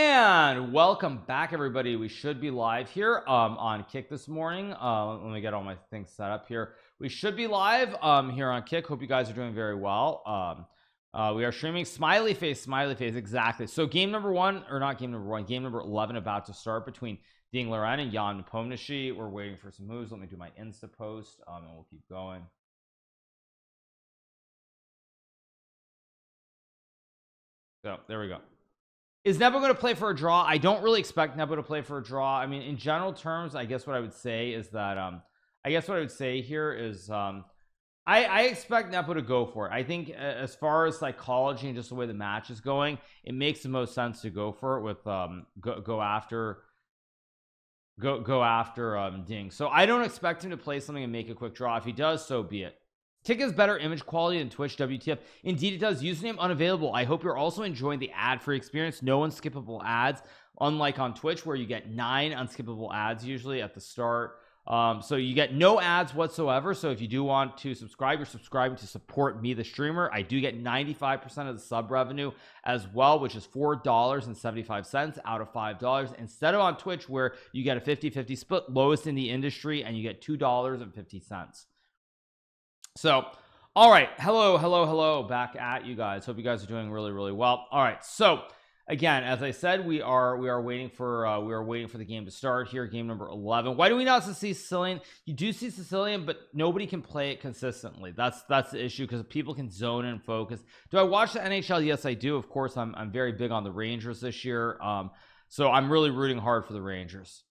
and welcome back everybody. We should be live here um on kick this morning. Uh let me get all my things set up here. We should be live um here on kick. Hope you guys are doing very well. Um uh we are streaming smiley face smiley face exactly. So game number one or not game number one game number 11 about to start between Ding Liren and Jan Nepomniachtchi we're waiting for some moves. Let me do my insta post um and we'll keep going. So there we go is Nepo going to play for a draw? I don't really expect Nepo to play for a draw. I mean in general terms I guess what I would say is that um I guess what I would say here is um I, I expect Nepo to go for it. I think as far as psychology and just the way the match is going it makes the most sense to go for it with um go, go after go go after um Ding. So I don't expect him to play something and make a quick draw. If he does so be it Kick has better image quality than Twitch WTF. Indeed, it does. Username unavailable. I hope you're also enjoying the ad free experience. No unskippable ads, unlike on Twitch, where you get nine unskippable ads usually at the start. Um, so you get no ads whatsoever. So if you do want to subscribe, you're subscribing to support me, the streamer. I do get 95% of the sub revenue as well, which is $4.75 out of $5 instead of on Twitch where you get a 50, 50 split lowest in the industry and you get $2.50 so all right. Hello hello hello back at you guys. Hope you guys are doing really really well. All right. So again as I said we are we are waiting for uh, we are waiting for the game to start here game number 11 why do we not see Sicilian? You do see Sicilian but nobody can play it consistently. That's that's the issue because people can zone and focus. Do I watch the NHL yes I do. Of course I'm, I'm very big on the Rangers this year. Um so I'm really rooting hard for the Rangers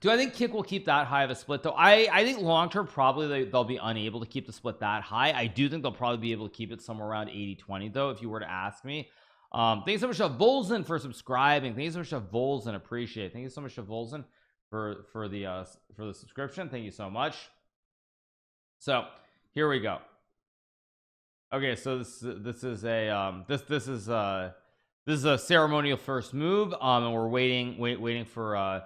do I think kick will keep that high of a split though? I I think long-term probably they, they'll be unable to keep the split that high. I do think they'll probably be able to keep it somewhere around 80 20 though if you were to ask me. Um thanks so much to Volzen for subscribing. Thank you so much to Volzen. Appreciate it. thank you so much to Volzen for for the uh for the subscription. Thank you so much. So here we go. Okay so this this is a um this this is uh this is a ceremonial first move um and we're waiting wait waiting for uh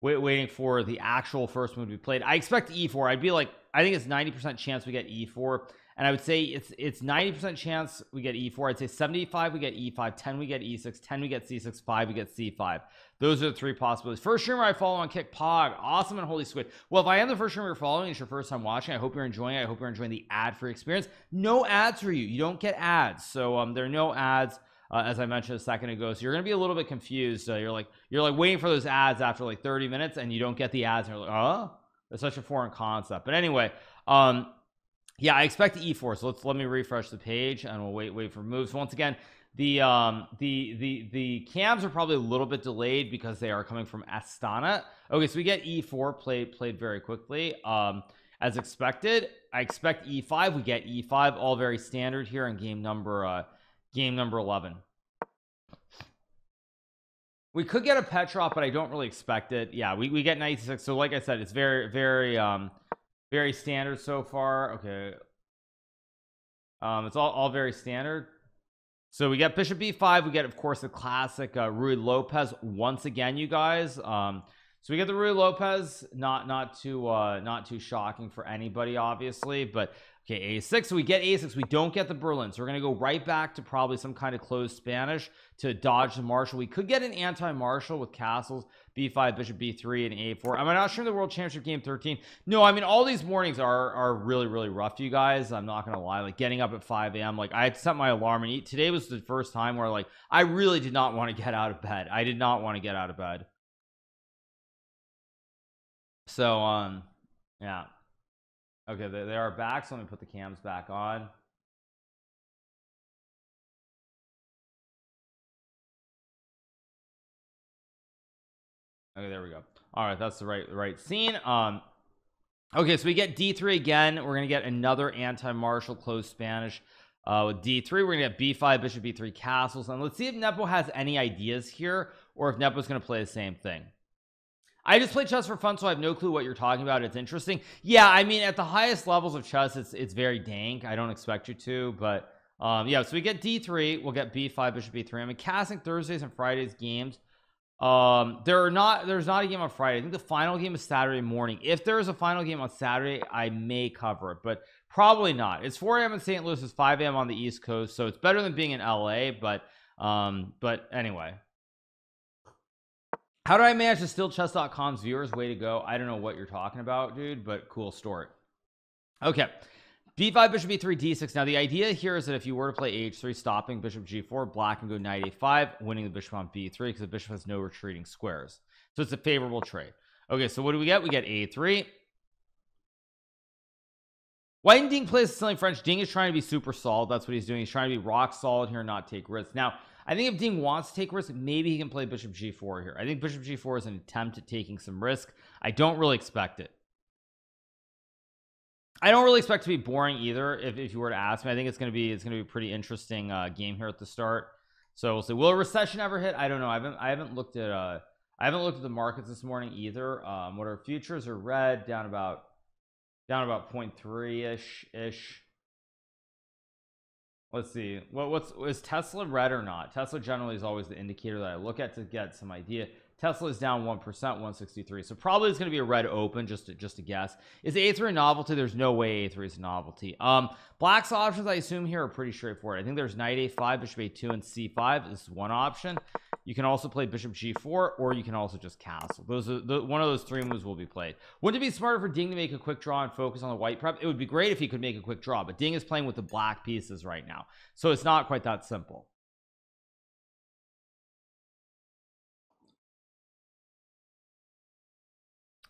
wait, waiting for the actual first move to be played. I expect e4 I'd be like I think it's 90% chance we get e4 and I would say it's it's 90% chance we get e4 I'd say 75 we get e5 10 we get e6 10 we get c6 5 we get c5 those are the three possibilities. First streamer I follow on kick pog awesome and holy squid. Well if I am the first streamer you're following it's your first time watching I hope you're enjoying it. I hope you're enjoying the ad-free experience. No ads for you. You don't get ads. So um there are no ads uh, as I mentioned a second ago. So you're gonna be a little bit confused. So you're like you're like waiting for those ads after like 30 minutes and you don't get the ads and you're like oh it's such a foreign concept. But anyway um yeah I expect e4 so let's let me refresh the page and we'll wait wait for moves. Once again the um the the the cams are probably a little bit delayed because they are coming from Astana. Okay so we get e4 played played very quickly um as expected. I expect e5 we get e5 all very standard here in game number uh game number 11 we could get a Petrov but I don't really expect it. Yeah we, we get 96 so like I said it's very very um very standard so far. Okay. Um it's all, all very standard. So we get bishop b5 we get of course the classic uh, Ruy Lopez once again you guys. Um so we get the Ruy Lopez. Not not too uh not too shocking for anybody obviously but okay a6 so we get a6 we don't get the Berlin so we're gonna go right back to probably some kind of closed Spanish to dodge the Marshall. We could get an anti-Marshall with castles b5 bishop b3 and a4 am I not sure in the world championship game 13 no I mean all these mornings are are really really rough you guys. I'm not gonna lie like getting up at 5 a.m like I had set my alarm and eat. today was the first time where like I really did not want to get out of bed. I did not want to get out of bed. So um yeah okay they, they are back so let me put the cams back on. Okay there we go. All right that's the right right scene. Um okay so we get d3 again. We're gonna get another anti-Marshall closed Spanish uh with d3 we're gonna get b5 bishop b3 castles. And let's see if Nepo has any ideas here or if Nepo's gonna play the same thing I just play chess for fun so I have no clue what you're talking about. It's interesting. Yeah I mean at the highest levels of chess it's it's very dank. I don't expect you to but um yeah so we get d3 we'll get b5 bishop b3 I'm casting Thursdays and Fridays games um there are not there's not a game on Friday. I think the final game is Saturday morning. If there is a final game on Saturday I may cover it but probably not. It's 4 a.m in St. Louis it's 5 a.m on the East Coast so it's better than being in LA but um but anyway how do I manage to steal chess.com's viewers way to go? I don't know what you're talking about dude but cool story. Okay. D5 bishop e3 d6 now the idea here is that if you were to play h3 stopping bishop g4 black and go knight a5 winning the bishop on b3 because the bishop has no retreating squares. So it's a favorable trade. Okay so what do we get? We get a3 why didn't Ding play something French. Ding is trying to be super solid. That's what he's doing. He's trying to be rock solid here not take risks. Now I think if Ding wants to take risk maybe he can play bishop g4 here. I think bishop g4 is an attempt at taking some risk. I don't really expect it. I don't really expect to be boring either if, if you were to ask me. I think it's gonna be it's gonna be a pretty interesting uh, game here at the start. So we'll see. Will a recession ever hit? I don't know. I haven't I haven't looked at uh I haven't looked at the markets this morning either. Um what are futures are red down about down about 0.3 ish ish let's see. What what's is Tesla red or not? Tesla generally is always the indicator that I look at to get some idea Tesla is down 1% 163 so probably it's going to be a red open just to just to guess. Is a3 a novelty? There's no way a3 is a novelty. Um black's options I assume here are pretty straightforward. I think there's knight a5 bishop a2 and c5 this is one option. You can also play bishop g4 or you can also just castle. Those are the one of those three moves will be played. Wouldn't it be smarter for Ding to make a quick draw and focus on the white prep? It would be great if he could make a quick draw but Ding is playing with the black pieces right now. So it's not quite that simple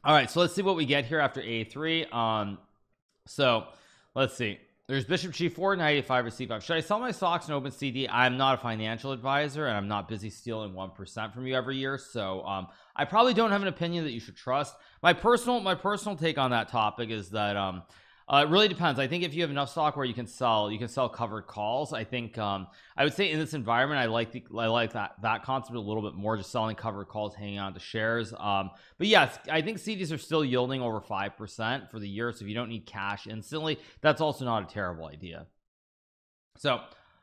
all right so let's see what we get here after a3 um so let's see. There's bishop g4 knight a5 or c5 should I sell my stocks and open CD I'm not a financial advisor and I'm not busy stealing one percent from you every year. So um I probably don't have an opinion that you should trust. My personal my personal take on that topic is that um uh, it really depends. I think if you have enough stock where you can sell you can sell covered calls. I think um I would say in this environment I like the I like that that concept a little bit more just selling covered calls hanging on to shares. Um but yes I think CDs are still yielding over five percent for the year. So if you don't need cash instantly that's also not a terrible idea. So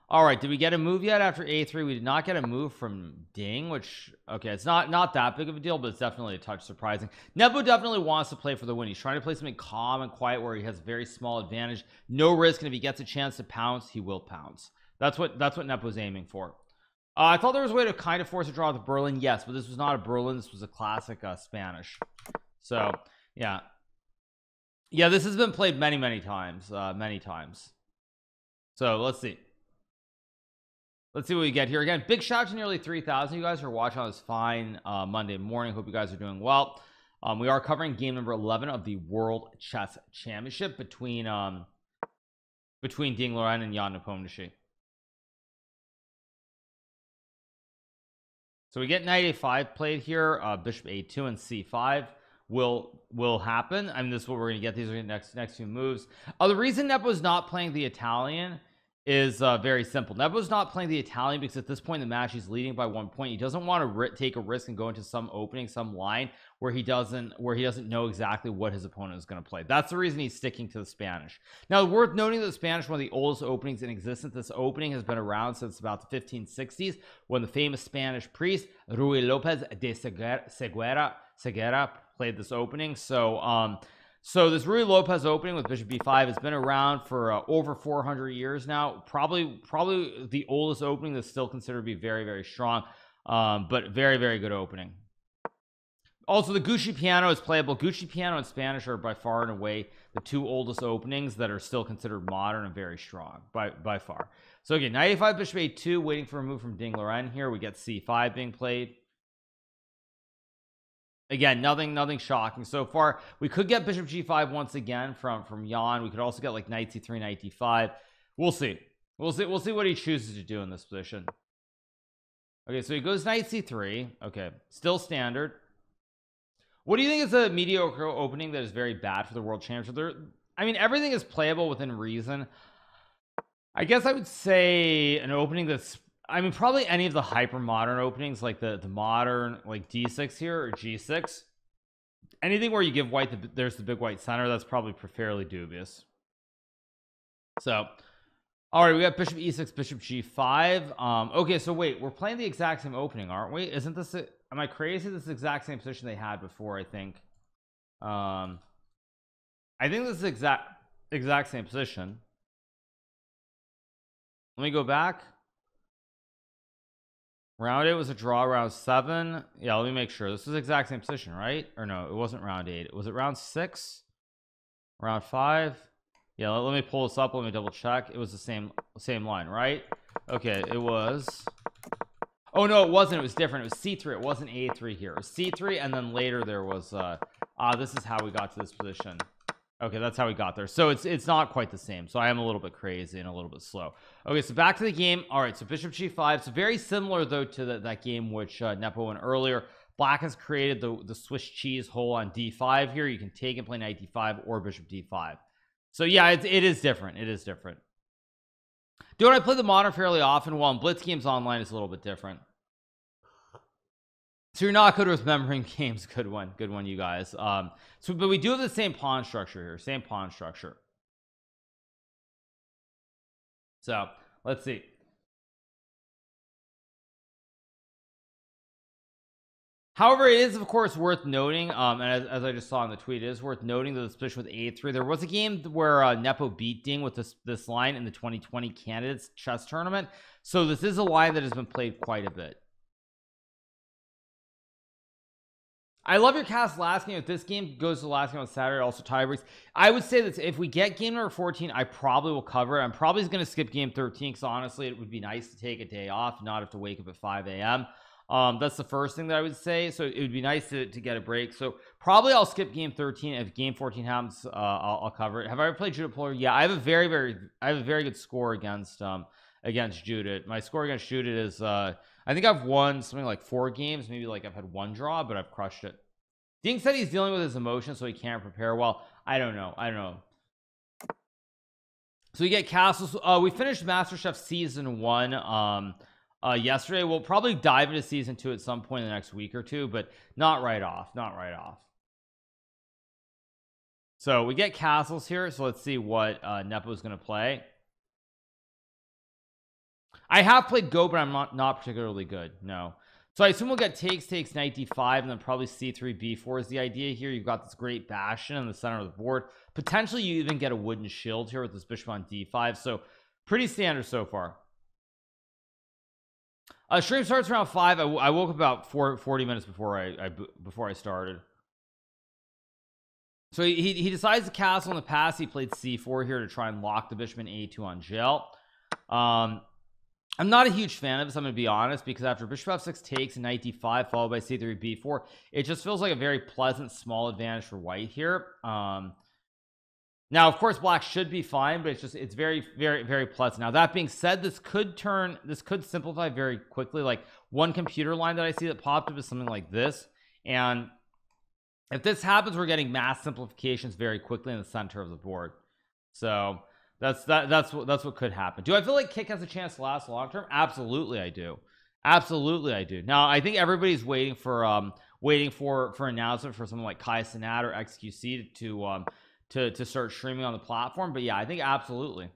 all right did we get a move yet? After a3 we did not get a move from ding which okay it's not not that big of a deal but it's definitely a touch surprising. Nepo definitely wants to play for the win. He's trying to play something calm and quiet where he has very small advantage. No risk and if he gets a chance to pounce he will pounce. That's what that's what Nepo's aiming for. Uh, I thought there was a way to kind of force a draw with Berlin. Yes but this was not a Berlin. This was a classic uh, Spanish. So yeah. Yeah this has been played many many times uh, many times. So let's see let's see what we get here. Again big shout out to nearly 3,000 you guys are watching on this fine uh, Monday morning. Hope you guys are doing well. Um, we are covering game number 11 of the World Chess Championship between um between Ding Liren and Jan Nepomniachtchi so we get knight a5 played here uh, bishop a2 and c5 will will happen. I mean this is what we're gonna get. These are the next next few moves. Uh, the reason Nepo is not playing the Italian is uh, very simple. Nepo's not playing the Italian because at this point in the match he's leading by one point. He doesn't want to take a risk and go into some opening some line where he doesn't where he doesn't know exactly what his opponent is going to play. That's the reason he's sticking to the Spanish. Now worth noting that the Spanish one of the oldest openings in existence this opening has been around since about the 1560s when the famous Spanish priest Ruy Lopez de Segura Segura played this opening. So um so this Ruy Lopez opening with Bishop B5 has been around for uh, over 400 years now. Probably probably the oldest opening that's still considered to be very very strong um, but very very good opening. Also the Giuoco Piano is playable. Giuoco Piano and Spanish are by far and away the two oldest openings that are still considered modern and very strong by by far. So again 95 bishop a2 waiting for a move from Ding Liren here we get c5 being played again nothing nothing shocking. So far we could get bishop g5 once again from from Jan. We could also get like knight c3 knight d5 we'll see. We'll see we'll see what he chooses to do in this position. Okay so he goes knight c3 okay still standard. What do you think is a mediocre opening that is very bad for the world championship? There I mean everything is playable within reason. I guess I would say an opening that's I mean probably any of the hyper modern openings like the the modern like d6 here or g6 anything where you give white the, there's the big white center that's probably fairly dubious. So all right we got bishop e6 bishop g5 um okay so wait we're playing the exact same opening aren't we? Isn't this a, am I crazy? This is the exact same position they had before I think. Um I think this is exact exact same position. Let me go back round eight was a draw round seven. Yeah let me make sure. This was exact same position right? Or no it wasn't round eight. Was it round six? Round five? Yeah let, let me pull this up. Let me double check. It was the same same line right? Okay it was oh no it wasn't. It was different. It was c3 it wasn't a3 here. It was c3 and then later there was uh ah this is how we got to this position okay that's how we got there. So it's it's not quite the same. So I am a little bit crazy and a little bit slow. Okay so back to the game. All right so bishop g5 so very similar though to the, that game which uh, Nepo went earlier. Black has created the the Swiss cheese hole on d5 here. You can take and play knight d5 or bishop d5 so yeah it's, it is different. It is different. Do I play the modern fairly often well in blitz games online is a little bit different so you're not good with remembering games good one good one you guys um so but we do have the same pawn structure here same pawn structure so let's see However, it is of course worth noting, um, and as, as, I just saw in the tweet, it is worth noting that the split with A3. There was a game where uh, Nepo beat Ding with this this line in the 2020 candidates chess tournament. So this is a line that has been played quite a bit. I love your cast last game. If this game goes to the last game on Saturday also tiebreaks. I would say that if we get game number 14 I probably will cover it. I'm probably going to skip game 13 because honestly it would be nice to take a day off not have to wake up at 5 a.m um that's the first thing that I would say. So it would be nice to, to get a break. So probably I'll skip game 13 if game 14 happens uh, I'll, I'll, cover it. Have I ever played Judith Polgar yeah I have a very very I have a very good score against um against Judith. My score against Judith is uh I think I've won something like four games. Maybe like I've had one draw but I've crushed it. Ding said he's dealing with his emotions so he can't prepare well. I don't know. I don't know. So we get castles. Uh we finished MasterChef season one um uh yesterday. We'll probably dive into season two at some point in the next week or two but not right off not right off. So we get castles here. So let's see what uh Nepo is going to play I have played Go but I'm not not particularly good no. So I assume we'll get takes takes knight d5 and then probably c3 b4 is the idea here. You've got this great bastion in the center of the board. Potentially you even get a wooden shield here with this bishop on d5 so pretty standard so far. Uh stream starts around five. I, I woke up about four, 40 minutes before I, I before I started. So he, he decides to castle in the pass he played c4 here to try and lock the bishop in a2 on jail. Um I'm not a huge fan of this I'm gonna be honest because after bishop f6 takes knight d5 followed by c3 b4 it just feels like a very pleasant small advantage for white here. Um now of course black should be fine but it's just it's very very very pleasant. Now that being said this could turn this could simplify very quickly. Like one computer line that I see that popped up is something like this and if this happens we're getting mass simplifications very quickly in the center of the board. So that's that that's what that's what could happen. Do I feel like kick has a chance to last long term absolutely I do. Absolutely I do. Now I think everybody's waiting for um waiting for for announcement for someone like Kai Cenat or XQC to um to to start streaming on the platform but yeah I think absolutely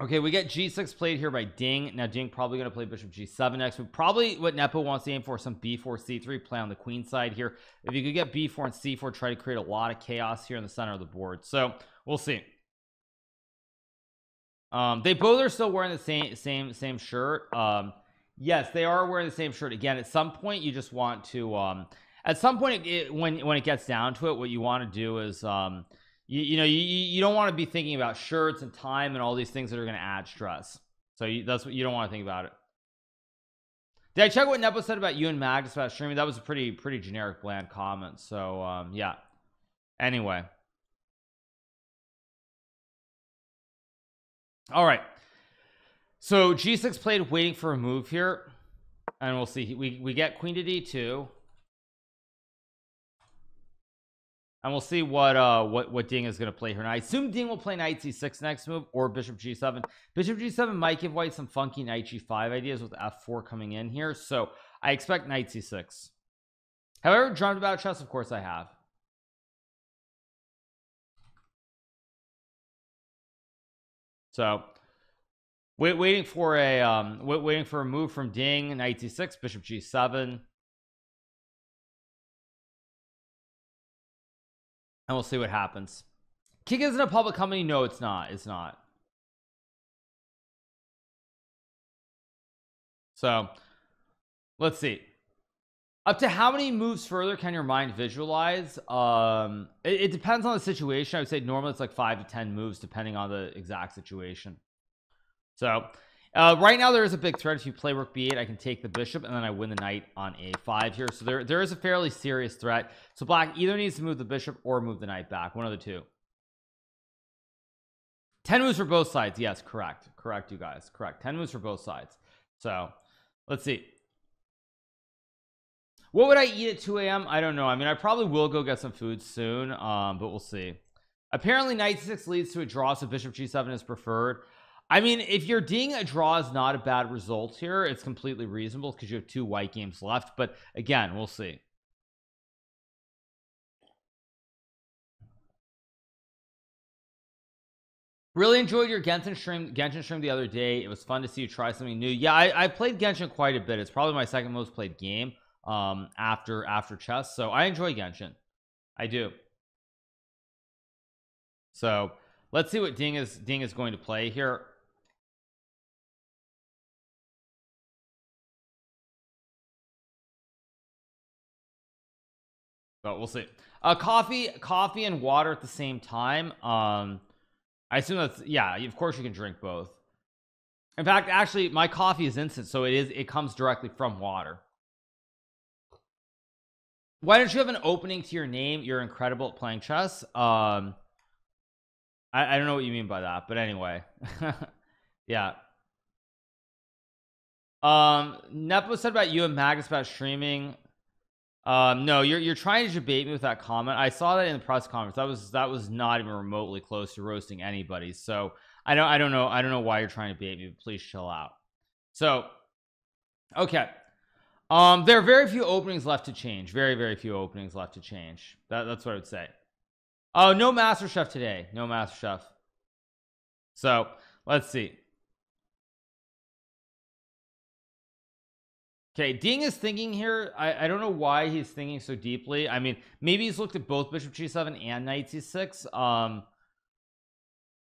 okay we get g6 played here by ding. Now ding probably going to play bishop g7 next. But probably what nepo wants to aim for some b4 c3 play on the queen side here. If you could get b4 and c4 try to create a lot of chaos here in the center of the board. So we'll see. Um they both are still wearing the same same same shirt. Um yes they are wearing the same shirt. Again at some point you just want to um at some point it, when when it gets down to it what you want to do is um you, you know you, you don't want to be thinking about shirts and time and all these things that are going to add stress. So you, that's what you don't want to think about it. Did I check what Nepo said about you and Magnus about streaming? That was a pretty pretty generic bland comment. So um yeah. Anyway. All right. So g6 played waiting for a move here and we'll see. We we get queen to d2 and we'll see what uh what what Ding is going to play here. And I assume Ding will play knight c6 next move or bishop g7. Bishop g7 might give white some funky knight g5 ideas with f4 coming in here. So I expect knight c6. However, drummed about chess, of course I have. So wait, waiting for a um wait, waiting for a move from Ding, knight c6, bishop g7. And we'll see what happens. Kick isn't a public company no it's not. It's not. So let's see. Up to how many moves further can your mind visualize? Um it, it, depends on the situation. I would say normally it's like five to ten moves depending on the exact situation. So uh, right now there is a big threat. If you play rook b8 I can take the bishop and then I win the knight on a5 here. So there there is a fairly serious threat. So black either needs to move the bishop or move the knight back. One of the two. 10 moves for both sides. Yes correct. Correct you guys. Correct. 10 moves for both sides. So let's see. What would I eat at 2 a.m. I don't know. I mean I probably will go get some food soon um but we'll see. Apparently knight 6 leads to a draw so bishop g7 is preferred I mean if you're Ding a draw is not a bad result here it's completely reasonable because you have two white games left but again we'll see. Really enjoyed your Genshin stream Genshin stream the other day. It was fun to see you try something new. Yeah I, I played Genshin quite a bit. It's probably my second most played game um after after chess so I enjoy Genshin. I do. So let's see what Ding is Ding is going to play here but we'll see. Uh coffee coffee and water at the same time um I assume that's yeah of course you can drink both. In fact actually my coffee is instant so it is it comes directly from water. Why don't you have an opening to your name? You're incredible at playing chess. Um I, I don't know what you mean by that but anyway. Yeah. Um Nepo said about you and Magnus about streaming um no you're you're trying to debate me with that comment. I saw that in the press conference. That was that was not even remotely close to roasting anybody. So I don't I don't know I don't know why you're trying to bait me please chill out. So okay. Um there are very few openings left to change. Very very few openings left to change. That, that's what I would say. Oh no master chef today. No master chef. So let's see okay Ding is thinking here. I, I don't know why he's thinking so deeply. I mean maybe he's looked at both bishop g7 and knight c6 um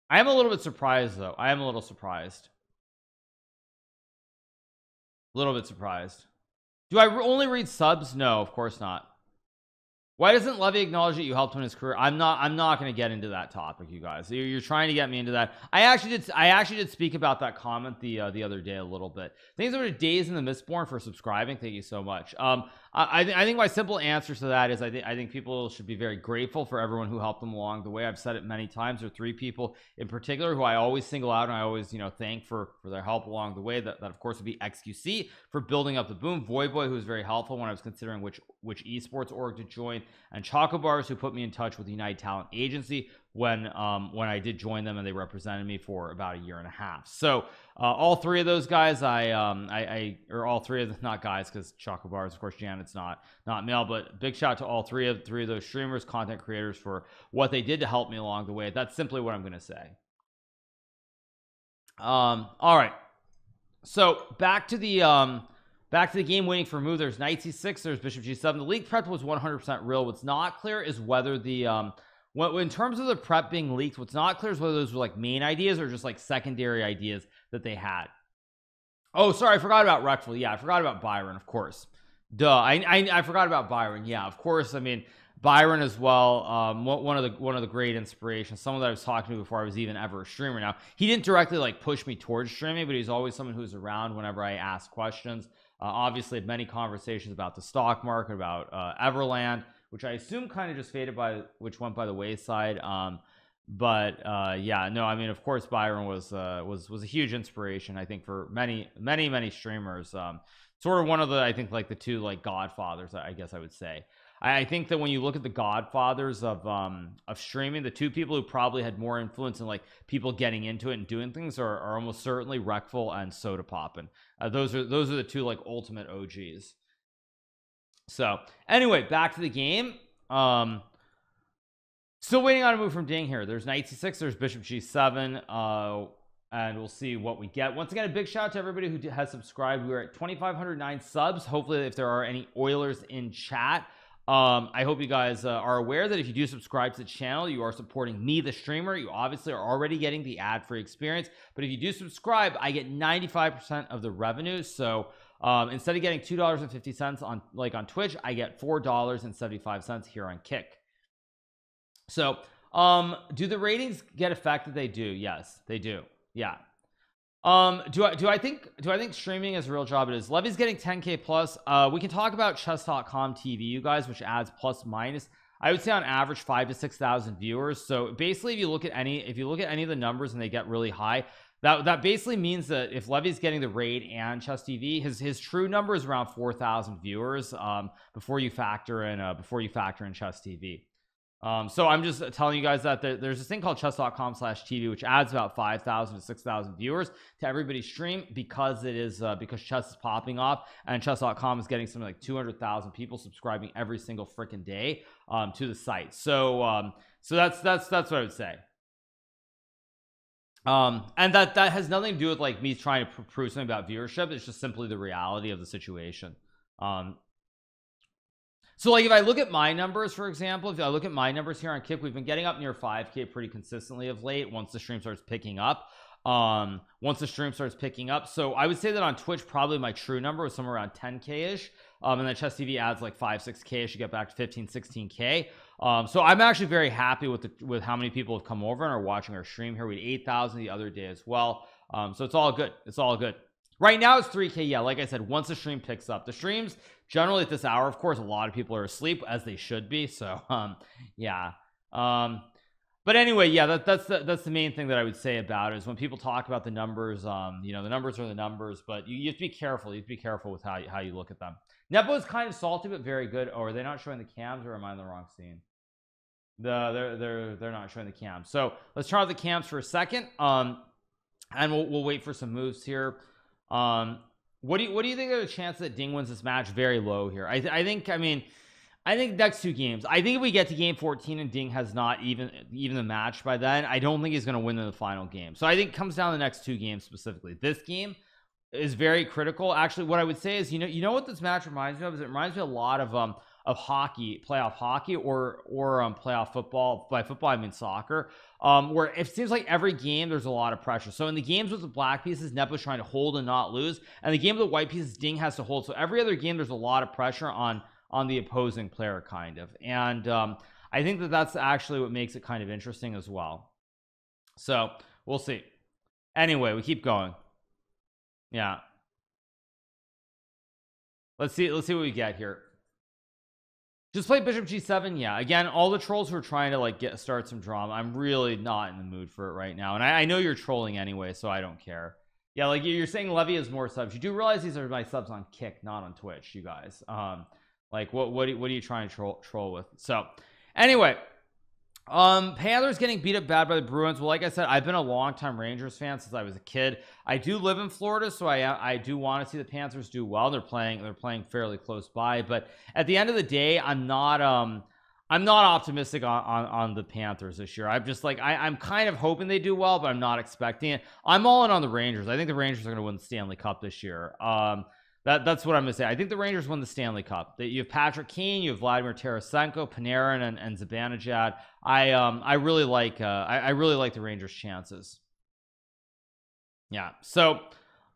I am a little bit surprised though. I am a little surprised. A little bit surprised. Do I only read subs? No of course not why doesn't Levy acknowledge that you helped him in his career? I'm not I'm not going to get into that topic you guys. You're, you're, trying to get me into that. I actually did I actually did speak about that comment the uh, the other day a little bit. Things over days in the Mistborn for subscribing. Thank you so much. Um I, th I think my simple answer to that is I think I think people should be very grateful for everyone who helped them along the way. I've said it many times there are three people in particular who I always single out and I always you know thank for for their help along the way that, that of course would be XQC for building up the boom. Voyboy who was very helpful when I was considering which which esports org to join and Choco Bars who put me in touch with the United Talent Agency when um when I did join them and they represented me for about a year and a half. So uh, all three of those guys I um I, I or all three of them not guys because Choco Bars of course Janet's not not male but big shout out to all three of three of those streamers content creators for what they did to help me along the way. That's simply what I'm gonna say. Um all right. So back to the um back to the game waiting for move there's knight c6 there's bishop g7 the league prep was 100 percent real. What's not clear is whether the um what in terms of the prep being leaked what's not clear is whether those were like main ideas or just like secondary ideas that they had. Oh sorry I forgot about Reckful yeah I forgot about Byron of course. Duh I, I, I forgot about Byron. Yeah of course I mean Byron as well um one of the one of the great inspirations someone that I was talking to before I was even ever a streamer. Now he didn't directly like push me towards streaming but he's always someone who's around whenever I ask questions. Uh, obviously had many conversations about the stock market about uh, Everland which I assume kind of just faded by which went by the wayside um but uh yeah no I mean of course Byron was uh was was a huge inspiration I think for many many many streamers um sort of one of the I think like the two like godfathers I guess I would say. I, think that when you look at the godfathers of um of streaming the two people who probably had more influence in like people getting into it and doing things are, are almost certainly Reckful and Sodapoppin uh, those are those are the two like ultimate OGs so anyway back to the game. Um still waiting on a move from Ding here. There's knight c6 there's bishop g7 uh and we'll see what we get. Once again a big shout out to everybody who has subscribed. We're at 2509 subs. Hopefully if there are any oilers in chat. Um I hope you guys uh, are aware that if you do subscribe to the channel you are supporting me the streamer. You obviously are already getting the ad-free experience. But if you do subscribe I get 95 percent of the revenue. So um, instead of getting two dollars and fifty cents on like on Twitch I get four dollars and 75 cents here on kick. So um do the ratings get affected they do? Yes they do. Yeah. Um do I do I think do I think streaming is a real job? It is. Levy's getting 10k plus. Uh we can talk about chess.com TV you guys which adds plus minus. I would say on average five to six thousand viewers. So basically if you look at any if you look at any of the numbers and they get really high that that basically means that if Levy's getting the raid and chess TV his his true number is around 4,000 viewers um before you factor in uh before you factor in chess TV um so i'm just telling you guys that there's this thing called chess.com slash tv which adds about 5,000 to 6,000 viewers to everybody's stream because it is uh, because chess is popping off and chess.com is getting something like 200,000 people subscribing every single freaking day um to the site. So um so that's that's that's what i would say um and that that has nothing to do with like me trying to prove something about viewership. It's just simply the reality of the situation. Um so like if I look at my numbers for example if I look at my numbers here on kick we've been getting up near 5k pretty consistently of late once the stream starts picking up. Um once the stream starts picking up. So I would say that on Twitch probably my true number was somewhere around 10k ish um and then chess TV adds like 5 6k ish you get back to 15 16k um so I'm actually very happy with the with how many people have come over and are watching our stream here. We had 8,000 the other day as well. Um so it's all good. It's all good. Right now it's 3k yeah like I said once the stream picks up. The streams generally at this hour of course a lot of people are asleep as they should be. So um yeah. Um but anyway yeah that, that's the that's the main thing that I would say about it is when people talk about the numbers um you know the numbers are the numbers but you, you have to be careful. You have to be careful with how you, how you look at them. Nepo is kind of salty but very good. Oh, are they not showing the cams or am I in the wrong scene the they're they're they're not showing the cams. So let's try out the cams for a second um and we'll, we'll wait for some moves here. Um what do you what do you think of the chance that Ding wins this match very low here? I, I think I mean I think next two games I think if we get to game 14 and Ding has not even even the match by then I don't think he's going to win in the final game. So I think comes down to the next two games specifically. This game is very critical. Actually what I would say is you know you know what this match reminds me of? Is it reminds me a lot of um of hockey playoff hockey or or um playoff football by football I mean soccer um where it seems like every game there's a lot of pressure. So in the games with the black pieces Nepo's trying to hold and not lose. And the game with the white pieces Ding has to hold. So every other game there's a lot of pressure on on the opposing player kind of. And um I think that that's actually what makes it kind of interesting as well. So we'll see. Anyway we keep going. Yeah. Let's see let's see what we get here just play bishop g7 yeah. Again all the trolls who are trying to like get start some drama I'm really not in the mood for it right now. And I, I know you're trolling anyway so I don't care. Yeah like you're saying Levy has more subs. You do realize these are my subs on kick not on Twitch you guys. Um like what what, what are you trying to troll troll with? So anyway um Panthers getting beat up bad by the Bruins. Well like I said I've been a long time Rangers fan since I was a kid. I do live in Florida so I I do want to see the Panthers do well. They're playing they're playing fairly close by. But at the end of the day I'm not um I'm not optimistic on, on, on the Panthers this year. I'm just like I, I'm kind of hoping they do well but I'm not expecting it. I'm all in on the Rangers. I think the Rangers are going to win the Stanley Cup this year. Um that that's what I'm gonna say. I think the Rangers won the Stanley Cup. That you have Patrick Kane you have Vladimir Tarasenko Panarin and, and Zibanejad. I um I really like uh I, I really like the Rangers chances. Yeah so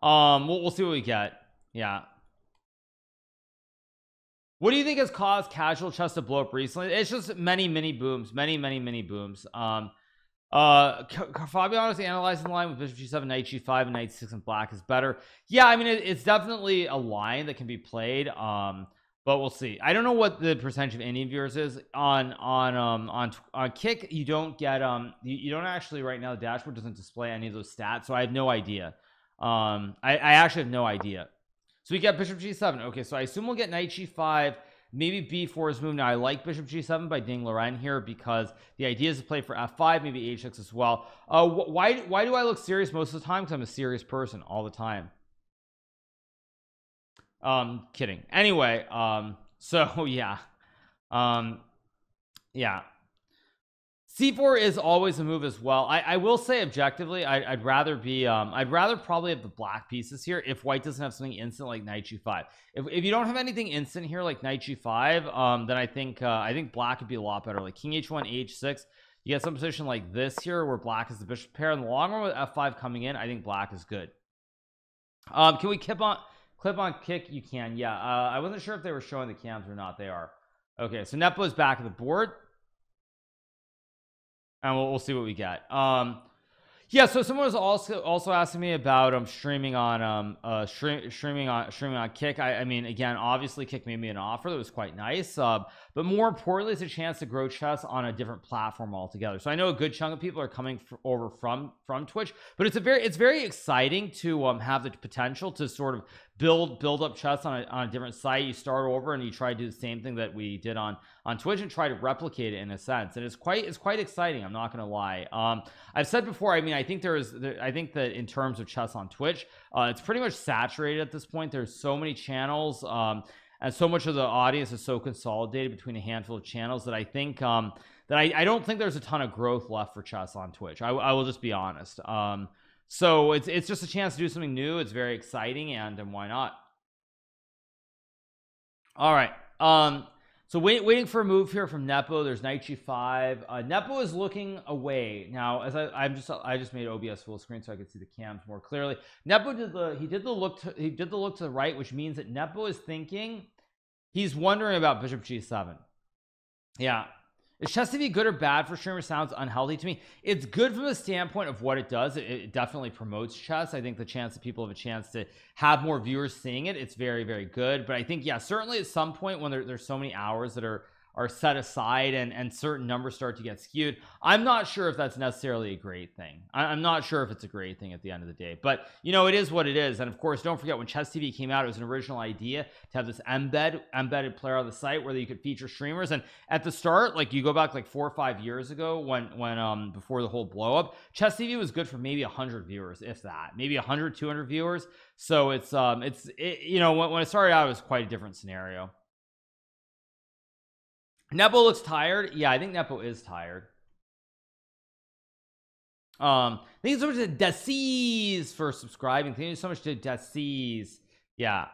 um we'll, we'll see what we get. Yeah. What do you think has caused casual chess to blow up recently? It's just many many booms many many many booms. Um uh Fabiano is analyzing the line with bishop g7 knight g5 and knight 6 and black is better. Yeah I mean it, it's definitely a line that can be played um but we'll see. I don't know what the percentage of Indian viewers is. On on um on on kick you don't get um you, you don't actually right now the dashboard doesn't display any of those stats so I have no idea. Um I, I actually have no idea. So we get bishop g7 okay so I assume we'll get knight g5 maybe b4 is moved. Now I like bishop g7 by Ding Liren here because the idea is to play for f5 maybe h6 as well. Uh why why do I look serious most of the time? Because I'm a serious person all the time. Um kidding. Anyway um so yeah. Um yeah c4 is always a move as well. I, I will say objectively I, would rather be um I'd rather probably have the black pieces here if white doesn't have something instant like knight g5 if, if you don't have anything instant here like knight g5 um then I think uh, I think black would be a lot better. Like king h1 h6 you get some position like this here where black is the bishop pair. In the long run with f5 coming in I think black is good. Um can we keep on clip on kick? You can yeah. Uh, I wasn't sure if they were showing the cams or not. They are. Okay so Nepo is back at the board and we'll, we'll see what we get. Um yeah so someone was also also asking me about um streaming on um uh stream, streaming on streaming on kick. I, I mean again obviously kick made me an offer that was quite nice uh, but more importantly it's a chance to grow chess on a different platform altogether. So I know a good chunk of people are coming over from from Twitch but it's a very it's very exciting to um have the potential to sort of build build up chess on a, on a different site. You start over and you try to do the same thing that we did on on Twitch and try to replicate it in a sense. And it's quite it's quite exciting I'm not gonna lie. Um I've said before I mean I think there is there, I think that in terms of chess on Twitch uh it's pretty much saturated at this point. There's so many channels um and so much of the audience is so consolidated between a handful of channels that I think um that I, I don't think there's a ton of growth left for chess on Twitch. I, I will just be honest. Um so it's it's just a chance to do something new it's very exciting and and why not? All right um so wait, waiting for a move here from Nepo there's knight g5 uh, Nepo is looking away. Now as I, I'm just I just made OBS full screen so I could see the cams more clearly. Nepo did the he did the look to, he did the look to the right which means that Nepo is thinking he's wondering about bishop g7 yeah is chess TV good or bad for streamers sounds unhealthy to me. It's good from the standpoint of what it does. It, it, definitely promotes chess. I think the chance that people have a chance to have more viewers seeing it it's very very good. But I think yeah certainly at some point when there, there's so many hours that are are set aside and and certain numbers start to get skewed I'm not sure if that's necessarily a great thing. I, am not sure if it's a great thing at the end of the day. But you know it is what it is. And of course don't forget when chess TV came out it was an original idea to have this embed embedded player on the site where you could feature streamers. And at the start like you go back like four or five years ago when when um before the whole blow up chess TV was good for maybe 100 viewers if that maybe 100 200 viewers. So it's um it's it, you know when, when it started out it was quite a different scenario Nepo looks tired. Yeah I think Nepo is tired. Um thank you so much to Decies for subscribing. Thank you so much to Decies yeah.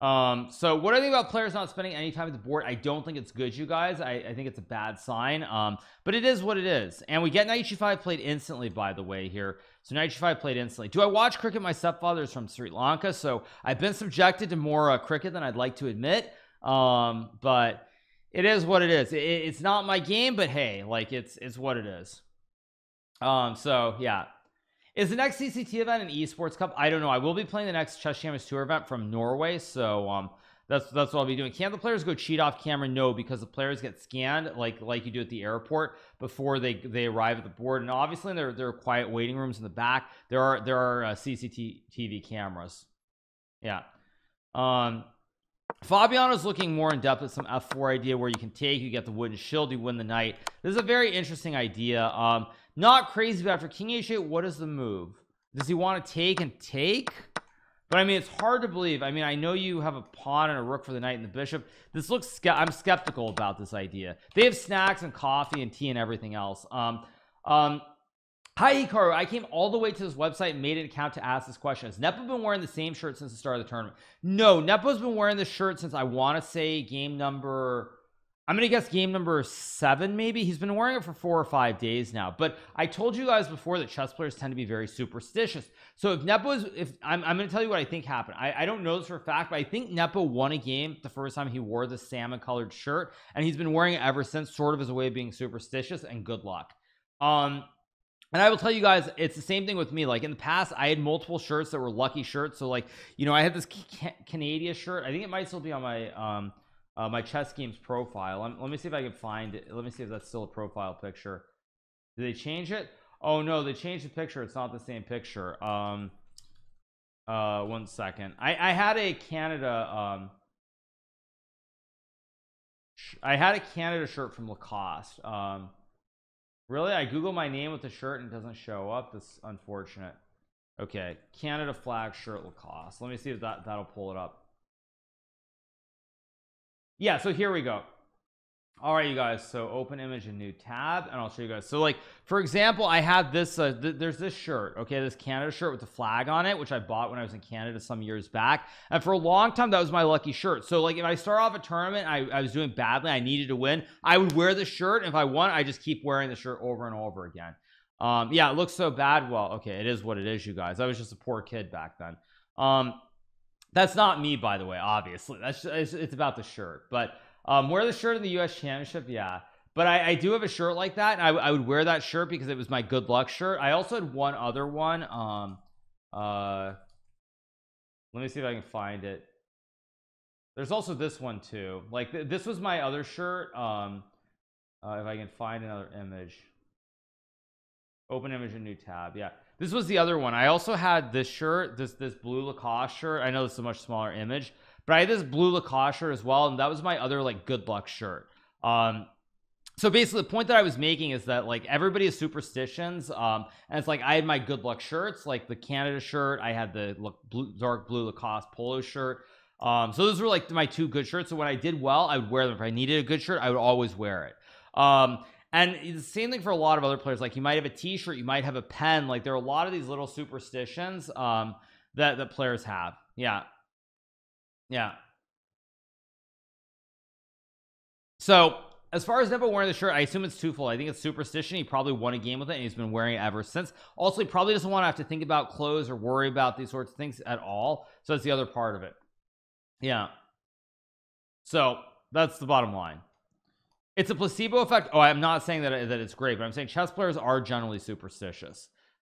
Um so what I think about players not spending any time at the board? I don't think it's good you guys. I, I think it's a bad sign. Um but it is what it is. And we get knight g5 played instantly by the way here. So knight g5 played instantly. Do I watch cricket my stepfather is from Sri Lanka? So I've been subjected to more uh, cricket than I'd like to admit um but it is what it is. It, it's not my game but hey like it's it's what it is. Um so yeah. Is the next CCT event an esports cup? I don't know. I will be playing the next chess champions tour event from Norway so um that's that's what I'll be doing. Can the players go cheat off camera? No because the players get scanned like like you do at the airport before they they arrive at the board. And obviously there there are quiet waiting rooms in the back. There are there are uh, CCTV cameras. Yeah. Um Fabiano's looking more in depth at some f4 idea where you can take you get the wooden shield you win the knight. This is a very interesting idea. Um not crazy but after king h8 what is the move? Does he want to take and take? But I mean it's hard to believe. I mean I know you have a pawn and a rook for the knight and the bishop. This looks I'm skeptical about this idea. They have snacks and coffee and tea and everything else. Um um Hi Hikaru, I came all the way to this website made an account to ask this question. Has Nepo been wearing the same shirt since the start of the tournament? No, Nepo's been wearing this shirt since I want to say game number I'm gonna guess game number seven maybe? He's been wearing it for four or five days now. But I told you guys before that chess players tend to be very superstitious. So if Nepo is if I'm, I'm gonna tell you what I think happened. I, I don't know this for a fact but I think Nepo won a game the first time he wore the salmon colored shirt and he's been wearing it ever since sort of as a way of being superstitious and good luck. Um and I will tell you guys it's the same thing with me. Like in the past I had multiple shirts that were lucky shirts. So like you know I had this Canadian shirt. I think it might still be on my um uh, my chess games profile. Let, let me see if I can find it. Let me see if that's still a profile picture. Did they change it? Oh no they changed the picture. It's not the same picture. Um uh one second. I I had a Canada um I had a Canada shirt from Lacoste. Um really? I google my name with the shirt and it doesn't show up? That's unfortunate. Okay Canada flag shirt Lacoste. Let me see if that that'll pull it up. Yeah so here we go all right you guys so open image and new tab and I'll show you guys. So like for example I have this uh, th there's this shirt okay this Canada shirt with the flag on it which I bought when I was in Canada some years back. And for a long time that was my lucky shirt. So like if I start off a tournament I, I was doing badly I needed to win I would wear the shirt. And if I won I just keep wearing the shirt over and over again. Um yeah it looks so bad. Well okay it is what it is you guys. I was just a poor kid back then. Um that's not me by the way obviously. That's it's, it's about the shirt. But um wear the shirt in the US championship yeah. But I, I do have a shirt like that I, I would wear that shirt because it was my good luck shirt. I also had one other one um uh let me see if I can find it. There's also this one too. Like th this was my other shirt um uh, if I can find another image. Open image a new tab yeah. This was the other one. I also had this shirt this this blue Lacoste shirt. I know this is a much smaller image but I had this blue Lacoste shirt as well and that was my other like good luck shirt. Um so basically the point that I was making is that like everybody has superstitions um and it's like I had my good luck shirts like the Canada shirt I had the look blue dark blue Lacoste polo shirt. Um so those were like my two good shirts. So when I did well I would wear them. If I needed a good shirt I would always wear it. Um and the same thing for a lot of other players. Like you might have a t-shirt you might have a pen. Like there are a lot of these little superstitions um that that players have. Yeah yeah. So as far as Nepo wearing the shirt I assume it's twofold. I think it's superstition he probably won a game with it and he's been wearing it ever since. Also he probably doesn't want to have to think about clothes or worry about these sorts of things at all so that's the other part of it. Yeah. So that's the bottom line. It's a placebo effect. Oh I'm not saying that, that it's great but I'm saying chess players are generally superstitious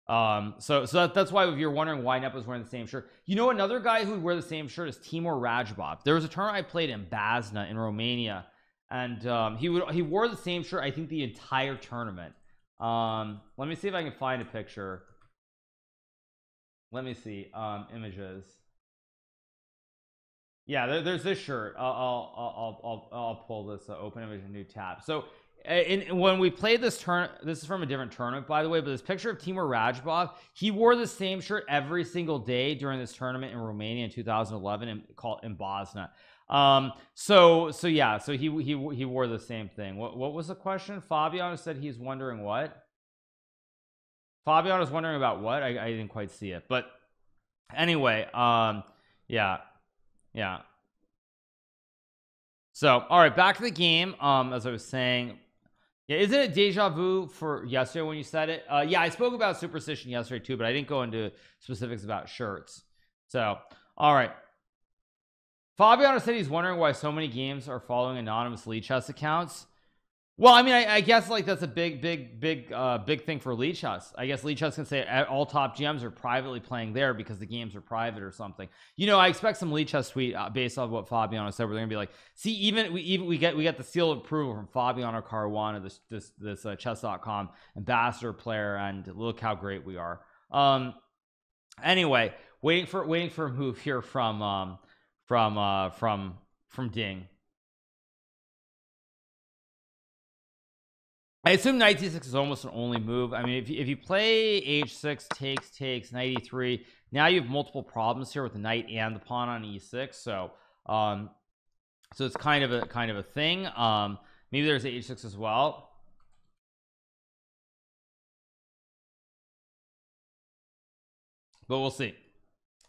um so so that, that's why if you're wondering why Nepo's wearing the same shirt you know another guy who would wear the same shirt is Timur Radjabov there was a tournament I played in Bazna in Romania and um he would he wore the same shirt I think the entire tournament. Um let me see if I can find a picture. Let me see um images. Yeah there, there's this shirt. I'll, I'll I'll I'll, I'll pull this uh, open image a new tab. So when we played this turn this is from a different tournament by the way but this picture of Timur Radjabov he wore the same shirt every single day during this tournament in Romania in 2011 and called in Bosnia. Um so so yeah so he he he wore the same thing. What what was the question? Fabiano said he's wondering what? Fabiano is wondering about what? I, I didn't quite see it but anyway um yeah yeah. So all right back to the game. Um as I was saying yeah isn't it deja vu for yesterday when you said it? Uh yeah I spoke about superstition yesterday too but I didn't go into specifics about shirts. So all right. Fabiano said he's wondering why so many games are following anonymous lead chess accounts well I mean I, I, guess like that's a big big big uh big thing for Lichess I guess Lichess can say all top GMs are privately playing there because the games are private or something. You know I expect some Lichess tweet uh, based off what Fabiano said we're gonna be like see even we even we get we get the seal of approval from Fabiano Caruana this this this uh, chess.com ambassador player and look how great we are. Um anyway waiting for waiting for a move here from um from uh from from Ding I assume knight d6 is almost an only move. I mean if you, if you play h6 takes takes 93 now you have multiple problems here with the knight and the pawn on e6 so um so it's kind of a kind of a thing. Um maybe there's h6 as well. But we'll see.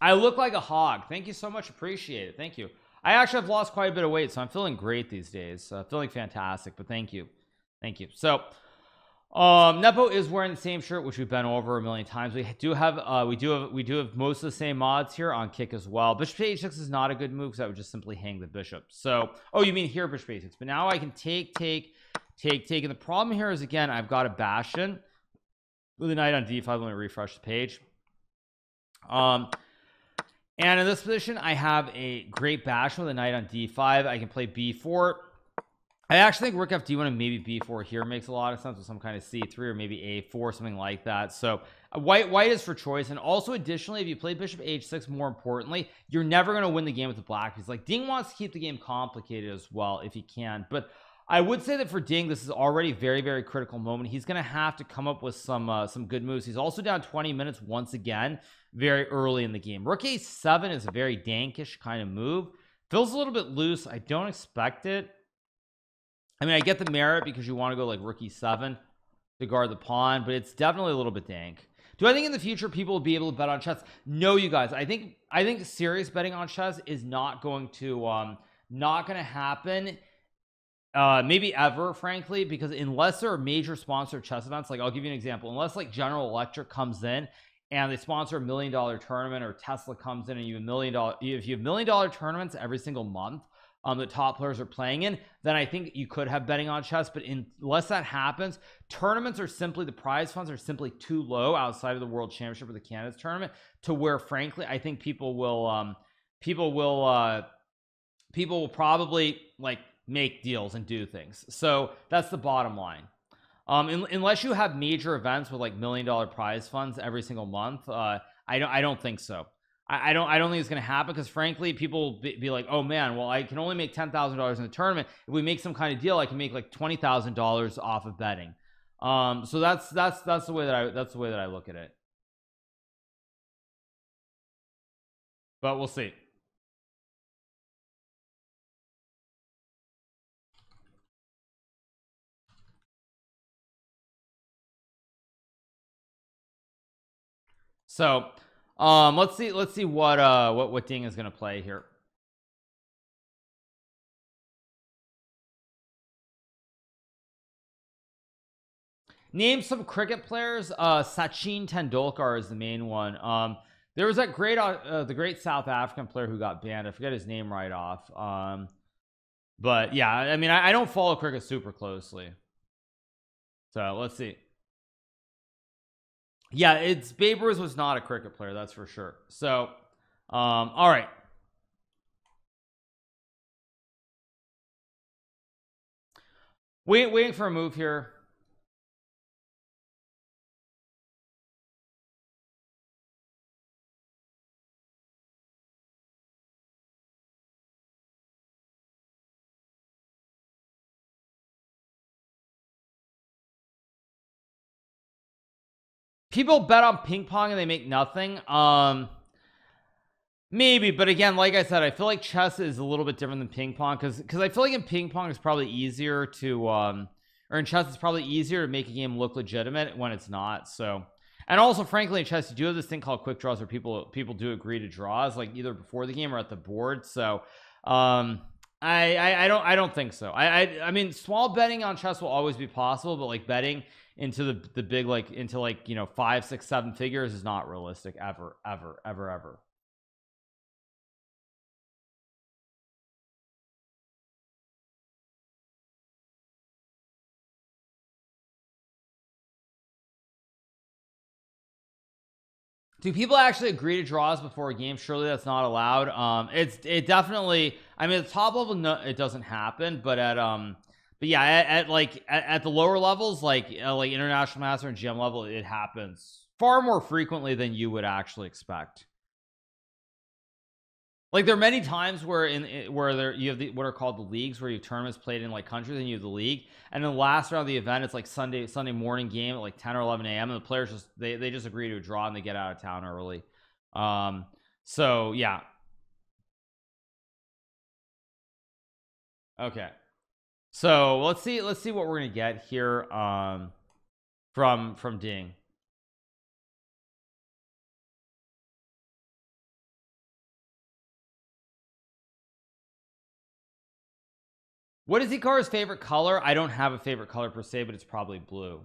I look like a hog. Thank you so much. Appreciate it. Thank you. I actually have lost quite a bit of weight so I'm feeling great these days. Uh, feeling fantastic but thank you thank you. So um Nepo is wearing the same shirt which we've been over a million times. We do have uh we do have we do have most of the same mods here on kick as well. Bishop h6 is not a good move because I would just simply hang the bishop. So oh you mean here bishop h6 but now I can take take take take. And the problem here is again I've got a bastion. With a knight on d5 let me refresh the page. Um and in this position I have a great bastion with a knight on d5 I can play b4 I actually think rook f d1 and maybe b4 here makes a lot of sense with some kind of c3 or maybe a4 something like that. So uh, white white is for choice. And also additionally if you play bishop h6 more importantly you're never going to win the game with the black piece like Ding wants to keep the game complicated as well if he can. But I would say that for Ding this is already very very critical moment. He's gonna have to come up with some uh, some good moves. He's also down 20 minutes once again very early in the game. Rook a7 is a very dankish kind of move. Feels a little bit loose. I don't expect it I mean I get the merit because you want to go like rookie seven to guard the pawn but it's definitely a little bit dank. Do I think in the future people will be able to bet on chess? No you guys. I think I think serious betting on chess is not going to um not going to happen uh maybe ever frankly because unless there are major sponsor chess events like I'll give you an example. Unless like General Electric comes in and they sponsor a million dollar tournament or Tesla comes in and you have a million dollar if you have million dollar tournaments every single month um, the top players are playing in then I think you could have betting on chess. But unless that happens tournaments are simply the prize funds are simply too low outside of the world championship or the Candidates tournament to where frankly I think people will um people will uh people will probably like make deals and do things. So that's the bottom line. Um in, unless you have major events with like million dollar prize funds every single month uh I don't I don't think so I, I don't I don't think it's gonna happen because frankly people be, be, like oh man well I can only make ten thousand dollars in the tournament. If we make some kind of deal I can make like twenty thousand dollars off of betting. Um so that's that's that's the way that I that's the way that I look at it. But we'll see. So um let's see let's see what uh what what ding is going to play here. Name some cricket players uh Sachin Tendulkar is the main one. Um there was that great uh, uh, the great South African player who got banned. I forget his name right off. Um but yeah I mean I, I don't follow cricket super closely. So let's see yeah it's Babe Ruth was not a cricket player that's for sure. So um all right. Wait waiting for a move here people bet on ping pong and they make nothing um maybe but again like I said I feel like chess is a little bit different than ping pong because because I feel like in ping pong it's probably easier to um or in chess it's probably easier to make a game look legitimate when it's not so. And also frankly in chess you do have this thing called quick draws where people people do agree to draws like either before the game or at the board so um I, I I don't I don't think so. I, I I mean small betting on chess will always be possible but like betting into the the big like into like you know five six seven figures is not realistic ever ever ever ever. Do people actually agree to draws before a game? Surely that's not allowed. Um it's it definitely I mean at the top level no it doesn't happen but at um but yeah at, at like at, at, the lower levels like uh, like international master and gm level it happens far more frequently than you would actually expect. Like there are many times where in where there you have the, what are called the leagues where you have tournaments played in like countries and you have the league. And then the last round of the event it's like Sunday Sunday morning game at like 10 or 11 a.m. and the players just they, they just agree to a draw and they get out of town early. Um so yeah. Okay so let's see let's see what we're gonna get here um from from ding. What is Hikaru's favorite color? I don't have a favorite color per se but it's probably blue.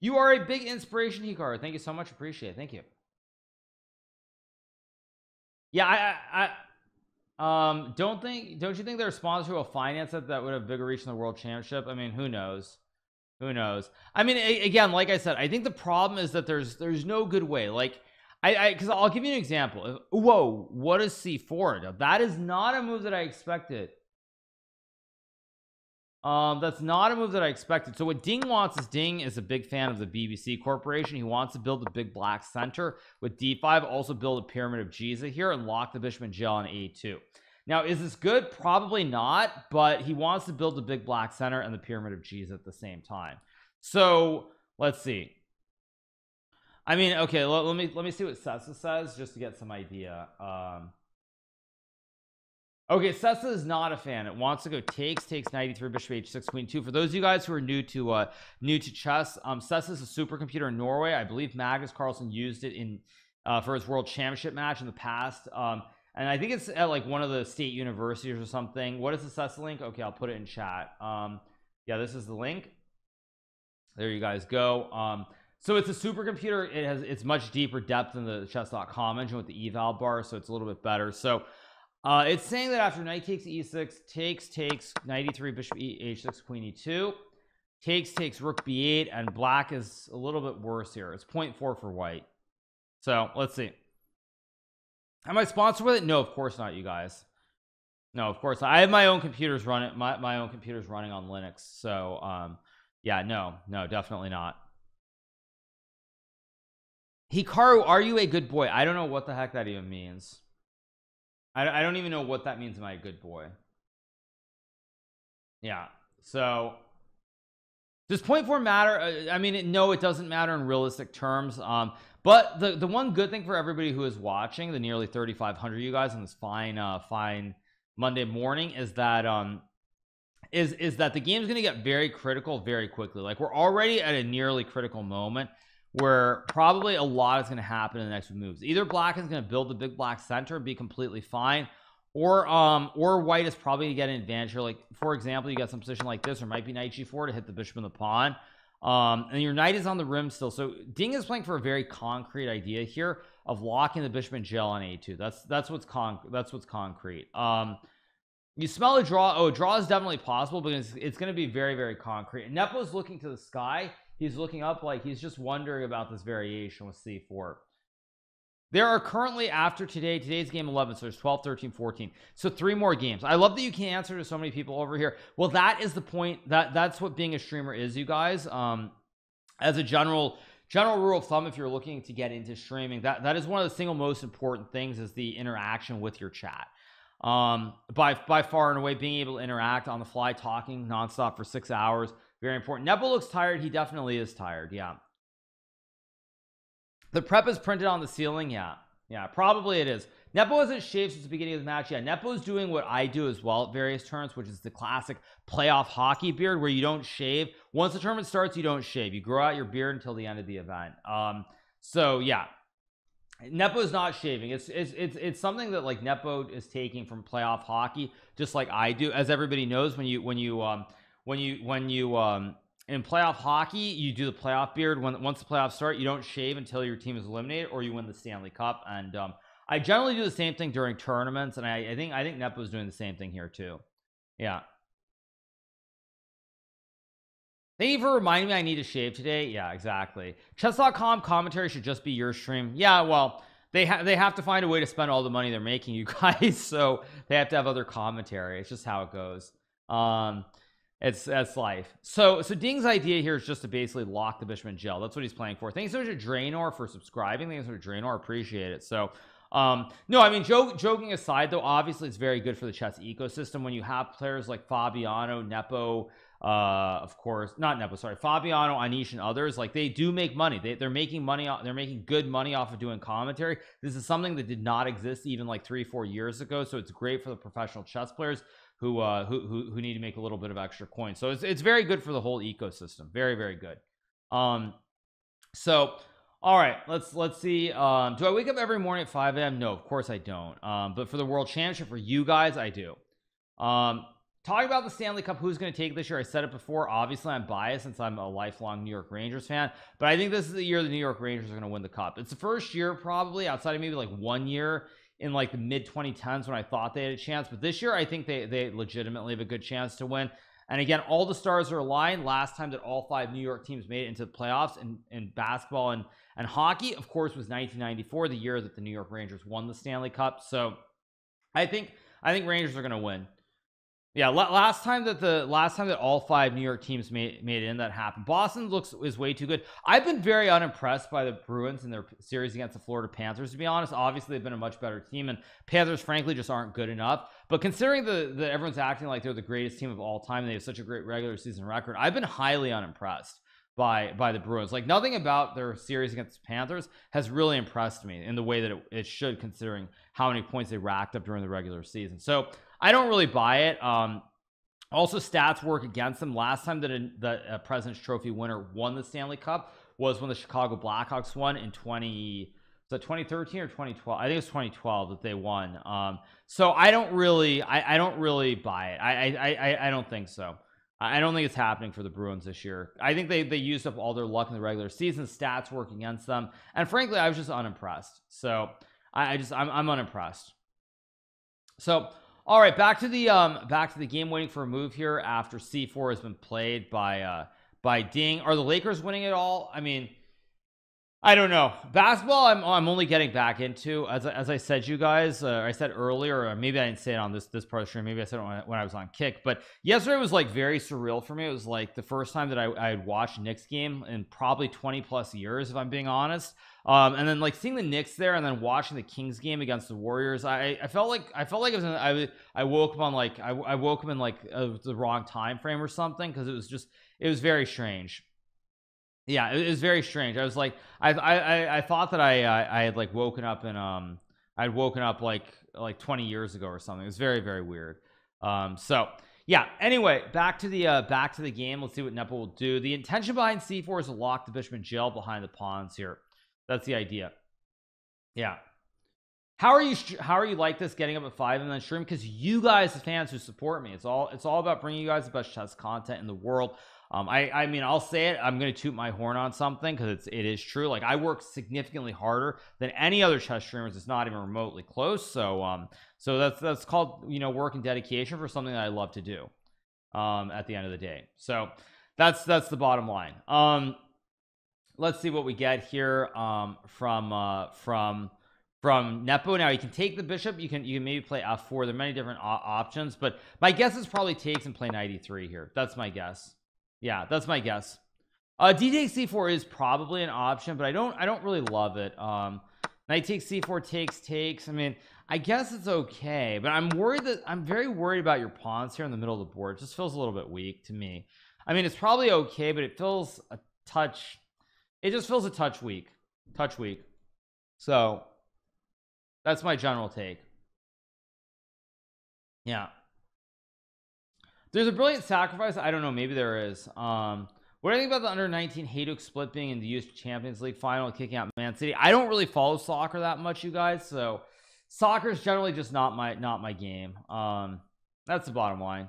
You are a big inspiration Hikaru thank you so much. Appreciate it. Thank you. Yeah I I um don't think don't you think there are sponsors will finance it that would have bigger reach in the world championship? I mean who knows? Who knows? I mean again like I said I think the problem is that there's there's no good way. Like I I because I'll give you an example. Whoa what is C4 that is not a move that I expected um that's not a move that I expected. So what Ding wants is Ding is a big fan of the BBC Corporation. He wants to build a big black center with d5 also build a pyramid of Giza here and lock the bishop and jail on a2 now is this good? Probably not but he wants to build a big black center and the pyramid of Giza at the same time. So let's see. I mean okay let, let me let me see what Sesse says just to get some idea. Um Okay, Sesse is not a fan. It wants to go takes, takes 93, bishop h6, queen 2. For those of you guys who are new to uh new to chess, um Sesse is a supercomputer in Norway. I believe Magnus Carlsen used it in uh for his world championship match in the past. Um and I think it's at like one of the state universities or something. What is the Sesse link? Okay, I'll put it in chat. Um yeah, this is the link. There you guys go. Um so it's a supercomputer it has it's much deeper depth than the chess.com engine with the eval bar so it's a little bit better so uh it's saying that after knight takes e6 takes takes 93 bishop e h6 queen e2 takes takes rook b8 and black is a little bit worse here. It's 0.4 for white. So let's see. Am I sponsored with it? No of course not you guys. No of course not. I have my own computers running my, my own computers running on Linux so um yeah no no definitely not. Hikaru are you a good boy? I don't know what the heck that even means I, I don't even know what that means am I a good boy. Yeah so does point four matter? Uh, I mean it, no it doesn't matter in realistic terms um but the the one good thing for everybody who is watching the nearly 3500 you guys on this fine uh fine Monday morning is that um is is that the game is going to get very critical very quickly. Like we're already at a nearly critical moment where probably a lot is going to happen in the next few moves. Either black is going to build the big black center and be completely fine or um or white is probably going to get an advantage. Here like for example you got some position like this or might be knight g4 to hit the bishop in the pawn um and your knight is on the rim still. So ding is playing for a very concrete idea here of locking the bishop in jail on a2 that's that's what's con that's what's concrete. Um you smell a draw. Oh a draw is definitely possible but it's, it's going to be very very concrete. And Nepo's looking to the sky he's looking up like he's just wondering about this variation with c4 there are currently after today today's game 11 so there's 12 13 14 so three more games. I love that you can answer to so many people over here. Well that is the point that that's what being a streamer is you guys. Um as a general general rule of thumb if you're looking to get into streaming that that is one of the single most important things is the interaction with your chat. Um by by far and away being able to interact on the fly talking nonstop for six hours very important. Nepo looks tired. He definitely is tired. Yeah. The prep is printed on the ceiling. Yeah. Yeah probably it is. Nepo hasn't shaved since the beginning of the match yeah Nepo's doing what I do as well at various turns which is the classic playoff hockey beard where you don't shave. Once the tournament starts you don't shave. You grow out your beard until the end of the event. Um so yeah. Nepo is not shaving. It's, it's it's it's something that like Nepo is taking from playoff hockey just like I do. As everybody knows when you when you um when you when you um in playoff hockey you do the playoff beard when once the playoffs start you don't shave until your team is eliminated or you win the Stanley Cup and um I generally do the same thing during tournaments and I, I think I think Nepo is doing the same thing here too yeah Thank you for reminding me I need to shave today. Yeah, exactly. Chess.com commentary should just be your stream. Yeah, well, they have they have to find a way to spend all the money they're making, you guys. So they have to have other commentary. It's just how it goes. Um, it's that's life. So so Ding's idea here is just to basically lock the bishop in jail. That's what he's playing for. Thanks so much to Draenor for subscribing. Thanks so much to Draenor. Appreciate it. So um no i mean joke, joking aside though obviously it's very good for the chess ecosystem when you have players like fabiano nepo uh of course not nepo sorry fabiano anish and others like they do make money they, they're making money they're making good money off of doing commentary this is something that did not exist even like three four years ago so it's great for the professional chess players who uh who, who, who need to make a little bit of extra coin. So it's, it's very good for the whole ecosystem. Very very good. Um so all right let's let's see um do I wake up every morning at 5 a.m no of course I don't. Um but for the world championship for you guys I do. Um talking about the Stanley Cup who's going to take this year. I said it before obviously I'm biased since I'm a lifelong New York Rangers fan but I think this is the year the New York Rangers are going to win the cup. It's the first year probably outside of maybe like one year in like the mid 2010s when I thought they had a chance but this year I think they they legitimately have a good chance to win. And again all the stars are aligned. Last time that all five New York teams made it into the playoffs in, in basketball and and hockey of course was 1994 the year that the New York Rangers won the Stanley Cup. So I think I think Rangers are going to win yeah last time that the last time that all five New York teams made made in that happened Boston looks is way too good. I've been very unimpressed by the Bruins in their series against the Florida Panthers to be honest. Obviously they've been a much better team and Panthers frankly just aren't good enough. But considering the that everyone's acting like they're the greatest team of all time and they have such a great regular season record I've been highly unimpressed by by the Bruins. Like nothing about their series against the Panthers has really impressed me in the way that it, it should considering how many points they racked up during the regular season. So I don't really buy it. Um also stats work against them. Last time that a, the President's Trophy winner won the Stanley Cup was when the Chicago Blackhawks won in 20 so 2013 or 2012 I think it's 2012 that they won. Um so I don't really I, I don't really buy it. I, I I I don't think so. I don't think it's happening for the Bruins this year. I think they they used up all their luck in the regular season. Stats work against them. And frankly I was just unimpressed. So I, I just I'm, I'm unimpressed. So all right back to the um back to the game waiting for a move here after c4 has been played by uh by ding. Are the lakers winning it all? I mean I don't know. Basketball I'm, I'm only getting back into. As, as I said you guys uh, I said earlier or maybe I didn't say it on this this part of the stream maybe I said it when I, when I was on kick but yesterday was like very surreal for me. It was like the first time that I, I had watched Knicks game in probably 20 plus years if I'm being honest. Um and then like seeing the Knicks there and then watching the Kings game against the Warriors I I felt like I felt like it was I I woke up on like I, I woke up in like the wrong time frame or something because it was just it was very strange yeah it was very strange. I was like I I I thought that I I, I had like woken up and um I'd woken up like like 20 years ago or something. It was very very weird. Um so yeah anyway back to the uh back to the game. Let's see what Nepo will do. The intention behind c4 is to lock the bishop in jail behind the pawns here. That's the idea. Yeah. How are you how are you like this getting up at five and then stream? Because you guys the fans who support me. It's all it's all about bringing you guys the best chess content in the world um I I mean I'll say it I'm gonna toot my horn on something because it's it is true. Like I work significantly harder than any other chess streamers it's not even remotely close so um so that's that's called you know work and dedication for something that I love to do um at the end of the day. So that's that's the bottom line. Um let's see what we get here um from uh from from Nepo. Now you can take the bishop you can you can maybe play f4 there are many different options but my guess is probably takes and play 93 here. That's my guess yeah that's my guess. Uh d takes c4 is probably an option but i don't i don't really love it. Um knight takes c4 takes takes. I mean i guess it's okay but i'm worried that i'm very worried about your pawns here in the middle of the board. It just feels a little bit weak to me. I mean it's probably okay but it feels a touch it just feels a touch weak touch weak. So that's my general take. Yeah there's a brilliant sacrifice. I don't know. Maybe there is. Um what do you think about the under 19 Hajduk split being in the US Champions League final kicking out Man City. I don't really follow soccer that much you guys so soccer is generally just not my not my game. Um that's the bottom line.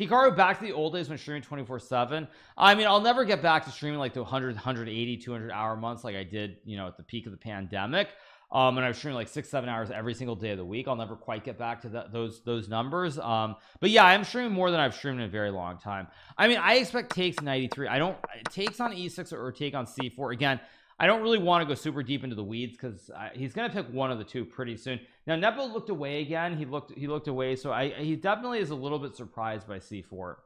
Hikaru back to the old days when streaming 24 7 I mean I'll never get back to streaming like the 100 180 200 hour months like I did you know at the peak of the pandemic um and I was streaming like six seven hours every single day of the week. I'll never quite get back to those those numbers. Um but yeah I'm streaming more than I've streamed in a very long time. I mean I expect takes 93 I don't takes on e6 or take on c4 again I don't really want to go super deep into the weeds because he's gonna pick one of the two pretty soon. Now Nepo looked away again. He looked he looked away so I he definitely is a little bit surprised by c4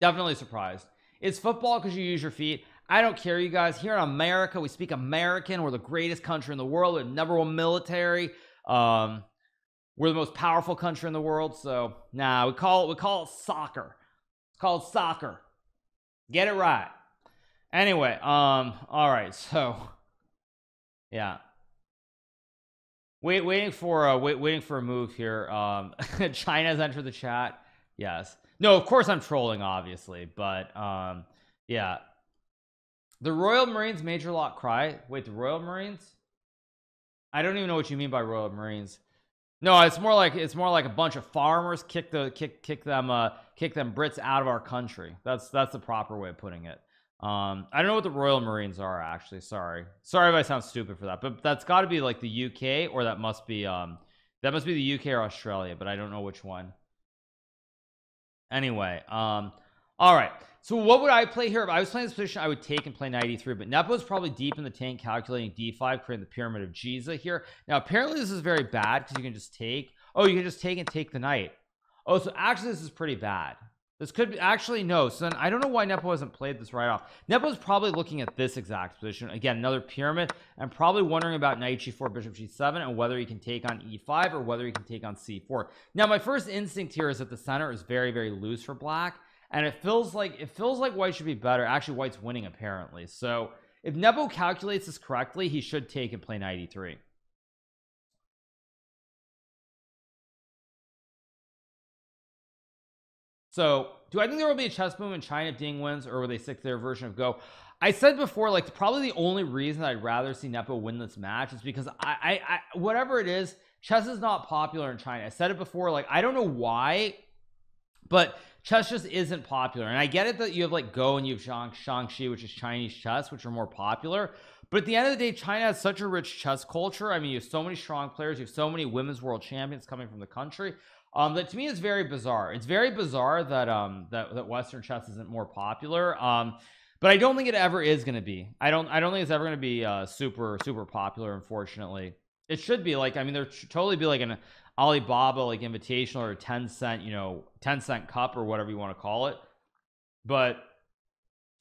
definitely surprised. It's football because you use your feet I don't care you guys. Here in America we speak American. We're the greatest country in the world. We're number one military. Um we're the most powerful country in the world. So now nah, we call it we call it soccer. It's called soccer. Get it right. Anyway um all right so yeah. Wait waiting for uh wait waiting for a move here. Um China's entered the chat. Yes. No of course I'm trolling obviously but um yeah the Royal Marines Major Lock Cry? Wait the Royal Marines? I don't even know what you mean by Royal Marines. No it's more like it's more like a bunch of farmers kick the kick kick them uh kick them Brits out of our country. That's that's the proper way of putting it. Um I don't know what the Royal Marines are actually. Sorry. Sorry if I sound stupid for that but that's got to be like the UK or that must be um that must be the UK or Australia but I don't know which one. Anyway um all right so what would I play here? If I was playing this position I would take and play 93 but Nepo's probably deep in the tank calculating d5 creating the pyramid of Giza here. Now apparently this is very bad because you can just take oh you can just take and take the knight. Oh so actually this is pretty bad. This could be actually no. So then I don't know why Nepo hasn't played this right off. Nepo's probably looking at this exact position. Again another pyramid. And probably wondering about knight g4 bishop g7 and whether he can take on e5 or whether he can take on c4 now my first instinct here is that the center is very very loose for black and it feels like it feels like white should be better. Actually white's winning apparently. So if Nepo calculates this correctly he should take and play 93 so do I think there will be a chess boom in China if Ding wins or will they stick to their version of Go? I said before like probably the only reason I'd rather see Nepo win this match is because I, I, I whatever it is chess is not popular in China. I said it before like I don't know why but chess just isn't popular. And I get it that you have like Go and you have Shang Xiangqi which is Chinese chess which are more popular. But at the end of the day China has such a rich chess culture. I mean you have so many strong players. You have so many women's world champions coming from the country um that to me is very bizarre. It's very bizarre that um that, that Western chess isn't more popular um but I don't think it ever is going to be. I don't I don't think it's ever going to be uh super super popular unfortunately. It should be. Like I mean there should totally be like an Alibaba like invitational or Tencent you know Tencent cup or whatever you want to call it. But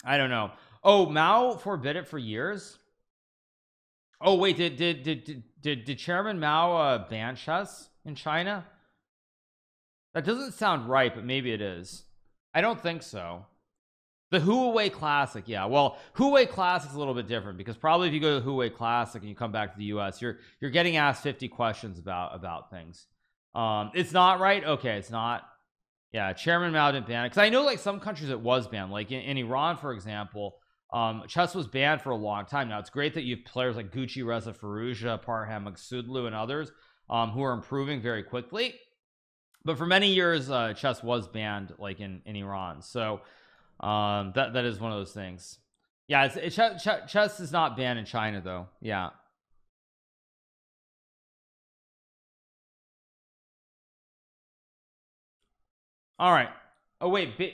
I don't know. Oh Mao forbid it for years? Oh wait did did did did, did, did Chairman Mao uh, ban chess in China? That doesn't sound right but maybe it is. I don't think so the Huawei Classic yeah. Well Huawei Classic is a little bit different because probably if you go to the Huawei Classic and you come back to the US you're you're getting asked 50 questions about about things. Um it's not right? Okay it's not. Yeah Chairman Mao didn't ban it. Because I know like some countries it was banned. Like in, in Iran for example um chess was banned for a long time. Now it's great that you have players like Gucci Reza Firouzja Parham Maghsoodloo and others um who are improving very quickly. But for many years uh chess was banned like in in Iran. So um that that is one of those things. Yeah it's it, ch ch chess is not banned in China though. Yeah. All right. Oh wait Be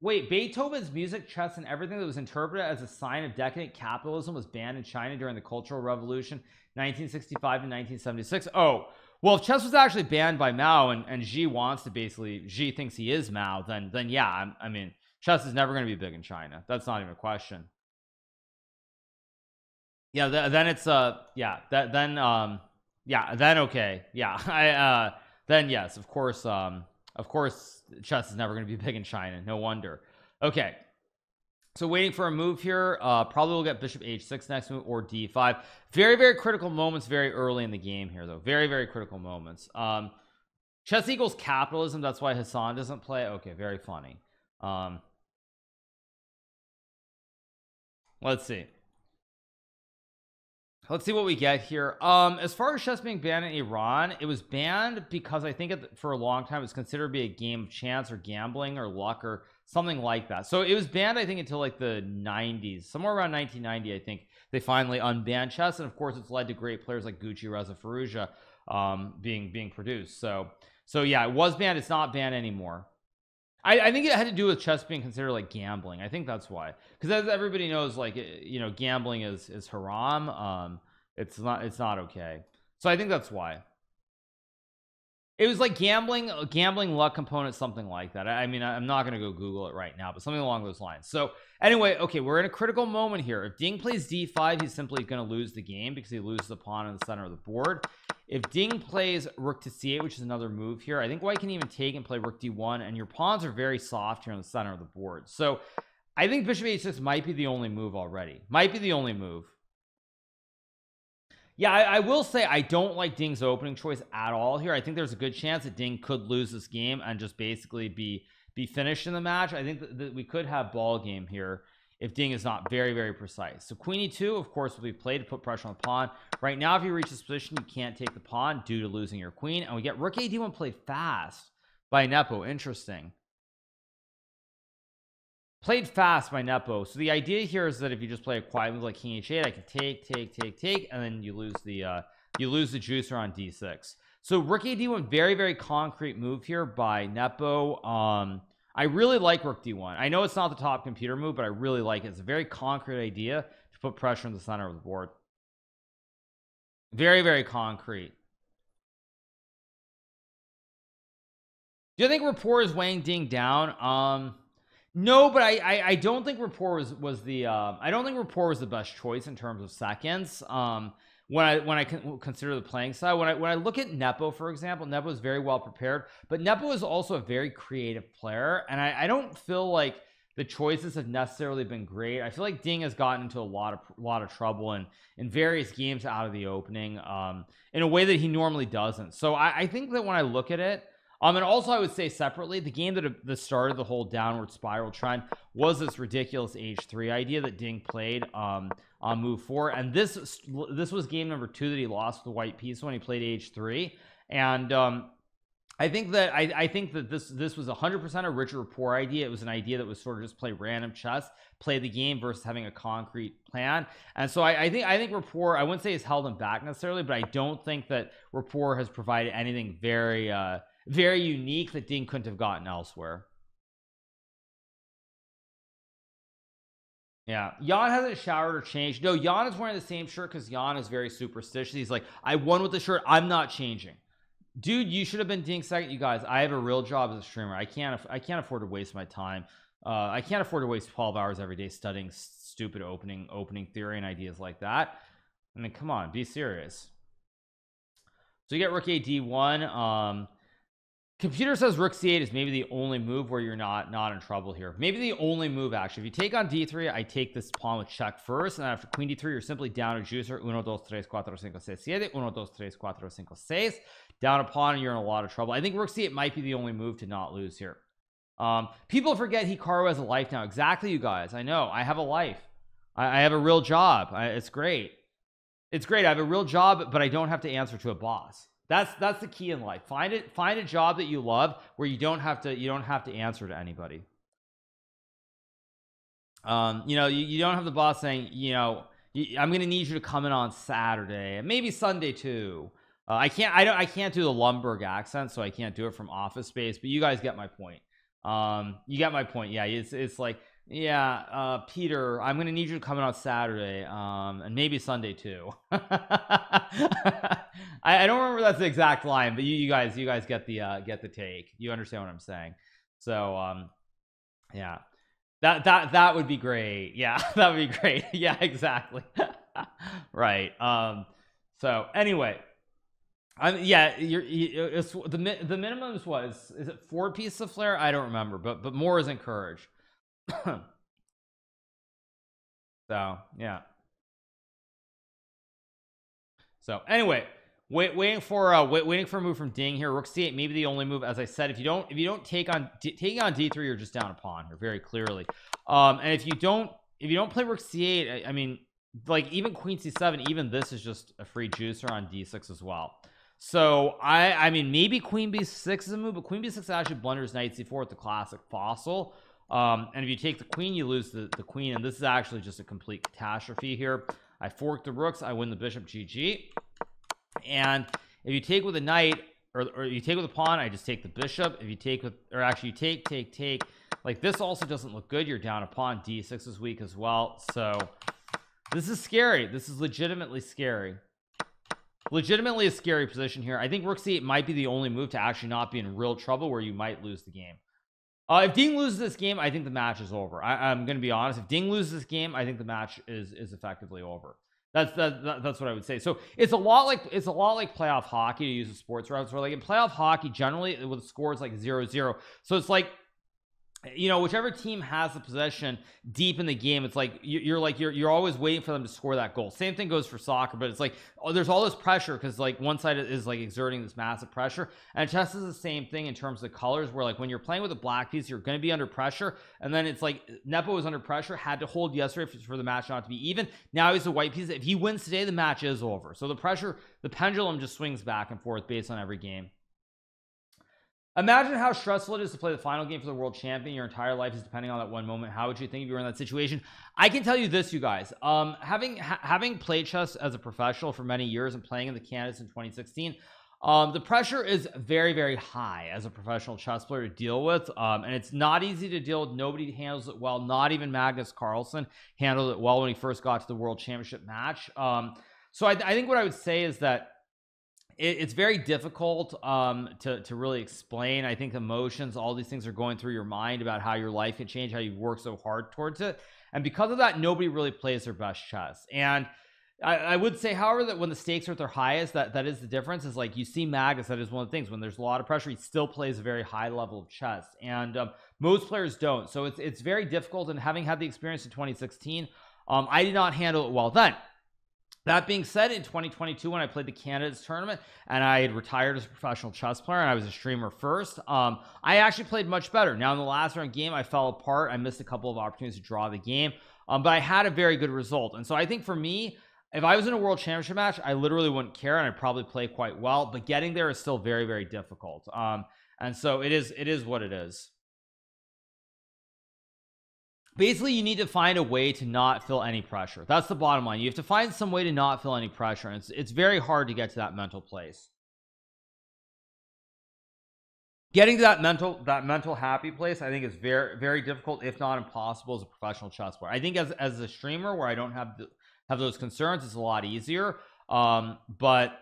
wait Beethoven's music chess and everything that was interpreted as a sign of decadent capitalism was banned in China during the Cultural Revolution 1965 to 1976 oh well if chess was actually banned by Mao and, and Xi wants to basically Xi thinks he is Mao then then yeah I'm, I mean chess is never going to be big in China. That's not even a question. Yeah th then it's uh yeah that then um yeah then okay. Yeah I uh then yes of course um of course chess is never going to be big in China. No wonder. Okay so waiting for a move here uh probably will get bishop h6 next move or d5 very very critical moments very early in the game here though. Very very critical moments. Um chess equals capitalism. That's why Hassan doesn't play. Okay very funny. Um let's see. Let's see what we get here. Um as far as chess being banned in Iran it was banned because I think it, for a long time it's considered to be a game of chance or gambling or luck or something like that. So it was banned I think until like the 90s somewhere around 1990 I think they finally unbanned chess. And of course it's led to great players like Gucci Reza Firouzja um being being produced. So so yeah it was banned. It's not banned anymore. I, I think it had to do with chess being considered like gambling. I think that's why. Because as everybody knows like you know gambling is is haram. Um it's not it's not okay. So I think that's why it was like gambling uh, gambling luck component something like that. I, I mean I'm not gonna go google it right now but something along those lines. So anyway okay we're in a critical moment here. If Ding plays d5 he's simply gonna lose the game because he loses the pawn in the center of the board. If Ding plays rook to c8 which is another move here I think white can even take and play rook d1 and your pawns are very soft here in the center of the board. So I think bishop h6 might be the only move already. Might be the only move yeah I, I, will say I don't like Ding's opening choice at all here. I think there's a good chance that Ding could lose this game and just basically be be finished in the match. I think that, that we could have ball game here if Ding is not very very precise. So queen e2 of course will be played to put pressure on the pawn. Right now if you reach this position you can't take the pawn due to losing your queen. And we get rook a d1 played fast by Nepo. Interesting played fast by Nepo. So the idea here is that if you just play a quiet move like king h8 I can take take take take and then you lose the uh you lose the juicer on d6 so rook a d1 very very concrete move here by Nepo. Um I really like rook d1 I know it's not the top computer move but I really like it. It's a very concrete idea to put pressure in the center of the board. Very very concrete. Do you think rapport is weighing ding down? Um no but I, I I, don't think rapport was was the uh, I don't think rapport was the best choice in terms of seconds. Um when I when I consider the playing style when I when I look at Nepo for example Nepo is very well prepared but Nepo is also a very creative player and I, I don't feel like the choices have necessarily been great. I feel like Ding has gotten into a lot of a lot of trouble in in various games out of the opening um in a way that he normally doesn't. So I, I think that when I look at it um and also I would say separately the game that that started the whole downward spiral trend was this ridiculous h3 idea that Ding played um on move four and this this was game number two that he lost the white piece when he played h3 and um I think that I, I think that this this was 100% a Richard Rapport idea. It was an idea that was sort of just play random chess, play the game versus having a concrete plan. And so I, I think I think Rapport I wouldn't say it's held him back necessarily, but I don't think that Rapport has provided anything very uh, very unique that Ding couldn't have gotten elsewhere. Yeah, Ian hasn't showered or changed. No, Ian is wearing the same shirt because Ian is very superstitious. He's like, I won with the shirt. I'm not changing dude you should have been doing second you guys I have a real job as a streamer I can't I can't afford to waste my time uh, I can't afford to waste 12 hours every day studying stupid opening opening theory and ideas like that I mean come on be serious so you get rookie a d1 um computer says rook c8 is maybe the only move where you're not not in trouble here. Maybe the only move actually. If you take on d3 I take this pawn with check first and after queen d3 you're simply down a juicer. 1 2 3 4 5 6 7 1 2 3 4 5 6 down a pawn and you're in a lot of trouble. I think rook c8 might be the only move to not lose here. Um people forget Hikaru has a life now. Exactly you guys. I know. I have a life. I, I have a real job. I, it's great. It's great. I have a real job but I don't have to answer to a boss that's that's the key in life. Find it find a job that you love where you don't have to you don't have to answer to anybody. Um you know you, you don't have the boss saying you know I'm gonna need you to come in on Saturday and maybe Sunday too. Uh, I can't I don't I can't do the Lumbergh accent so I can't do it from office space but you guys get my point. Um you get my point. Yeah it's it's like yeah uh Peter I'm gonna need you to come in on Saturday um and maybe Sunday too. I, I don't remember that's the exact line but you, you guys you guys get the uh get the take. You understand what I'm saying. So um yeah. That that that would be great. Yeah that would be great. Yeah exactly. Right um so anyway. I mean, yeah, you're, you, it's the the minimums was is it four pieces of flair? I don't remember, but but more is encouraged. so yeah. So anyway, wait, waiting for uh, wait, waiting for a move from Ding here. Rook c8, maybe the only move. As I said, if you don't if you don't take on taking on d3, you're just down a pawn here very clearly. Um, and if you don't if you don't play Rook c8, I, I mean, like even Queen c7, even this is just a free juicer on d6 as well. So I I mean maybe Queen B6 is a move, but Queen B6 actually blunders Knight C4 with the classic fossil. Um, and if you take the queen, you lose the, the queen, and this is actually just a complete catastrophe here. I fork the rooks, I win the bishop GG. And if you take with a knight, or, or you take with a pawn, I just take the bishop. If you take with, or actually you take, take, take, like this also doesn't look good. You're down a pawn. D6 is weak as well. So this is scary. This is legitimately scary legitimately a scary position here I think rook c8 might be the only move to actually not be in real trouble where you might lose the game uh, if Ding loses this game I think the match is over. I, am gonna be honest. If Ding loses this game I think the match is is effectively over. That's that, that, that's what I would say. So it's a lot like it's a lot like playoff hockey to use a sports routes where like in playoff hockey generally with scores like zero zero. So it's like you know whichever team has the possession deep in the game it's like you're like you're you're always waiting for them to score that goal. Same thing goes for soccer but it's like oh there's all this pressure because like one side is like exerting this massive pressure. And chess is the same thing in terms of colors where like when you're playing with a black piece you're going to be under pressure. And then it's like Nepo was under pressure had to hold yesterday for the match not to be even. Now he's a white piece. If he wins today the match is over. So the pressure the pendulum just swings back and forth based on every game Imagine how stressful it is to play the final game for the world champion. Your entire life is depending on that one moment. How would you think if you were in that situation? I can tell you this, you guys. Um, having ha having played chess as a professional for many years and playing in the Candidates in 2016, um, the pressure is very, very high as a professional chess player to deal with. Um, and it's not easy to deal with. Nobody handles it well. Not even Magnus Carlsen handled it well when he first got to the world championship match. Um, so I, I think what I would say is that it, it's very difficult um, to to really explain. I think emotions, all these things are going through your mind about how your life can change, how you work so hard towards it, and because of that, nobody really plays their best chess. And I, I, would say, however, that when the stakes are at their highest, that that is the difference. Is like you see Magnus. That is one of the things when there's a lot of pressure, he still plays a very high level of chess, and um, most players don't. So it's it's very difficult. And having had the experience in 2016, um, I did not handle it well then. That being said, in 2022, when I played the Candidates tournament and I had retired as a professional chess player and I was a streamer first, um, I actually played much better. Now, in the last round game, I fell apart. I missed a couple of opportunities to draw the game, um, but I had a very good result. And so I think for me, if I was in a world championship match I literally wouldn't care and I'd probably play quite well but getting there is still very very difficult um and so it is it is what it is basically you need to find a way to not feel any pressure. That's the bottom line. You have to find some way to not feel any pressure and it's, it's very hard to get to that mental place. Getting to that mental that mental happy place I think is very very difficult if not impossible as a professional chess player. I think as, as a streamer where I don't have the, have those concerns it's a lot easier. Um but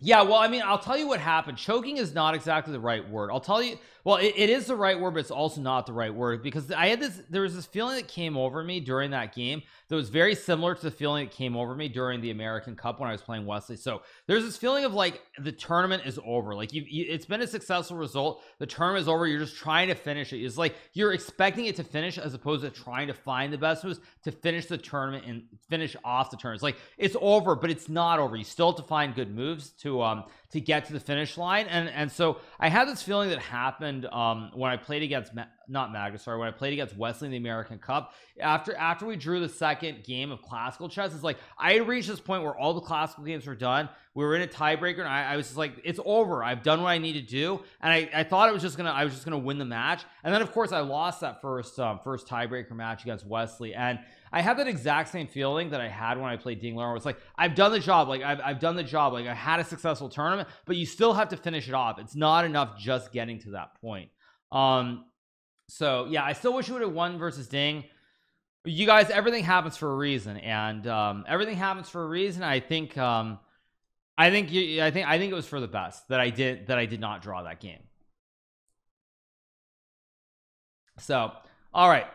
yeah well I mean I'll tell you what happened. Choking is not exactly the right word. I'll tell you well it, it is the right word but it's also not the right word because I had this there was this feeling that came over me during that game that was very similar to the feeling that came over me during the American Cup when I was playing Wesley. So there's this feeling of like the tournament is over. Like you, you it's been a successful result. The tournament is over. You're just trying to finish it. It's like you're expecting it to finish as opposed to trying to find the best moves to finish the tournament and finish off the tournament. It's like it's over but it's not over. You still have to find good moves to um to get to the finish line. And and so I had this feeling that happened um when I played against Ma not Magnus sorry when I played against Wesley in the American Cup after after we drew the second game of classical chess it's like I reached this point where all the classical games were done. We were in a tiebreaker and I, I was just like it's over. I've done what I need to do. And I, I thought it was just gonna I was just gonna win the match. And then of course I lost that first um, first tiebreaker match against Wesley. And I had that exact same feeling that I had when I played Ding Liren. It's like I've done the job, like I've, I've done the job, like I had a successful tournament, but you still have to finish it off. It's not enough just getting to that point. Um, so yeah, I still wish you would have won versus Ding. You guys, everything happens for a reason, and um, everything happens for a reason. I think, um, I think, you, I think, I think it was for the best that I did that I did not draw that game. So, all right.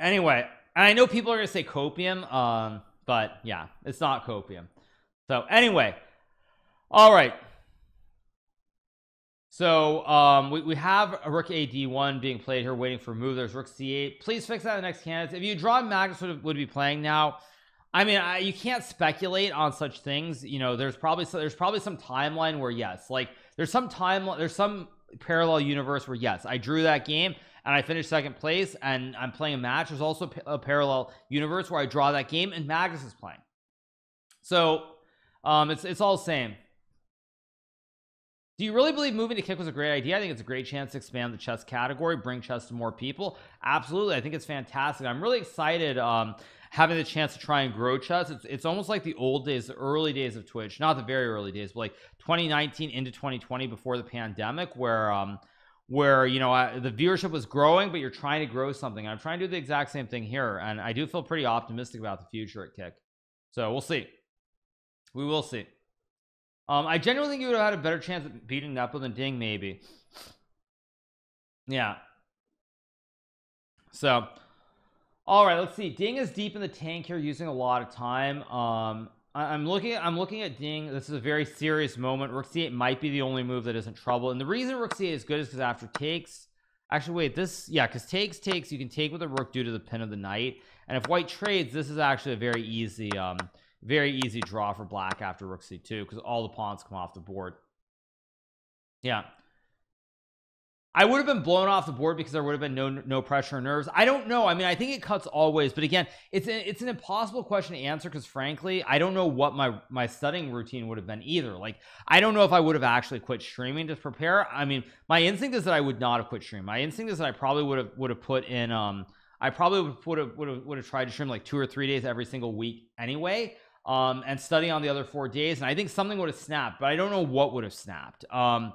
Anyway, and I know people are gonna say copium um but yeah it's not copium. So anyway all right. So um we, we have a rook ad1 being played here waiting for move. There's rook c8 please fix that the next candidates. If you draw magnus would, would be playing now I mean I, you can't speculate on such things. You know there's probably so, there's probably some timeline where yes like there's some time there's some parallel universe where yes I drew that game and I finished second place and I'm playing a match. There's also a parallel universe where I draw that game and Magnus is playing. So um it's it's all the same. Do you really believe moving to kick was a great idea? I think it's a great chance to expand the chess category bring chess to more people. Absolutely I think it's fantastic. I'm really excited um having the chance to try and grow chess. It's, it's almost like the old days the early days of Twitch. Not the very early days but like 2019 into 2020 before the pandemic where um where you know I, the viewership was growing but you're trying to grow something. I'm trying to do the exact same thing here and I do feel pretty optimistic about the future at kick. So we'll see. We will see. Um I genuinely think you would have had a better chance of beating Nepo than Ding maybe. Yeah. So all right let's see. Ding is deep in the tank here using a lot of time. Um I'm looking at I'm looking at Ding. This is a very serious moment. Rook c8 might be the only move that isn't trouble. And the reason Rook c8 is good is because after takes actually wait this yeah because takes takes you can take with a rook due to the pin of the knight. And if white trades this is actually a very easy um very easy draw for black after rook c2 because all the pawns come off the board. Yeah I would have been blown off the board because there would have been no no pressure or nerves. I don't know. I mean I think it cuts always but again it's a, it's an impossible question to answer because frankly I don't know what my my studying routine would have been either. Like I don't know if I would have actually quit streaming to prepare. I mean my instinct is that I would not have quit streaming. My instinct is that I probably would have would have put in um I probably would have would have would have tried to stream like two or three days every single week anyway um and study on the other four days and I think something would have snapped but I don't know what would have snapped. Um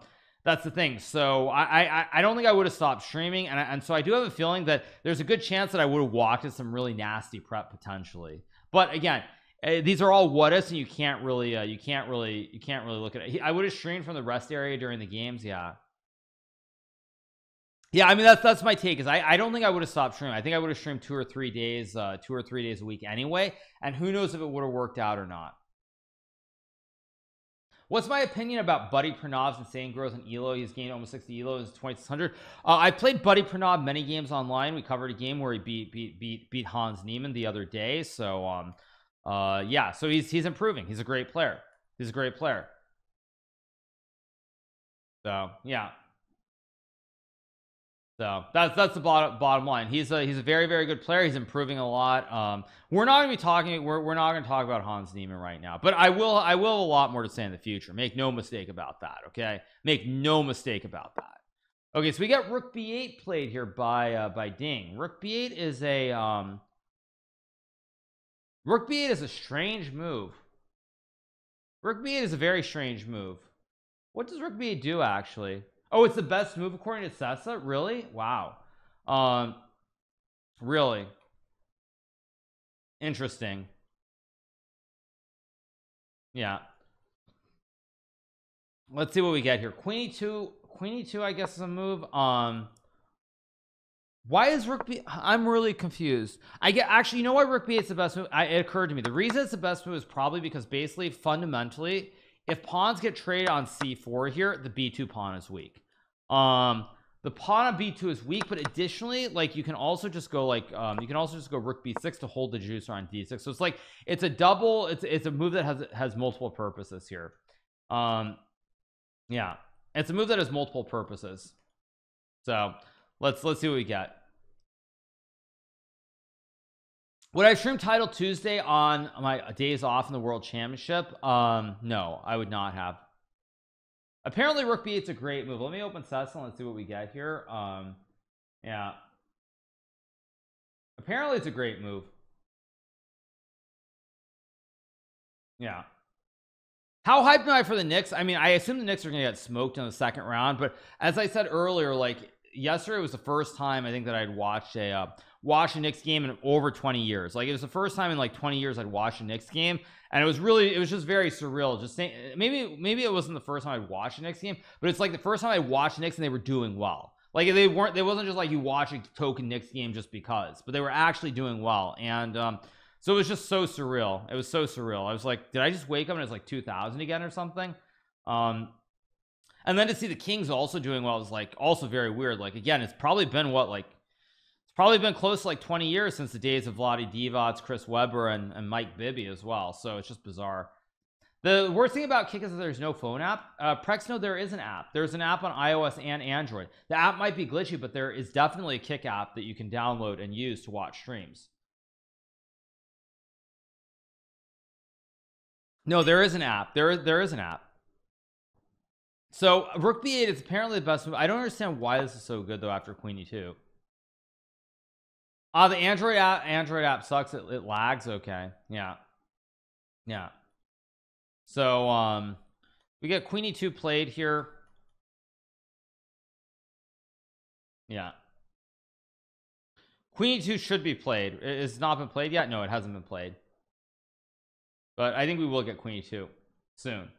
that's the thing. So I I, I don't think I would have stopped streaming and, I, and so I do have a feeling that there's a good chance that I would have walked in some really nasty prep potentially. But again uh, these are all what ifs and you can't really uh, you can't really you can't really look at it. I would have streamed from the rest area during the games yeah. Yeah I mean that's that's my take is I I don't think I would have stopped streaming. I think I would have streamed two or three days uh two or three days a week anyway and who knows if it would have worked out or not What's my opinion about Buddy Pernov's insane growth in Elo? He's gained almost 60 Elo in 2600. Uh, I played Buddy Pernov many games online. We covered a game where he beat beat beat beat Hans Niemann the other day. So um uh yeah, so he's he's improving. He's a great player. He's a great player. So yeah. So that's that's the bottom bottom line. He's a he's a very very good player. He's improving a lot. Um we're not gonna be talking we're, we're not gonna talk about Hans Niemann right now but I will I will a lot more to say in the future. Make no mistake about that okay? Make no mistake about that. Okay so we got rook b8 played here by uh by ding. Rook b8 is a um rook b8 is a strange move. Rook b8 is a very strange move. What does rook b8 do actually oh it's the best move according to Sesse? Really? Wow. Um really. Interesting. Yeah. Let's see what we get here. Queen e2 queen e2 I guess is a move. Um why is rook b I'm really confused. I get actually you know why rook b8 is the best move? I, it occurred to me. The reason it's the best move is probably because basically fundamentally if pawns get traded on c4 here the b2 pawn is weak. Um the pawn on b2 is weak but additionally like you can also just go like um you can also just go rook b6 to hold the juicer on d6 so it's like it's a double it's it's a move that has has multiple purposes here. Um yeah it's a move that has multiple purposes. So let's let's see what we get would I stream title Tuesday on my days off in the world championship? Um no I would not have. Apparently rook b it's a great move. Let me open Sesse and see what we get here. Um yeah. Apparently it's a great move. Yeah. How hyped am I for the Knicks? I mean I assume the Knicks are gonna get smoked in the second round but as I said earlier like yesterday was the first time I think that I'd watched a uh, watched a Knicks game in over 20 years. Like it was the first time in like 20 years I'd watched a Knicks game and it was really it was just very surreal. Just saying maybe maybe it wasn't the first time I'd watched a Knicks game but it's like the first time I watched Knicks and they were doing well. Like they weren't they wasn't just like you watch a token Knicks game just because but they were actually doing well and um so it was just so surreal. It was so surreal. I was like did I just wake up and it's like 2000 again or something? Um and then to see the Kings also doing well is like also very weird. Like again it's probably been what like probably been close to like 20 years since the days of Vlade Divac Chris Webber and, and Mike Bibby as well so it's just bizarre. The worst thing about kick is that there's no phone app. Uh Prexno there is an app. There's an app on iOS and Android. The app might be glitchy but there is definitely a kick app that you can download and use to watch streams. No there is an app. There there is an app. So rook b8 is apparently the best move. I don't understand why this is so good though after queen e2 ah uh, the Android app Android app sucks. It, it lags okay. Yeah. Yeah. So um we get queen e2 played here. Yeah. Queen e2 should be played. It's not been played yet? No it hasn't been played. But I think we will get queen e2 soon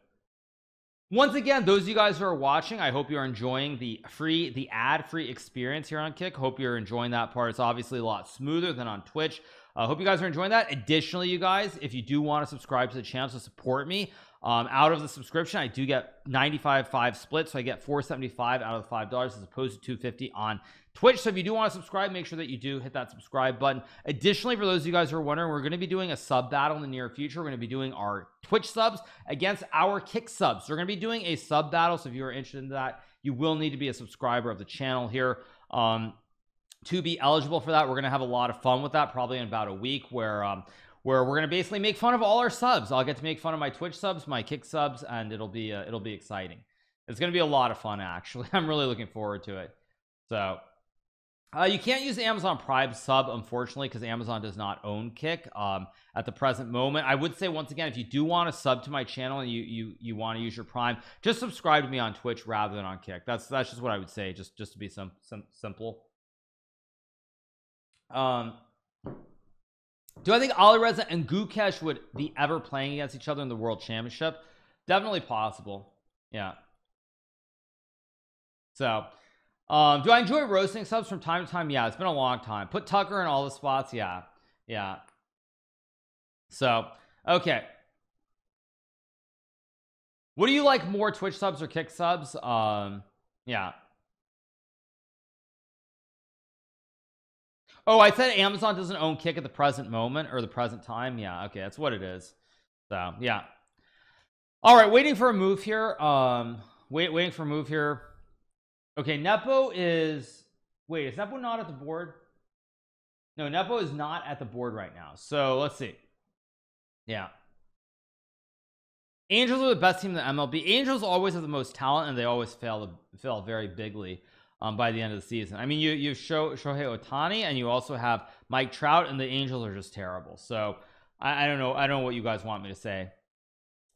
once again those of you guys who are watching I hope you're enjoying the free the ad-free experience here on kick. Hope you're enjoying that part. It's obviously a lot smoother than on Twitch. I uh, hope you guys are enjoying that. Additionally you guys if you do want to subscribe to the channel to support me um, out of the subscription I do get 95 5 split so I get 475 out of the five dollars as opposed to 250 on Twitch. So if you do want to subscribe make sure that you do hit that subscribe button. Additionally for those of you guys who are wondering we're going to be doing a sub battle in the near future. We're going to be doing our Twitch subs against our kick subs. So we're going to be doing a sub battle so if you are interested in that you will need to be a subscriber of the channel here. Um to be eligible for that we're going to have a lot of fun with that probably in about a week where um where we're gonna basically make fun of all our subs. I'll get to make fun of my Twitch subs my kick subs and it'll be uh, it'll be exciting. It's gonna be a lot of fun actually. I'm really looking forward to it. So uh, you can't use Amazon Prime sub unfortunately because Amazon does not own kick um, at the present moment. I would say once again if you do want to sub to my channel and you you you want to use your prime just subscribe to me on Twitch rather than on kick. That's that's just what I would say just just to be some, some simple. Um do I think Alireza and Gukesh would be ever playing against each other in the world championship? Definitely possible. Yeah. So um do I enjoy roasting subs from time to time? Yeah it's been a long time. Put Tucker in all the spots? Yeah. Yeah. So okay. What do you like more Twitch subs or kick subs? Um yeah oh I said Amazon doesn't own kick at the present moment or the present time. Yeah okay that's what it is. So yeah. All right waiting for a move here. Um wait waiting for a move here. Okay Nepo is wait is Nepo not at the board? No Nepo is not at the board right now. So let's see. Yeah. Angels are the best team in the MLB Angels always have the most talent and they always fail fail very bigly um, by the end of the season. I mean you you show Shohei Ohtani and you also have Mike Trout and the Angels are just terrible. So I, I don't know I don't know what you guys want me to say.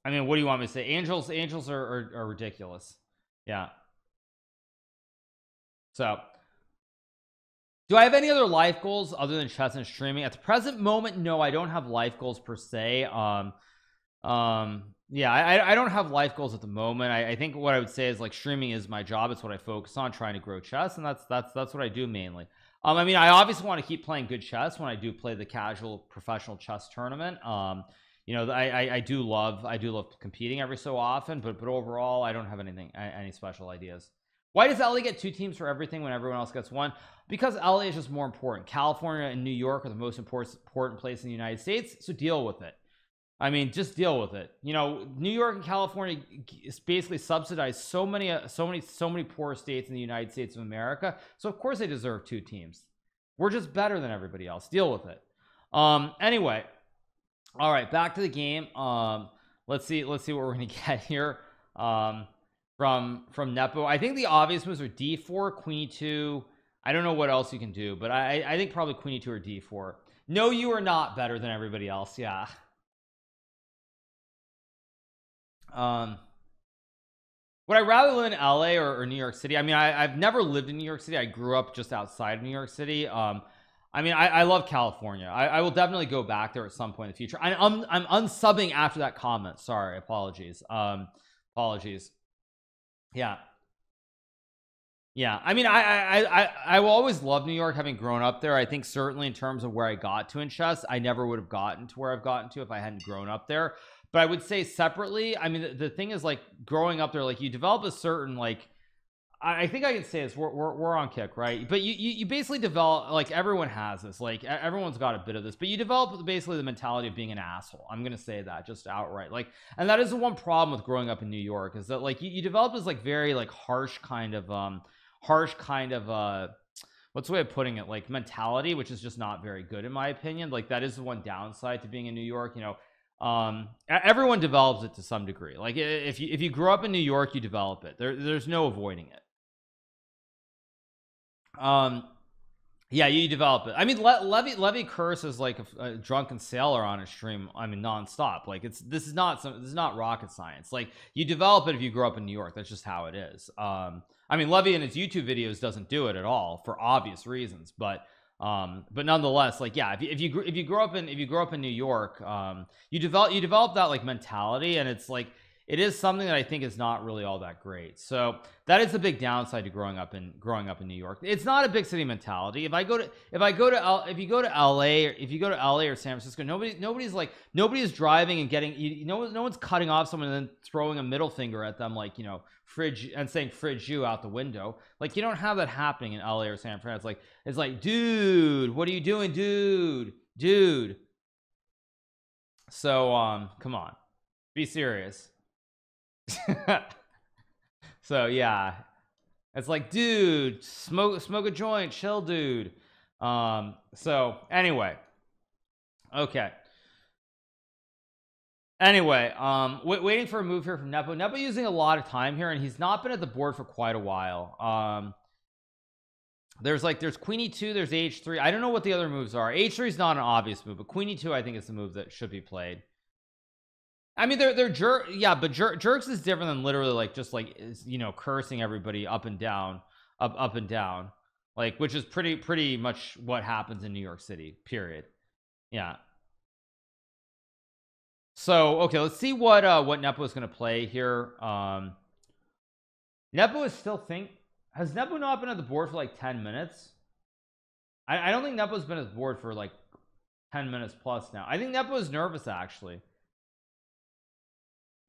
I mean what do you want me to say? Angels Angels are, are, are ridiculous. Yeah. So do I have any other life goals other than chess and streaming? At the present moment no I don't have life goals per se. Um um yeah I, I don't have life goals at the moment. I, I think what I would say is like streaming is my job. It's what I focus on trying to grow chess and that's that's that's what I do mainly. Um I mean I obviously want to keep playing good chess when I do play the casual professional chess tournament. Um you know I, I, I do love I do love competing every so often but but overall I don't have anything any special ideas. Why does LA get two teams for everything when everyone else gets one? Because LA is just more important. California and New York are the most important important place in the United States so deal with it I mean just deal with it. You know New York and California is basically subsidize so many uh, so many so many poor states in the United States of America. So of course they deserve two teams. We're just better than everybody else. Deal with it. Um anyway all right back to the game. Um let's see let's see what we're gonna get here um from from Nepo. I think the obvious moves are d4 queen e2 I don't know what else you can do but I I think probably queen e2 or d4 no you are not better than everybody else. Yeah um would I rather live in LA or, or New York City? I mean I, I've never lived in New York City. I grew up just outside of New York City. Um I mean I, I love California. I, I will definitely go back there at some point in the future. I, I'm I'm unsubbing after that comment. Sorry. Apologies. Um apologies. Yeah. Yeah. I mean I I I I will always love New York having grown up there. I think certainly in terms of where I got to in chess I never would have gotten to where I've gotten to if I hadn't grown up there but I would say separately I mean the, the thing is like growing up there like you develop a certain like I, think I can say this we're, we're, we're on kick right? But you, you you basically develop like everyone has this like everyone's got a bit of this but you develop basically the mentality of being an asshole. I'm gonna say that just outright like and that is the one problem with growing up in New York is that like you, you develop this like very like harsh kind of um harsh kind of uh what's the way of putting it? Like mentality which is just not very good in my opinion. Like that is the one downside to being in New York you know um everyone develops it to some degree. Like if you if you grow up in New York you develop it. There there's no avoiding it. Um yeah you develop it. I mean Le Levy Levy curse is like a, a, drunken sailor on a stream I mean non-stop. Like it's this is not some this is not rocket science. Like you develop it if you grow up in New York. That's just how it is. Um I mean Levy in his YouTube videos doesn't do it at all for obvious reasons but um but nonetheless like yeah if you if you if you grow up in if you grow up in New York um you develop you develop that like mentality and it's like it is something that I think is not really all that great. So that is a big downside to growing up in growing up in New York. It's not a big city mentality. If I go to if I go to L, if you go to LA or if you go to LA or San Francisco nobody nobody's like nobody is driving and getting you know no one's cutting off someone and then throwing a middle finger at them like you know fridge and saying fridge you out the window. Like you don't have that happening in LA or San Francisco it's like it's like dude what are you doing dude? Dude. So um come on. Be serious so yeah. It's like dude smoke smoke a joint chill dude. Um so anyway. Okay. Anyway um waiting for a move here from Nepo. Nepo using a lot of time here and he's not been at the board for quite a while. Um there's like there's queen e2 there's h3 I don't know what the other moves are. H3 is not an obvious move but queen e2 I think is the move that should be played I mean they're they're jerk yeah but jer jerks is different than literally like just like you know cursing everybody up and down up up and down like which is pretty pretty much what happens in New York City period. Yeah. So okay let's see what uh what Nepo is going to play here. Um Nepo is still think has Nepo not been at the board for like 10 minutes? I, I don't think Nepo's been at the board for like 10 minutes plus now. I think Nepo is nervous actually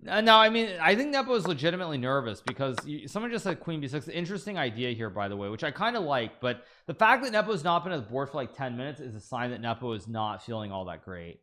uh, no I mean I think Nepo is legitimately nervous because you, someone just said queen b6 interesting idea here by the way which I kind of like but the fact that Nepo has not been at the board for like 10 minutes is a sign that Nepo is not feeling all that great.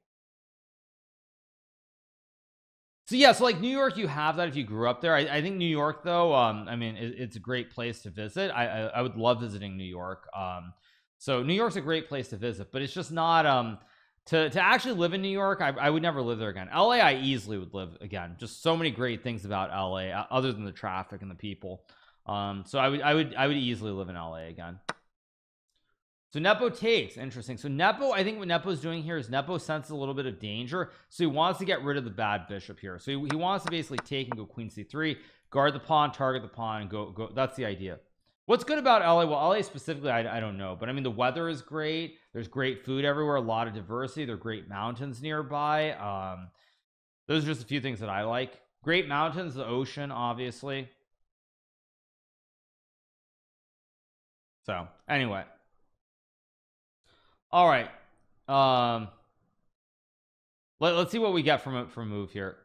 So yeah so like New York you have that if you grew up there. I, I think New York though um I mean it, it's a great place to visit. I, I, I would love visiting New York um so New York's a great place to visit but it's just not um to to actually live in New York I, I would never live there again. LA I easily would live again. Just so many great things about LA uh, other than the traffic and the people. Um so I would I would I would easily live in LA again. So Nepo takes interesting. So Nepo I think what Nepo's doing here is Nepo senses a little bit of danger. So he wants to get rid of the bad bishop here. So he, he wants to basically take and go queen c3 guard the pawn target the pawn and go go that's the idea what's good about LA well LA specifically I, I don't know but I mean the weather is great. There's great food everywhere a lot of diversity. There are great mountains nearby. Um those are just a few things that I like. Great mountains the ocean obviously. So anyway. All right um let, let's see what we get from from move here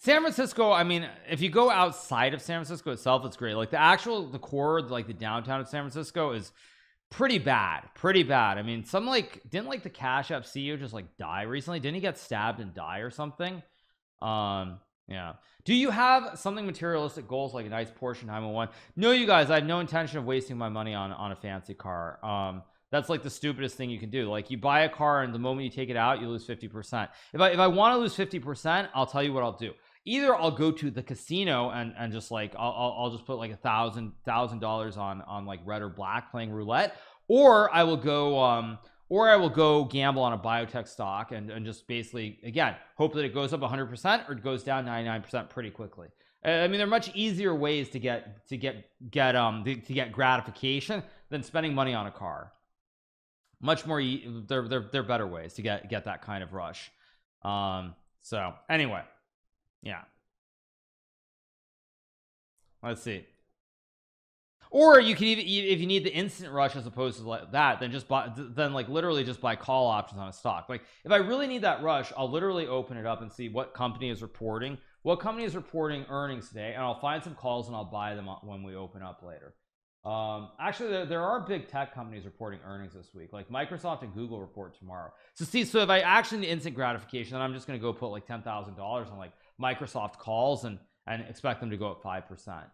San Francisco I mean if you go outside of San Francisco itself it's great. Like the actual the core like the downtown of San Francisco is pretty bad pretty bad. I mean some like didn't like the Cash App CEO just like die recently? Didn't he get stabbed and die or something? Um yeah. Do you have something materialistic goals like a nice Porsche 911 no you guys I have no intention of wasting my money on on a fancy car. Um that's like the stupidest thing you can do. Like you buy a car and the moment you take it out you lose 50 percent. If I if I want to lose 50 percent I'll tell you what I'll do either I'll go to the casino and and just like I'll, I'll, I'll just put like a thousand thousand dollars on on like red or black playing roulette or I will go um or I will go gamble on a biotech stock and, and just basically again hope that it goes up 100% or it goes down 99% pretty quickly. I mean there are much easier ways to get to get get um to, to get gratification than spending money on a car. Much more they're, they're they're better ways to get get that kind of rush. Um so anyway yeah. Let's see. Or you can even if you need the instant rush as opposed to like that then just buy then like literally just buy call options on a stock. Like if I really need that rush I'll literally open it up and see what company is reporting what company is reporting earnings today and I'll find some calls and I'll buy them when we open up later. Um actually there, there are big tech companies reporting earnings this week like Microsoft and Google report tomorrow. So see so if I actually need instant gratification then I'm just going to go put like ten thousand dollars on like Microsoft calls and and expect them to go up five percent.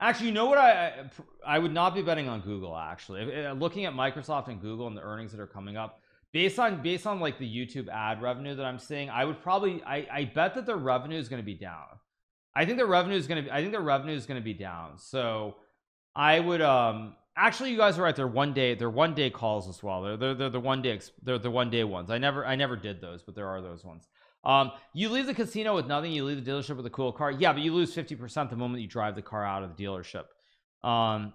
Actually you know what I I would not be betting on Google actually. Uh, looking at Microsoft and Google and the earnings that are coming up based on based on like the YouTube ad revenue that I'm seeing I would probably I I bet that their revenue is going to be down. I think their revenue is going to be I think their revenue is going to be down. So I would um actually you guys are right. They're one day they're one day calls as well. They're they're, they're the one day they're the one day ones. I never I never did those but there are those ones. Um you leave the casino with nothing you leave the dealership with a cool car. Yeah but you lose 50 percent the moment you drive the car out of the dealership. Um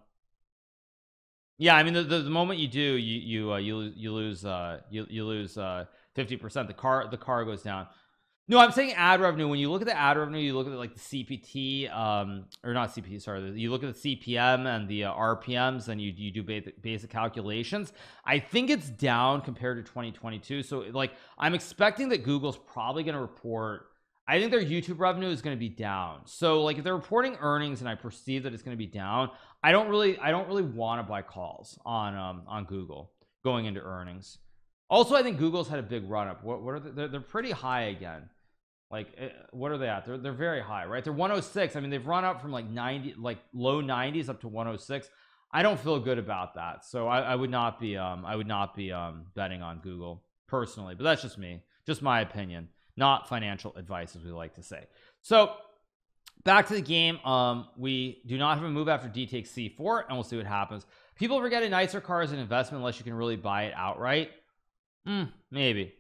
yeah I mean the, the, the moment you do you you uh, you you lose uh you, you lose uh 50 percent. The car the car goes down no I'm saying ad revenue. When you look at the ad revenue you look at like the CPT um or not CPT sorry. You look at the CPM and the uh, RPMs and you you do basic, basic calculations. I think it's down compared to 2022 so like I'm expecting that Google's probably going to report I think their YouTube revenue is going to be down. So like if they're reporting earnings and I perceive that it's going to be down I don't really I don't really want to buy calls on um on Google going into earnings. Also I think Google's had a big run up what, what are they? They're, they're pretty high again like eh, what are they at? They're, they're very high right? They're 106 I mean they've run up from like 90 like low 90s up to 106 I don't feel good about that. So I, I would not be um I would not be um betting on Google personally but that's just me. Just my opinion not financial advice as we like to say. So back to the game. Um we do not have a move after d takes c4 and we'll see what happens. People forget a nicer car as an investment unless you can really buy it outright. Hmm, maybe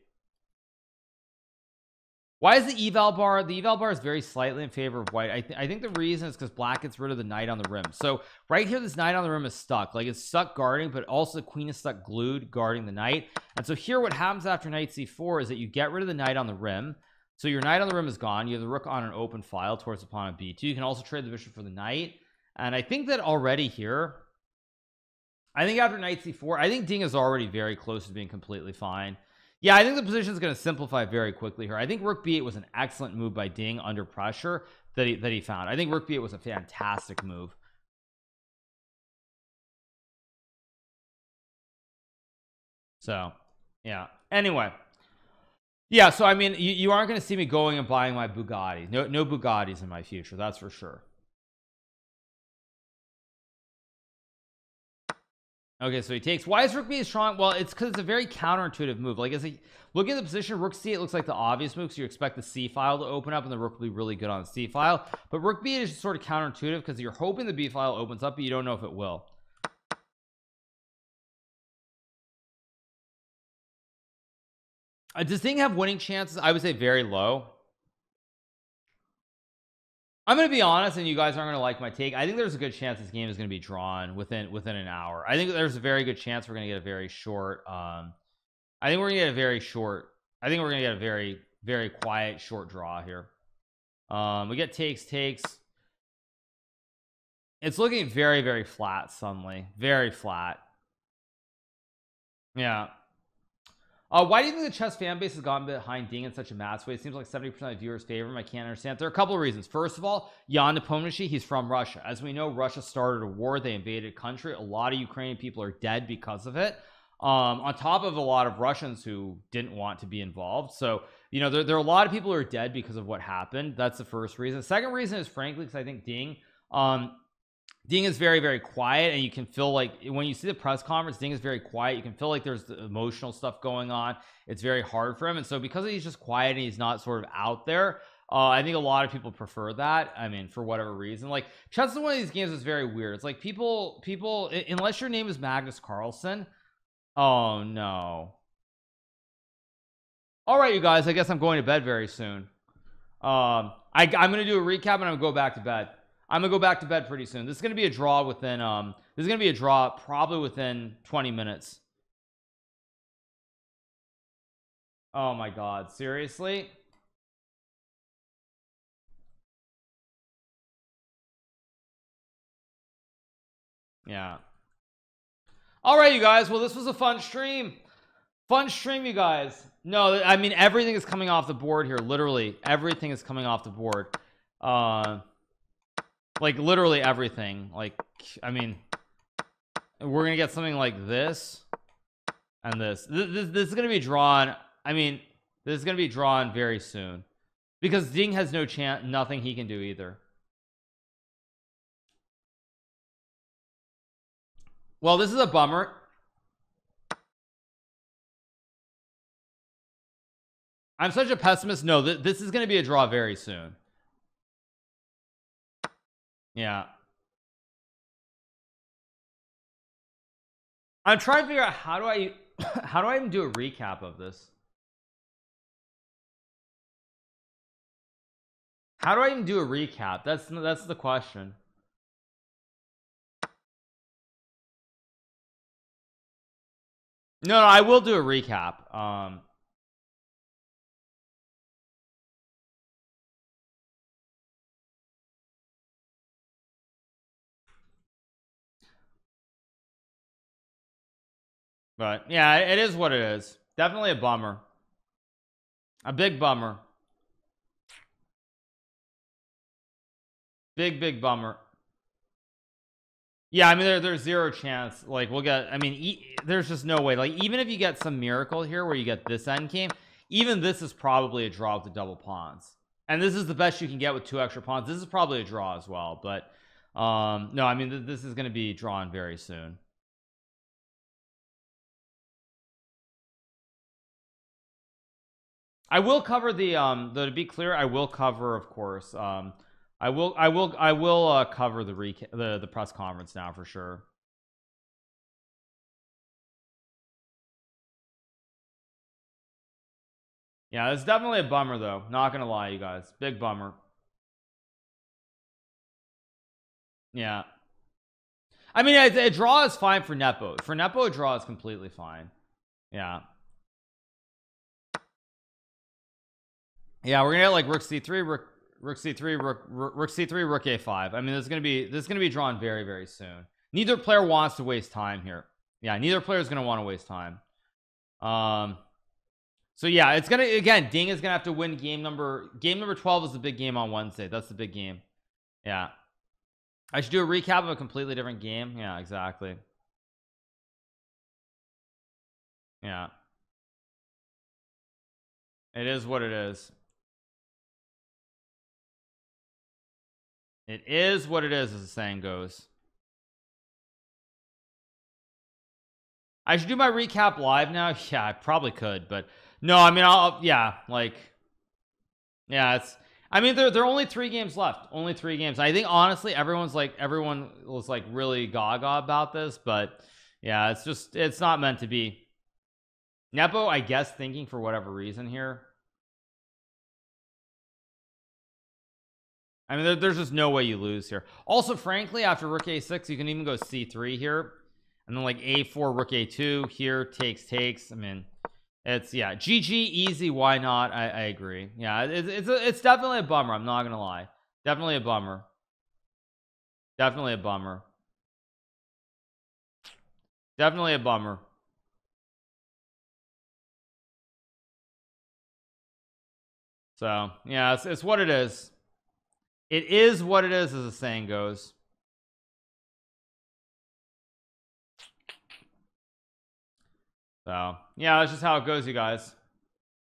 why is the eval bar the eval bar is very slightly in favor of white. I, th I think the reason is because black gets rid of the knight on the rim. So right here this knight on the rim is stuck. Like it's stuck guarding but also the queen is stuck glued guarding the knight. And so here what happens after knight c4 is that you get rid of the knight on the rim. So your knight on the rim is gone. You have the rook on an open file towards the pawn of b2 you can also trade the bishop for the knight. And I think that already here I think after knight c4 I think Ding is already very close to being completely fine yeah I think the position is going to simplify very quickly here. I think rook b8 was an excellent move by Ding under pressure that he that he found. I think rook b8 was a fantastic move. So yeah. Anyway. Yeah so I mean you, you aren't going to see me going and buying my Bugatti. No no Bugattis in my future that's for sure Okay, so he takes. Why is rook b strong? Well, it's because it's a very counterintuitive move. Like, as a look at the position, rook c, it looks like the obvious move. So you expect the c file to open up, and the rook will be really good on the c file. But rook b is sort of counterintuitive because you're hoping the b file opens up, but you don't know if it will. Uh, does Ding have winning chances? I would say very low. I'm gonna be honest and you guys aren't gonna like my take I think there's a good chance this game is gonna be drawn within within an hour. I think there's a very good chance we're gonna get a very short um I think we're gonna get a very short I think we're gonna get a very very quiet short draw here. Um we get takes takes. It's looking very very flat suddenly very flat. Yeah uh, why do you think the chess fan base has gone behind Ding in such a mass way? It seems like 70% of viewers favor him. I can't understand. There are a couple of reasons. First of all, Ian Nepomniachtchi, he's from Russia. As we know, Russia started a war. They invaded a country. A lot of Ukrainian people are dead because of it. Um, on top of a lot of Russians who didn't want to be involved. So, you know, there, there are a lot of people who are dead because of what happened. That's the first reason. The Second reason is frankly, because I think Ding, um, Ding is very very quiet and you can feel like when you see the press conference Ding is very quiet. You can feel like there's the emotional stuff going on. It's very hard for him and so because he's just quiet and he's not sort of out there uh, I think a lot of people prefer that I mean for whatever reason. Like chess is one of these games is very weird. It's like people people unless your name is Magnus Carlsen oh no. All right you guys I guess I'm going to bed very soon. Um I, I'm gonna do a recap and I'm gonna go back to bed I'm gonna go back to bed pretty soon. This is gonna be a draw within um this is gonna be a draw probably within 20 minutes. Oh my god seriously? Yeah. All right you guys well this was a fun stream. Fun stream you guys. No I mean everything is coming off the board here literally. Everything is coming off the board. Uh like literally everything. Like I mean we're gonna get something like this and this. This, this is gonna be drawn I mean this is gonna be drawn very soon. Because Ding has no chance nothing he can do either. Well this is a bummer. I'm such a pessimist. No th this is gonna be a draw very soon yeah. I'm trying to figure out how do I how do I even do a recap of this? How do I even do a recap? That's that's the question. No, no I will do a recap um but yeah it is what it is. Definitely a bummer. A big bummer. Big big bummer. Yeah I mean there, there's zero chance like we'll get I mean e there's just no way. Like even if you get some miracle here where you get this end game even this is probably a draw with the double pawns. And this is the best you can get with two extra pawns. This is probably a draw as well but um no I mean th this is going to be drawn very soon I will cover the um though to be clear I will cover of course um I will I will I will uh, cover the recap the the press conference now for sure. Yeah it's definitely a bummer though not gonna lie you guys. Big bummer. Yeah. I mean a, a draw is fine for Nepo. For Nepo a draw is completely fine. Yeah yeah we're gonna get like rook c3 rook rook c3 rook rook c3 rook a5 I mean this is gonna be this is gonna be drawn very very soon. Neither player wants to waste time here. Yeah neither player is gonna want to waste time. Um so yeah it's gonna again Ding is gonna have to win game number game number 12 is the big game on Wednesday. That's the big game. Yeah. I should do a recap of a completely different game? Yeah exactly. Yeah. It is what it is it is what it is as the saying goes. I should do my recap live now? Yeah I probably could but no I mean I'll yeah like yeah it's I mean there, there are only three games left only three games. I think honestly everyone's like everyone was like really gaga about this but yeah it's just it's not meant to be. Nepo I guess thinking for whatever reason here I mean there, there's just no way you lose here. Also frankly after rook a6 you can even go c3 here. And then like a4 rook a2 here takes takes. I mean it's yeah GG easy why not? I, I agree. Yeah it's it's, a, it's definitely a bummer I'm not gonna lie. Definitely a bummer. Definitely a bummer. Definitely a bummer. So yeah it's, it's what it is it is what it is as the saying goes. So yeah that's just how it goes you guys.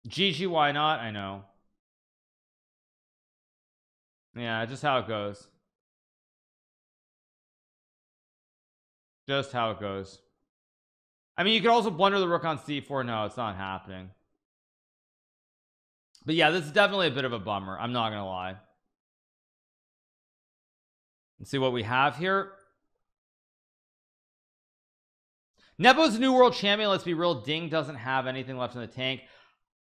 GG why not? I know. Yeah just how it goes. Just how it goes. I mean you could also blunder the rook on c4 no it's not happening. But yeah this is definitely a bit of a bummer. I'm not gonna lie let's see what we have here. Nepo's new world champion let's be real Ding doesn't have anything left in the tank.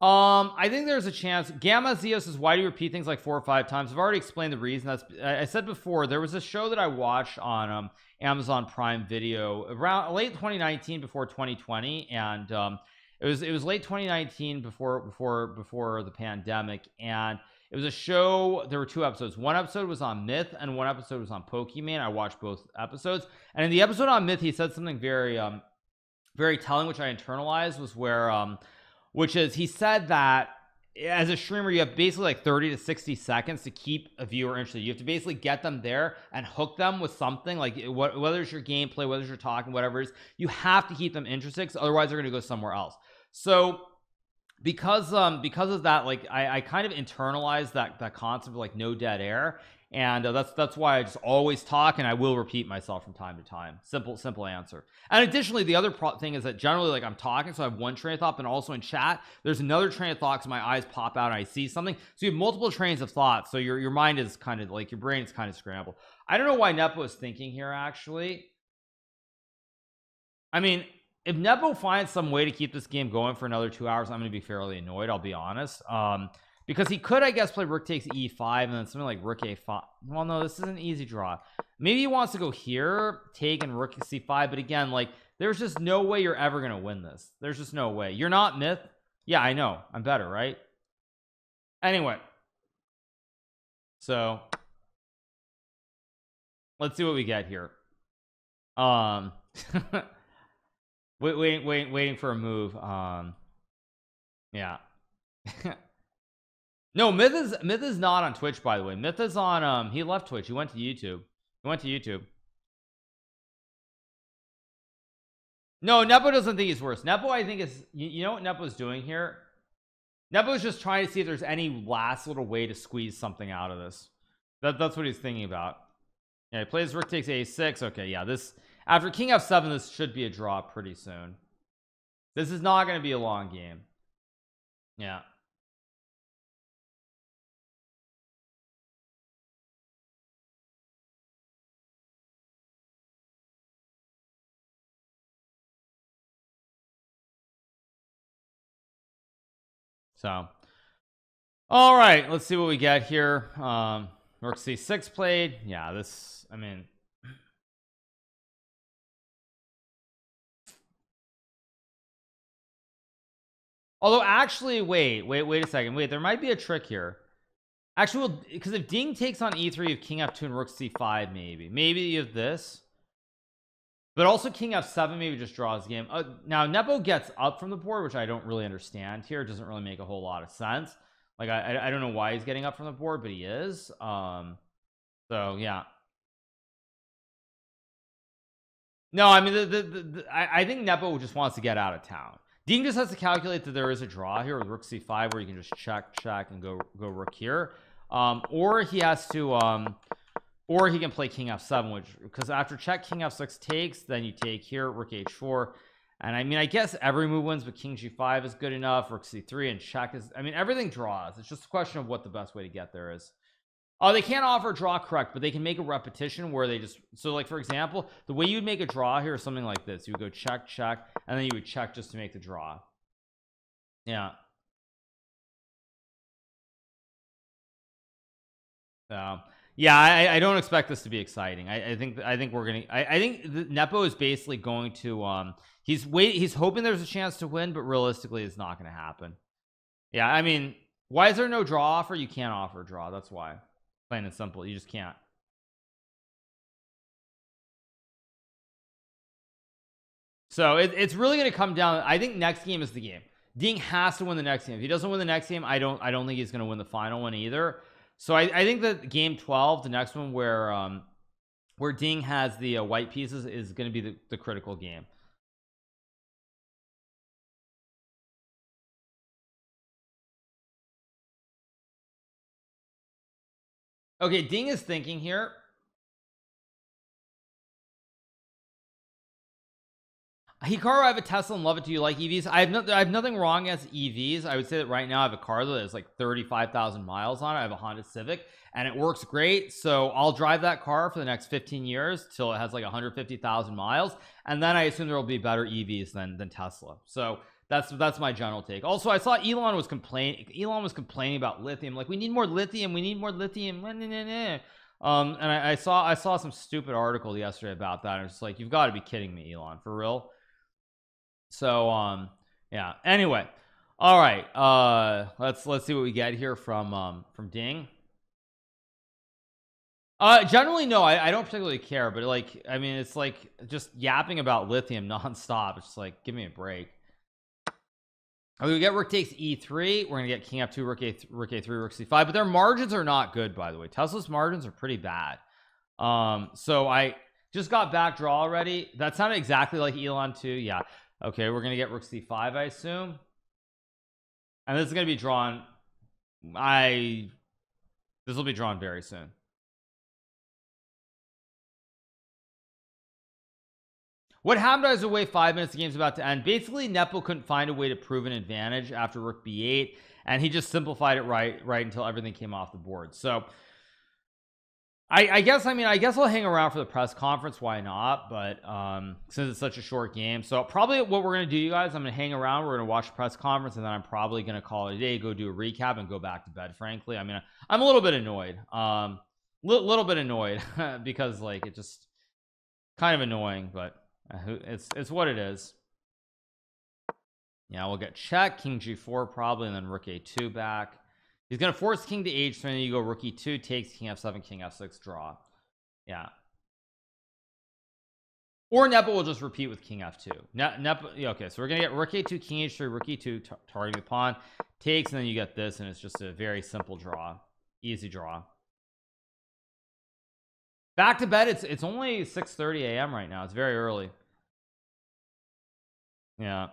Um I think there's a chance. Gamma Zio says why do you repeat things like four or five times? I've already explained the reason. That's I said before there was a show that I watched on um Amazon Prime Video around late 2019 before 2020 and um it was it was late 2019 before before before the pandemic and it was a show there were two episodes. One episode was on myth and one episode was on Pokemon. I watched both episodes. And in the episode on myth he said something very um very telling which I internalized was where um which is he said that as a streamer you have basically like 30 to 60 seconds to keep a viewer interested. You have to basically get them there and hook them with something like what whether it's your gameplay whether it's your talking whatever it is you have to keep them interested because otherwise they're going to go somewhere else. So because um because of that like I, I kind of internalized that that concept of like no dead air. And uh, that's that's why I just always talk and I will repeat myself from time to time. Simple simple answer. And additionally the other thing is that generally like I'm talking so I have one train of thought and also in chat there's another train of thought so my eyes pop out and I see something. So you have multiple trains of thought so your your mind is kind of like your brain is kind of scrambled. I don't know why Nepo is thinking here actually. I mean if Nepo finds some way to keep this game going for another two hours I'm gonna be fairly annoyed I'll be honest. Um because he could I guess play rook takes e5 and then something like rook a5 well no this is an easy draw. Maybe he wants to go here take and rook c5 but again like there's just no way you're ever gonna win this. There's just no way. You're not myth? Yeah I know. I'm better right? Anyway. So let's see what we get here. Um wait wait wait waiting for a move um yeah. No myth is myth is not on twitch by the way. Myth is on um he left twitch. He went to youtube. He went to youtube. No nepo doesn't think he's worse. Nepo i think is you, you know what nepo's doing here? Nepo's just trying to see if there's any last little way to squeeze something out of this. That, that's what he's thinking about. Yeah he plays rook takes a6 okay yeah this after king f7 this should be a draw pretty soon. This is not going to be a long game. Yeah. So all right let's see what we get here. Um rook c6 played. Yeah this I mean although actually wait wait wait a second. Wait there might be a trick here. Actually because if ding takes on e3 you have king f2 and rook c5 maybe. Maybe have this. But also king f7 maybe just draws game. Uh, now Nepo gets up from the board which I don't really understand here. It doesn't really make a whole lot of sense. Like I, I don't know why he's getting up from the board but he is. Um so yeah. No I mean the, the, the, the I, I think Nepo just wants to get out of town Ding just has to calculate that there is a draw here with rook c5 where you can just check check and go go rook here. Um or he has to um or he can play king f7 which because after check king f6 takes then you take here rook h4 and I mean I guess every move wins but king g5 is good enough rook c3 and check is I mean everything draws. It's just a question of what the best way to get there is Oh, they can't offer draw correct, but they can make a repetition where they just so like for example, the way you'd make a draw here is something like this. You would go check, check, and then you would check just to make the draw. Yeah. So yeah, I, I don't expect this to be exciting. I, I think I think we're gonna I, I think Nepo is basically going to um he's wait he's hoping there's a chance to win, but realistically it's not gonna happen. Yeah, I mean, why is there no draw offer? You can't offer draw, that's why plain and simple. You just can't. So it, it's really going to come down I think next game is the game. Ding has to win the next game. If he doesn't win the next game I don't I don't think he's going to win the final one either. So I, I think that game 12 the next one where um where Ding has the uh, white pieces is going to be the, the critical game okay Ding is thinking here. Hikaru I have a Tesla and love it. Do you like EVs I have no I have nothing wrong as EVs I would say that right now I have a car that has like 35,000 miles on it. I have a Honda Civic and it works great. So I'll drive that car for the next 15 years till it has like 150,000 miles and then I assume there will be better EVs than than Tesla. So that's that's my general take. Also I saw Elon was complaining Elon was complaining about lithium. Like we need more lithium we need more lithium um and I, I saw I saw some stupid article yesterday about that and it's like you've got to be kidding me Elon for real? So um yeah. Anyway all right uh let's let's see what we get here from um from Ding. Uh generally no I, I don't particularly care but like I mean it's like just yapping about lithium nonstop. It's just like give me a break we get rook takes e3 we're gonna get king f2 rook a rook a3 rook c5 but their margins are not good by the way. Tesla's margins are pretty bad. Um so I just got back draw already. That sounded exactly like Elon too. Yeah. Okay we're gonna get rook c5 I assume. And this is gonna be drawn I this will be drawn very soon what happened as a way five minutes the game's about to end basically Nepo couldn't find a way to prove an advantage after rook b8 and he just simplified it right right until everything came off the board. So I, I guess I mean I guess I'll hang around for the press conference why not? But um since it's such a short game so probably what we're gonna do you guys I'm gonna hang around we're gonna watch the press conference and then I'm probably gonna call it a day go do a recap and go back to bed frankly. I mean I'm a little bit annoyed um li little bit annoyed because like it just kind of annoying but Uh, it's it's what it is. Yeah we'll get check king g4 probably and then rook a2 back. He's gonna force king to h3 and then you go rook e2 takes king f7 king f6 draw. Yeah. Or Nepo will just repeat with king f2 ne Nepo okay so we're gonna get rook a2 king h3 rook e2 targeting the pawn takes and then you get this and it's just a very simple draw. Easy draw back to bed it's it's only 6 30 a.m right now. It's very early. Yeah.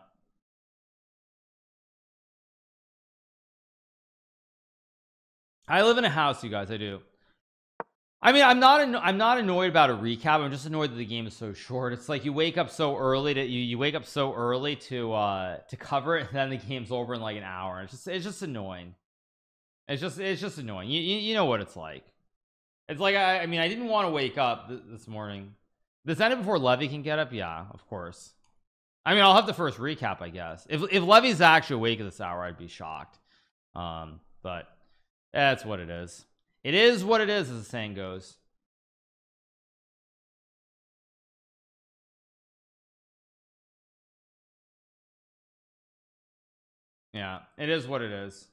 I live in a house you guys I do. I mean I'm not I'm not annoyed about a recap I'm just annoyed that the game is so short. It's like you wake up so early that you you wake up so early to uh to cover it and then the game's over in like an hour. It's just it's just annoying. It's just it's just annoying. You, you, you know what it's like it's like I, I mean I didn't want to wake up th this morning. This ended before Levy can get up? Yeah of course. I mean I'll have the first recap I guess. If, if Levy's actually awake at this hour I'd be shocked. Um but that's what it is. It is what it is as the saying goes. Yeah it is what it is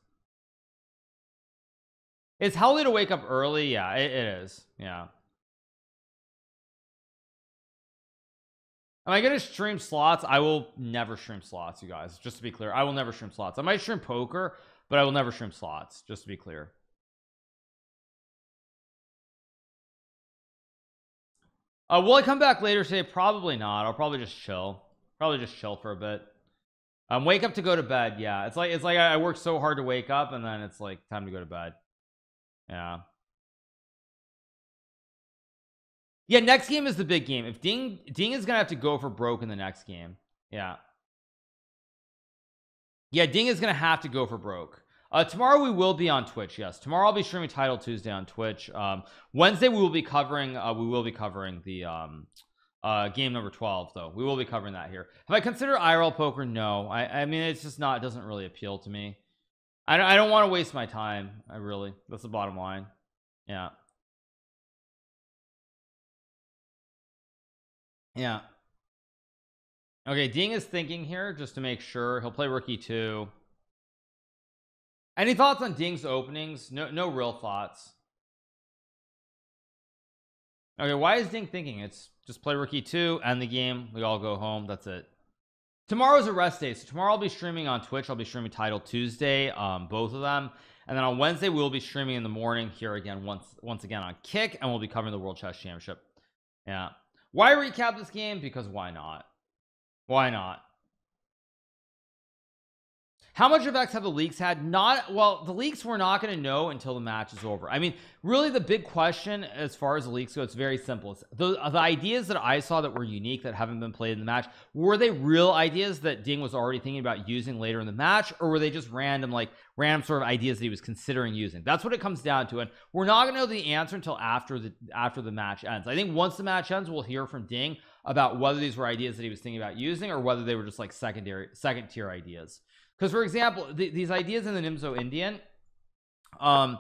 it's healthy to wake up early. Yeah it, it is. Yeah. Am I gonna stream slots? I will never stream slots you guys just to be clear. I will never stream slots. I might stream poker but I will never stream slots just to be clear. Uh will I come back later today? Probably not. I'll probably just chill. Probably just chill for a bit. Um wake up to go to bed. Yeah it's like it's like I, I work so hard to wake up and then it's like time to go to bed yeah. Yeah next game is the big game. If ding ding is gonna have to go for broke in the next game yeah. Yeah ding is gonna have to go for broke. Uh tomorrow we will be on twitch yes. Tomorrow i'll be streaming title tuesday on twitch. Um wednesday we will be covering uh we will be covering the um uh game number 12 though. We will be covering that here. Have i considered irl poker no. I i mean it's just not it doesn't really appeal to me i don't, I don't want to waste my time i really that's the bottom line yeah. Yeah. Okay ding is thinking here just to make sure he'll play rook e2. Any thoughts on ding's openings? No no real thoughts. Okay why is ding thinking? It's just play rook e2 end the game we all go home that's it tomorrow's a rest day so tomorrow I'll be streaming on Twitch. I'll be streaming title Tuesday um both of them. And then on Wednesday we'll be streaming in the morning here again once once again on kick and we'll be covering the world chess championship. Yeah. Why recap this game? Because why not? Why not how much effects have the leaks had? Not well the leaks we're not going to know until the match is over. I mean really the big question as far as the leaks go it's very simple. It's the, the ideas that I saw that were unique that haven't been played in the match were they real ideas that Ding was already thinking about using later in the match or were they just random like random sort of ideas that he was considering using? That's what it comes down to and we're not gonna know the answer until after the after the match ends. I think once the match ends we'll hear from Ding about whether these were ideas that he was thinking about using or whether they were just like secondary second tier ideas because for example th these ideas in the Nimzo Indian um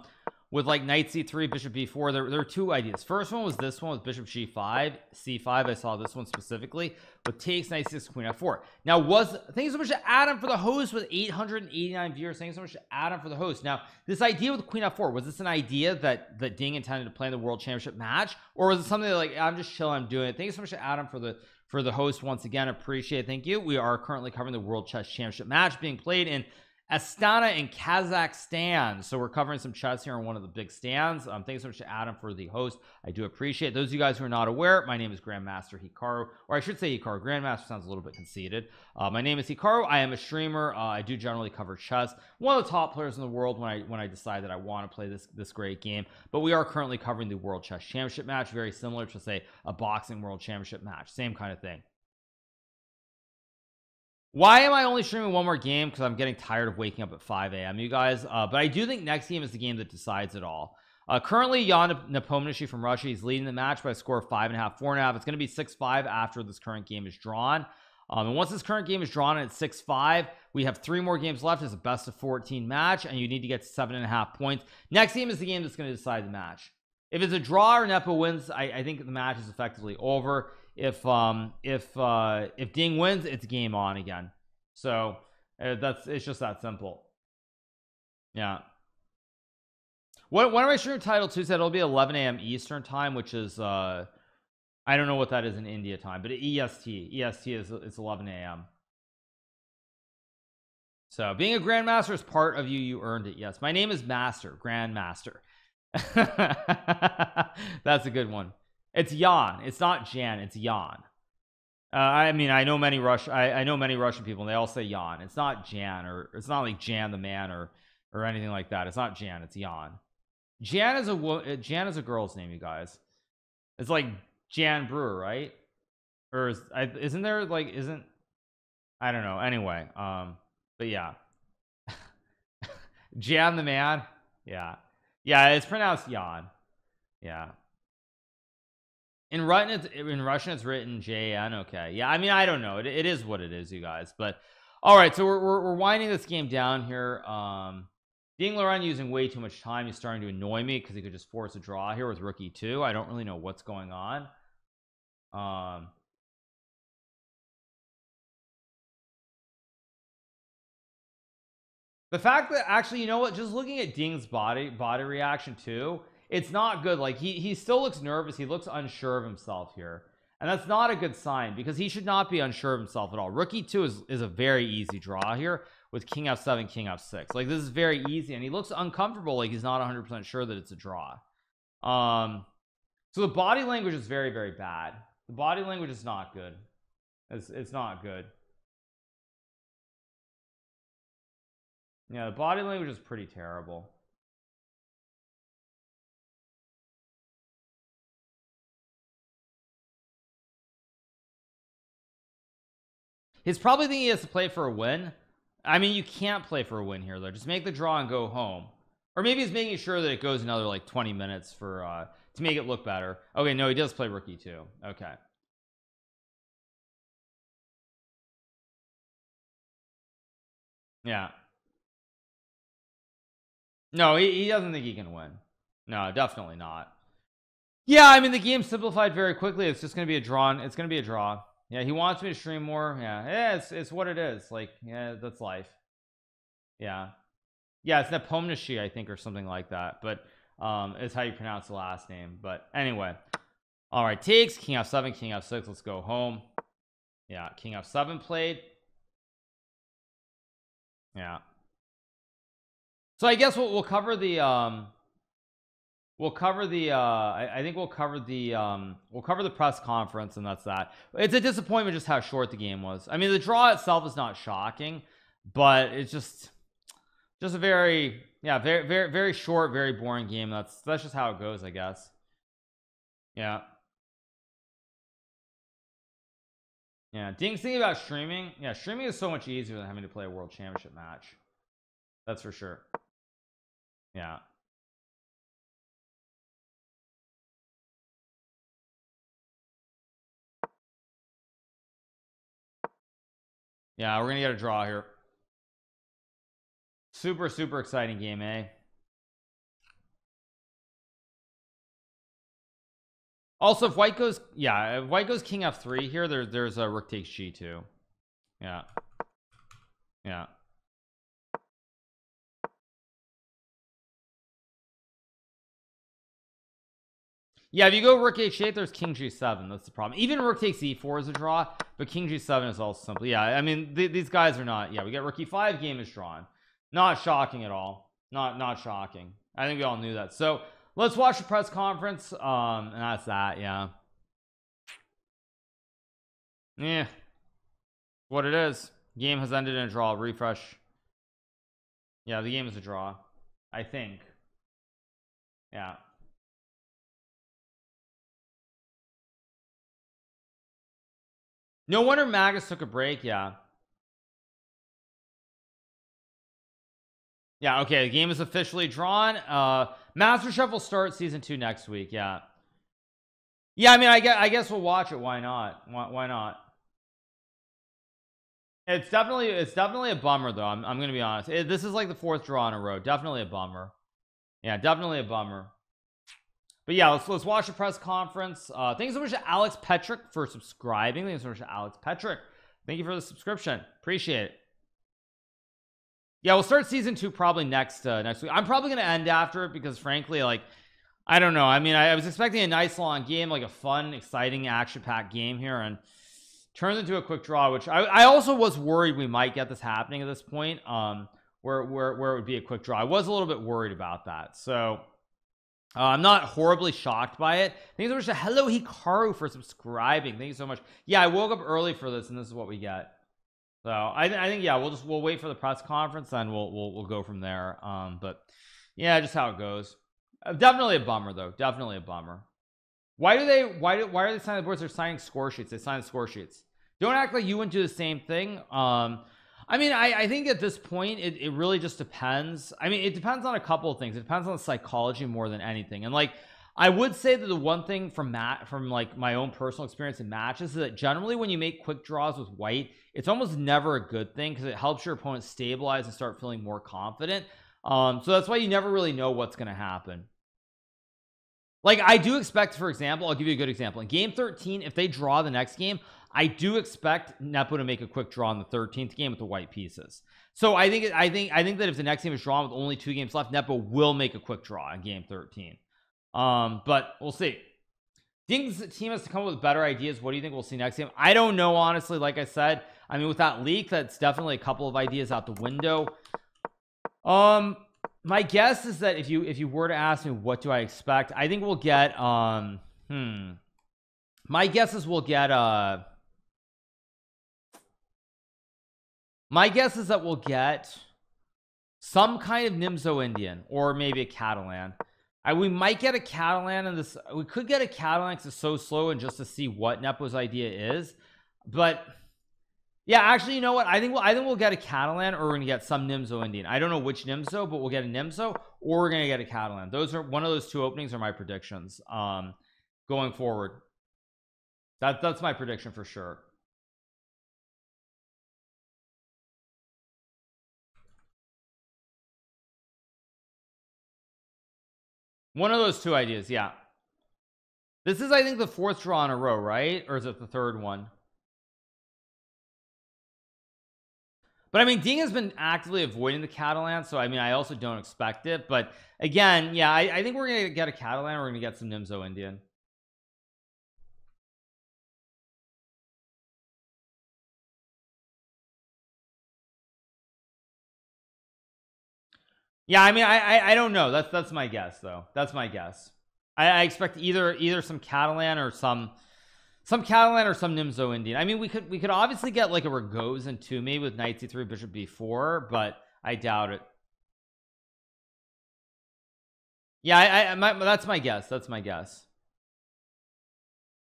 with like knight c3 bishop b4 there, there are two ideas. First one was this one with bishop g5 c5 I saw this one specifically with takes knight 6 queen f4 now was thank you so much to Adam for the host with 889 viewers. Thank you so much to Adam for the host. Now this idea with queen f4 was this an idea that that Ding intended to play in the world championship match? Or was it something that like I'm just chilling I'm doing it? Thank you so much to Adam for the for the host once again appreciate it. thank you we are currently covering the world chess championship match being played in Astana in Kazakhstan. So we're covering some chess here on one of the big stands. Um thanks so much to Adam for the host. I do appreciate it. those of you guys who are not aware my name is Grandmaster Hikaru or I should say Hikaru Grandmaster sounds a little bit conceited. Uh, my name is Hikaru. I am a streamer. Uh, I do generally cover chess. One of the top players in the world when I when I decide that I want to play this this great game. But we are currently covering the world chess championship match very similar to say a boxing world championship match. Same kind of thing why am I only streaming one more game? Because I'm getting tired of waking up at 5 a.m. you guys. Uh, but I do think next game is the game that decides it all. Uh, currently Jan Nepomniachtchi from Russia he's leading the match by a score of five and a half four and a half. It's going to be six five after this current game is drawn. Um, and once this current game is drawn and it's six five we have three more games left it's a best of 14 match and you need to get seven and a half points. Next game is the game that's going to decide the match. If it's a draw or Nepo wins I, I think the match is effectively over if um if uh if Ding wins it's game on again. So uh, that's it's just that simple. Yeah. What when am I streaming title Tuesday? It'll be 11 a.m Eastern time which is uh I don't know what that is in India time but EST EST is it's 11 a.m so being a grandmaster is part of you you earned it. Yes. My name is master grandmaster. That's a good one it's Jan. It's not Jan it's Jan. Uh, I mean I know many Rush I, I know many Russian people and they all say Jan. It's not Jan or it's not like Jan the man or or anything like that. It's not Jan it's Jan. Jan is a uh, Jan is a girl's name you guys. It's like Jan Brewer right? Or is, isn't there like isn't I don't know. Anyway um but yeah. Jan the man? Yeah. Yeah it's pronounced Jan. Yeah in Russian it's in Russian it's written J-N okay yeah I mean I don't know. It, it is what it is you guys but all right so we're, we're, we're winding this game down here. Um Ding Liren using way too much time he's starting to annoy me because he could just force a draw here with rook e2. I don't really know what's going on. Um the fact that actually you know what? Just looking at Ding's body body reaction too it's not good. Like he he still looks nervous. He looks unsure of himself here. And that's not a good sign because he should not be unsure of himself at all. Rook e2 is, is a very easy draw here with king f7 king f6 like this is very easy and he looks uncomfortable. Like he's not 100 percent sure that it's a draw. Um so the body language is very very bad. The body language is not good. It's, it's not good. Yeah the body language is pretty terrible He's probably thinking he has to play for a win. I mean you can't play for a win here though. Just make the draw and go home. Or maybe he's making sure that it goes another like 20 minutes for uh to make it look better. Okay no he does play rook e2. Okay. Yeah. No he, he doesn't think he can win. No definitely not. Yeah I mean the game simplified very quickly. It's just gonna be a draw it's gonna be a draw yeah he wants me to stream more. Yeah yeah it's, it's what it is. Like yeah that's life. Yeah. Yeah it's Nepomniachtchi I think or something like that but um is how you pronounce the last name. But anyway. All right takes king f7 king f6 let's go home. Yeah king f7 played. Yeah. So I guess we'll, we'll cover the um we'll cover the uh I, I, think we'll cover the um we'll cover the press conference and that's that. It's a disappointment just how short the game was. I mean the draw itself is not shocking but it's just just a very yeah very very very short very boring game. That's that's just how it goes I guess. Yeah. Yeah Ding's thinking about streaming yeah streaming is so much easier than having to play a world championship match. That's for sure. Yeah yeah we're gonna get a draw here. Super super exciting game eh? Also if white goes yeah if white goes king f3 here there, there's a rook takes g2 yeah. Yeah yeah if you go rook h8 there's king g7 that's the problem. Even rook takes e4 is a draw but king g7 is also simple. Yeah I mean th these guys are not yeah we get rook e5 game is drawn. Not shocking at all. Not not shocking. I think we all knew that. So let's watch the press conference um and that's that yeah. Yeah. What it is. Game has ended in a draw. Refresh. Yeah the game is a draw I think. Yeah no wonder Magnus took a break yeah. Yeah okay the game is officially drawn. Uh master chef will start season two next week yeah. Yeah I mean I guess I guess we'll watch it why not? Why, why not? It's definitely it's definitely a bummer though I'm, I'm gonna be honest. It, this is like the fourth draw in a row definitely a bummer. Yeah definitely a bummer but yeah let's let's watch the press conference. Uh thanks so much to Alex Petrick for subscribing. Thanks so much to Alex Petrick. Thank you for the subscription. Appreciate it. Yeah we'll start season two probably next uh next week. I'm probably gonna end after it because frankly like I don't know. I mean I, I was expecting a nice long game like a fun exciting action-packed game here and turns into a quick draw which I, I also was worried we might get this happening at this point um where where, where it would be a quick draw. I was a little bit worried about that. So uh, I'm not horribly shocked by it. Thank you so much to hello Hikaru for subscribing. Thank you so much. Yeah I woke up early for this and this is what we get. So I, th I think yeah we'll just we'll wait for the press conference and we'll we'll, we'll go from there. Um but yeah just how it goes. Uh, definitely a bummer though. Definitely a bummer. Why do they why do why are they signing the boards? They're signing score sheets. They sign score sheets. Don't act like you wouldn't do the same thing. Um I mean I, I think at this point it, it really just depends. I mean it depends on a couple of things. It depends on the psychology more than anything. And like I would say that the one thing from Matt from like my own personal experience in matches is that generally when you make quick draws with white it's almost never a good thing because it helps your opponent stabilize and start feeling more confident. Um so that's why you never really know what's going to happen. Like I do expect for example I'll give you a good example. In game 13 if they draw the next game I do expect Nepo to make a quick draw in the 13th game with the white pieces. So I think I think I think that if the next game is drawn with only two games left Nepo will make a quick draw in game 13 um but we'll see. Ding's team has to come up with better ideas? What do you think we'll see next game? I don't know honestly like I said. I mean with that leak that's definitely a couple of ideas out the window. Um my guess is that if you if you were to ask me what do I expect I think we'll get um hmm. My guess is we'll get uh my guess is that we'll get some kind of Nimzo Indian or maybe a Catalan. I, we might get a Catalan in this we could get a Catalan because it's so slow and just to see what Nepo's idea is. But yeah actually you know what? I think we'll I think we'll get a Catalan or we're gonna get some Nimzo Indian. I don't know which Nimzo but we'll get a Nimzo or we're gonna get a Catalan. Those are one of those two openings are my predictions um going forward. That that's my prediction for sure one of those two ideas yeah. This is I think the fourth draw in a row right? Or is it the third one? But I mean Ding has been actively avoiding the Catalan so I mean I also don't expect it. But again yeah I, I think we're gonna get a Catalan we're gonna get some Nimzo Indian yeah I mean I, I I don't know. That's that's my guess though. That's my guess. I, I expect either either some Catalan or some some Catalan or some Nimzo Indian. I mean we could we could obviously get like a Ragozin too maybe with knight c3 bishop b4 but I doubt it. Yeah I, I my, that's my guess. That's my guess.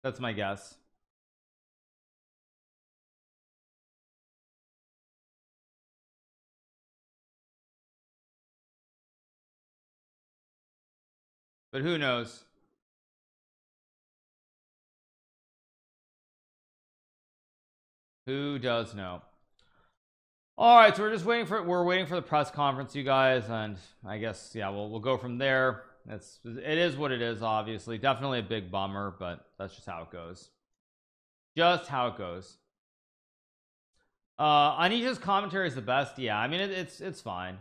That's my guess but who knows? Who does know? All right so we're just waiting for we're waiting for the press conference you guys and I guess yeah we'll, we'll go from there. It's it is what it is obviously. Definitely a big bummer but that's just how it goes. Just how it goes. Uh Anisha's commentary is the best yeah. I mean it, it's it's fine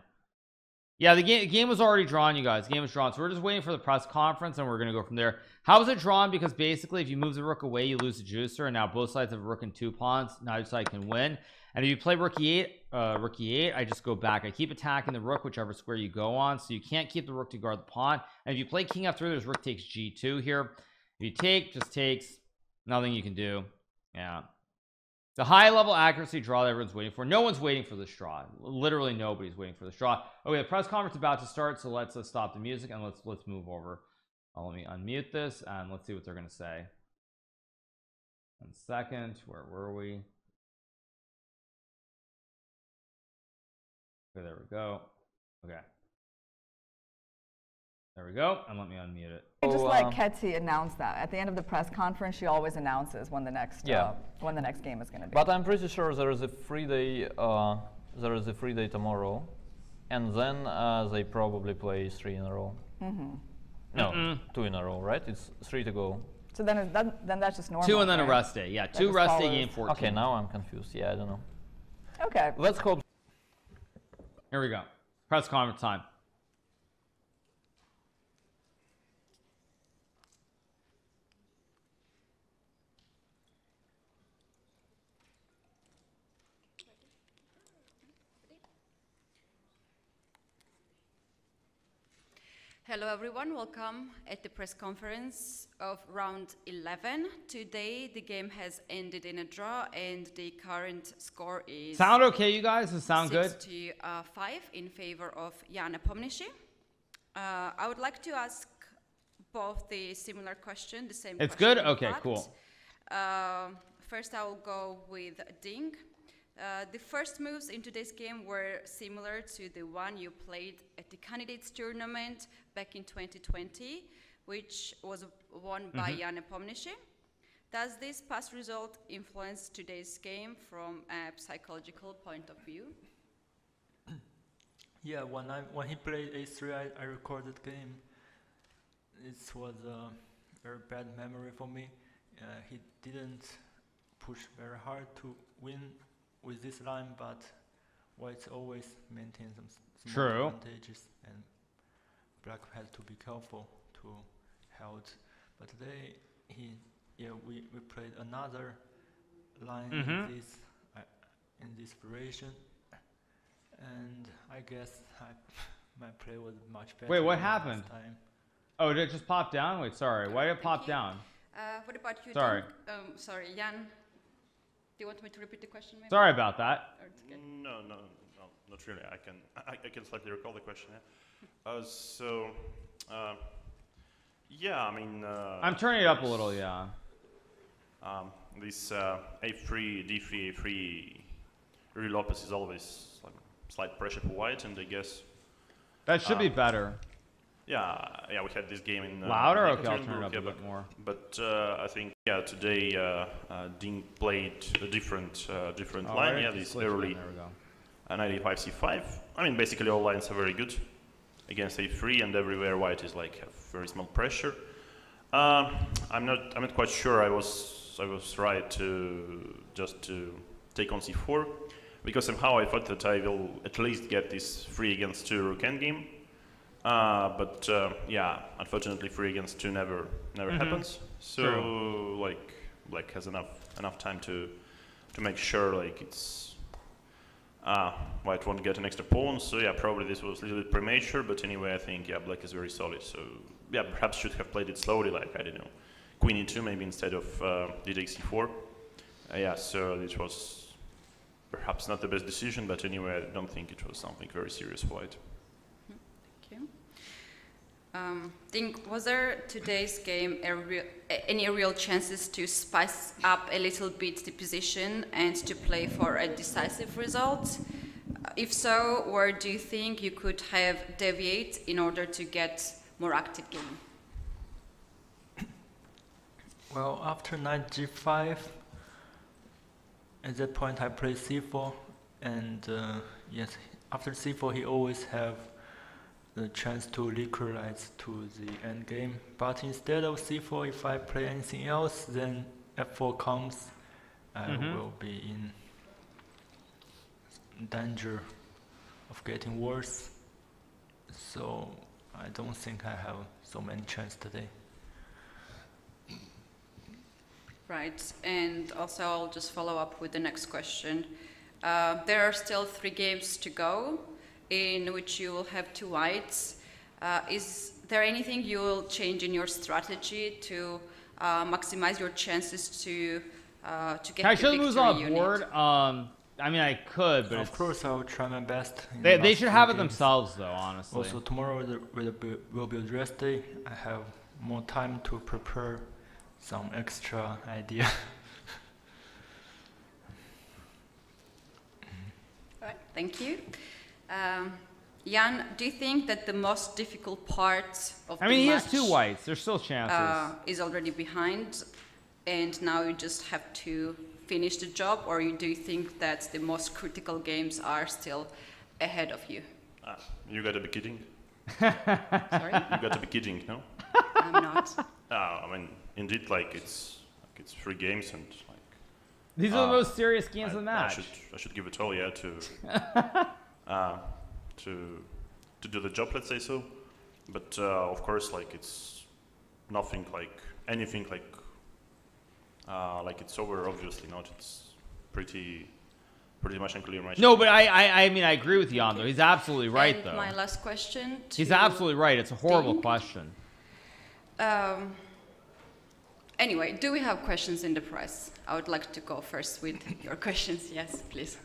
yeah the game, game was already drawn you guys. The game was drawn. So we're just waiting for the press conference and we're gonna go from there. How is it drawn? Because basically if you move the rook away you lose the juicer and now both sides have a rook and two pawns. Neither side can win. And if you play rook e8 uh rook e8 I just go back. I keep attacking the rook whichever square you go on. So you can't keep the rook to guard the pawn. And if you play king f3 there's rook takes g2 here. If you take just takes. Nothing you can do. Yeah the high level accuracy draw that everyone's waiting for. No one's waiting for this draw literally nobody's waiting for this draw okay the press conference is about to start so let's, let's stop the music and let's let's move over. Uh, let me unmute this and let's see what they're gonna say. One second where were we? Okay there we go. Okay there we go and let me unmute it just So, like um, Ketsi announced that at the end of the press conference she always announces when the next Yeah. uh, when the next game is going to be But I'm pretty sure there is a free day. Uh, there is a free day tomorrow, and then uh, they probably play three in a row. Mm-hmm. No, two in a row, right? It's three to go. so then it, that, then that's just normal two and then a right? rest day yeah two just rest day follows- game 14 Okay, now I'm confused. Yeah, I don't know. okay Let's hope. here we go press conference time Hello everyone, welcome at the press conference of round 11. Today the game has ended in a draw and the current score is sound okay you guys does it sound good six to uh, 5 in favor of Jan Nepomniachtchi. Uh, I would like to ask both the similar question, the same It's good? Okay, fact. cool. Uh, first I will go with Ding. Uh, the first moves in today's game were similar to the one you played at the candidates tournament back in 2020, which was won by Mm-hmm. Jan Nepomniachtchi. Does this past result influence today's game from a psychological point of view? Yeah, when I when he played A3, I, I recorded game. It was a very bad memory for me. Uh, he didn't push very hard to win with this line, but white always maintain some small True. advantages, and black had to be careful to held. But today he yeah we, we played another line Mhm. in this uh, in this variation and I guess I, my play was much better. Wait, what happened? Time. oh did it just pop down wait sorry why did it Thank pop down Uh, what about you? Sorry. Ding? Um, sorry, Jan. Do you want me to repeat the question? Maybe? sorry about that Or it's okay? No, no, no. Not really. I can I, I can slightly recall the question. Yeah. Uh, so, uh, yeah, I mean, uh, I'm turning it up a little, yeah. um, this uh, A3, D3, A3, Ruy Lopez is always like slight pressure for White, and I guess, That should be Um, better. Yeah, yeah, we had this game in uh, Louder? Okay, I'll turn it up a yeah, bit but- more. But uh, I think yeah, today uh, uh, Ding played a different uh, different Oh, line. Yeah, this early There we go. uh, 95 c5. I mean, basically all lines are very good against a3, and everywhere white is like have very small pressure. Uh, I'm not I'm not quite sure. I was I was right to just to take on c4 because somehow I thought that I will at least get this three against two rook endgame. Uh, but uh, yeah, unfortunately, three against two never never Mhm. happens. So True. like black has enough enough time to to make sure like it's uh, white won't get an extra pawn. So yeah, probably this was a little bit premature. But anyway, I think yeah, black is very solid. So yeah, perhaps should have played it slowly, like I don't know, queen e2 maybe instead of uh, d takes c4. Uh, yeah, so it was perhaps not the best decision, but anyway, I don't think it was something very serious for white. Um, think, was there today's game real, any real chances to spice up a little bit the position and to play for a decisive result? Uh, If so, where do you think you could have deviate in order to get more active game? Well, after knight g5, at that point I play c4, and uh, yes, after c4 he always have the chance to liquorize to the end game. But instead of c4, if I play anything else, then f4 comes, I Mhm. will be in danger of getting worse. So I don't think I have so many chances today. Right, and also I'll just follow up with the next question. Uh, there are still three games to go in which you will have two whites. Uh, is there anything you will change in your strategy to uh, maximize your chances to uh, to get Can I the show the moves on victory the board? Um, I mean, I could, but of it's- course, I will try my best. they, the they should few have it games. themselves, though. Honestly. Also, tomorrow will be, will be a rest day. I have more time to prepare some extra idea. Right, thank you. Um, Jan, do you think that the most difficult part of I the mean, he match has two whites. There's still chances. uh, is already behind, and now you just have to finish the job, or you do you think that the most critical games are still ahead of you? Ah, you gotta be kidding. Sorry, You gotta be kidding, no? I'm not. Ah, I mean, indeed, like it's like it's three games and like These are the uh, most serious games I, of the I match. should I should give it all, yeah, to uh, to to do the job, let's say so. But uh, of course, like it's nothing like anything like uh, like it's over. Obviously not. It's pretty pretty much unclear right No, but I, I, I mean, I agree with Jan, though. He's absolutely right, and though. my last question. He's absolutely right. It's a horrible Ding. question. Um, anyway, do we have questions in the press? I would like to go first with your questions. Yes, please.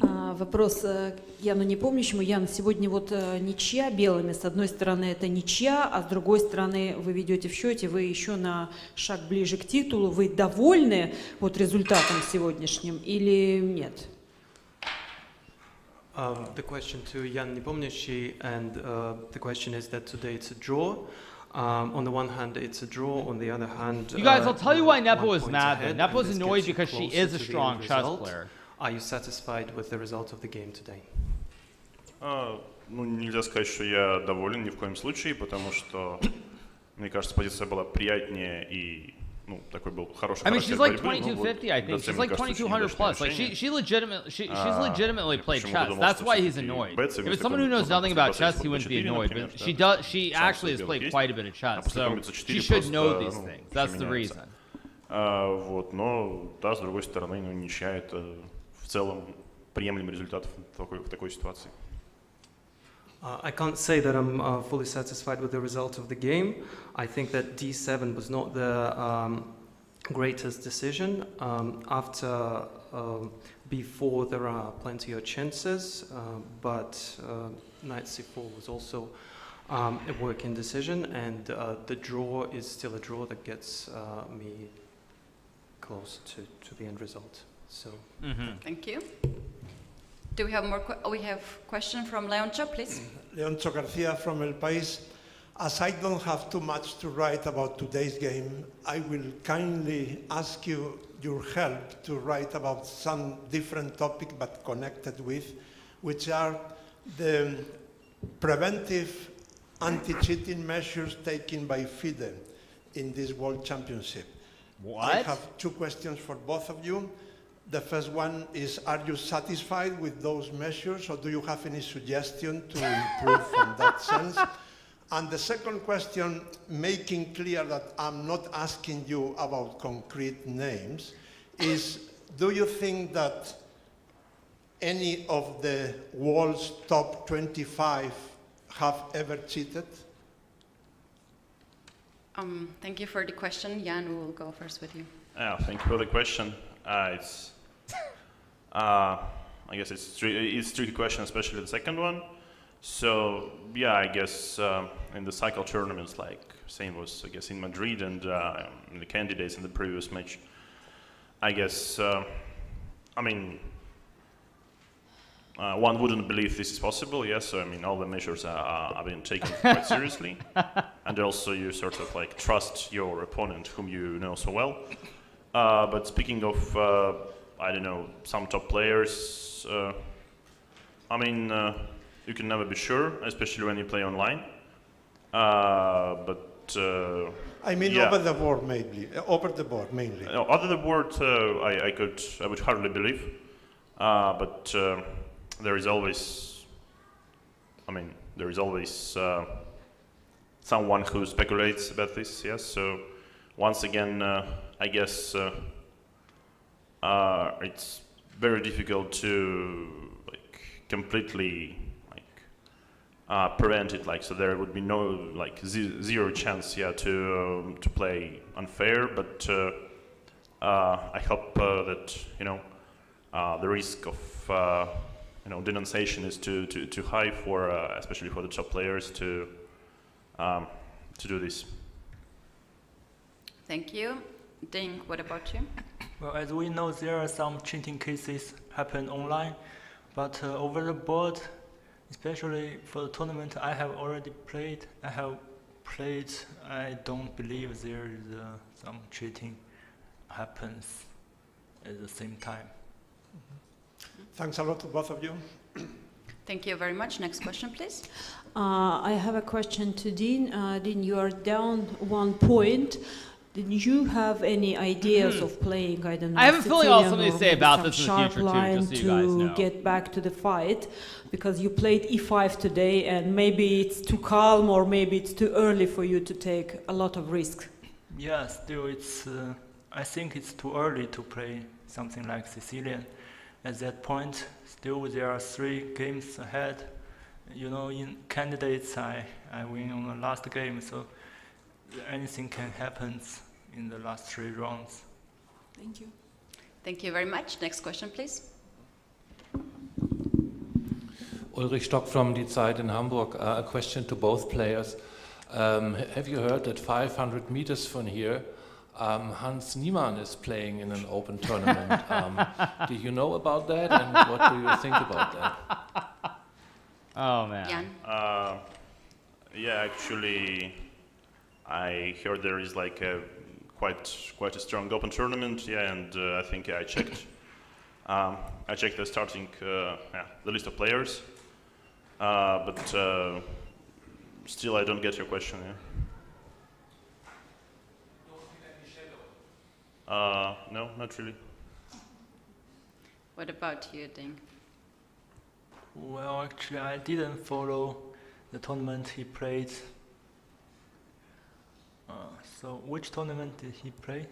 А, Вопрос э, к Яну Непомнящему. Ян, сегодня вот э, ничья белыми. С одной стороны это ничья, а с другой стороны вы ведете в счете, вы еще на шаг ближе к титулу. Вы довольны вот результатом сегодняшним или нет? Um, the question to Jan Nepomniachtchi, and uh, the question is that today it's a draw. Um, on the one hand, it's a draw. On the other hand, You guys, uh, I'll tell you why Nepo point mad, Nepo this annoyed because she is a strong chess result. player. Are you satisfied with the result of the game today? А, ну, нельзя сказать, что я доволен ни в коем случае, потому что, мне кажется, позиция была приятнее и, ну, такой был хороший I mean, she's like борьбы, но вот 2250, I think. She's like кажется, очень 2200 удачное plus. Like, she, she legitimately, she, she's А, legitimately played chess. That's why he's annoyed. If it's someone who knows nothing about chess, he wouldn't be annoyed. But she does, she actually has played quite a bit of А chess, после so she 4 should know просто, these ну, things. That's the reason. А, вот, но, да, с другой стороны, ну, ничья это в целом приемлемый результат в такой, в такой ситуации. Uh, I can't say that I'm uh, fully satisfied with the result of the game. I think that D7 was not the um, greatest decision. Um, after um, before there are plenty of chances, uh, but uh, knight c4 was also um, a working decision, and uh, the draw is still a draw that gets uh, me close to, to the end result. So Mhm. Thank you. Do we have more? Que- oh, we have question from Leontxo, please. Leontxo Garcia from El País. As I don't have too much to write about today's game, I will kindly ask you your help to write about some different topic but connected with, which are the preventive anti-cheating measures taken by FIDE in this World Championship. I What? have two questions for both of you. The first one is, are you satisfied with those measures or do you have any suggestion to improve from that sense? And the second question, making clear that I'm not asking you about concrete names, is do you think that any of the world's top 25 have ever cheated? Um, thank you for the question. Jan, we will go first with you. Yeah, thank you for the question. Uh, it's, uh, I guess it's tri- it's a tricky question, especially the second one. So yeah, I guess um, in the cycle tournaments, like same was I guess in Madrid and uh, in the candidates in the previous match. I guess uh, I mean uh, one wouldn't believe this is possible. Yes, so I mean all the measures are, are, are being taken quite seriously, and also you sort of like trust your opponent, whom you know so well. Uh, but speaking of, uh, I don't know, some top players, uh, I mean, uh, you can never be sure, especially when you play online. Uh, but uh, I mean Yeah. over the board mainly, uh, over the board mainly. other than word, uh, I, I could, I would hardly believe. Uh, but uh, there is always, I mean, there is always uh, someone who speculates about this. Yes. So once again, uh, I guess uh, it's very difficult to like completely like uh, prevent it. Like so, there would be no like ze- zero chance, yeah, to um, to play unfair. But uh, uh, I hope uh, that you know the risk of you know denunciation is too too, too high for especially for the top players to um, to do this. Thank you. Ding, what about you? Well, as we know, there are some cheating cases happen online, but uh, over the board, especially for the tournament I have already played, I have played. I don't believe there is uh, some cheating happens at the same time. Thanks a lot to both of you. Thank you very much. Next question, please. Uh, I have a question to Dean. Uh, Dean, you are down one point. Did you have any ideas of playing? I don't know. I have a feeling I'll have something to say about some this in the sharp future, too, line just so you guys to know. get back to the fight, because you played e5 today, and maybe it's too calm or maybe it's too early for you to take a lot of risk. Yeah, still it's. Uh, I think it's too early to play something like Sicilian. At that point, still there are three games ahead. You know, in candidates, I I win on the last game, so anything can happen in the last three rounds. Thank you. Thank you very much. Next question, please. Ulrich Stock from Die Zeit in Hamburg. Uh, a question to both players. Um, have you heard that 500 meters from here, um, Hans Niemann is playing in an open tournament? um, do you know about that, and what do you think about that? Oh man. Jan. Uh, yeah, actually, I heard there is like a quite quite a strong open tournament. Yeah, and uh, I think I checked. Um, I checked the starting uh, yeah, the list of players, uh, but uh, still I don't get your question. Yeah. Uh, no, not really. What about you, Ding? Well, actually, I didn't follow the tournament he played. Uh, so, which tournament did he play?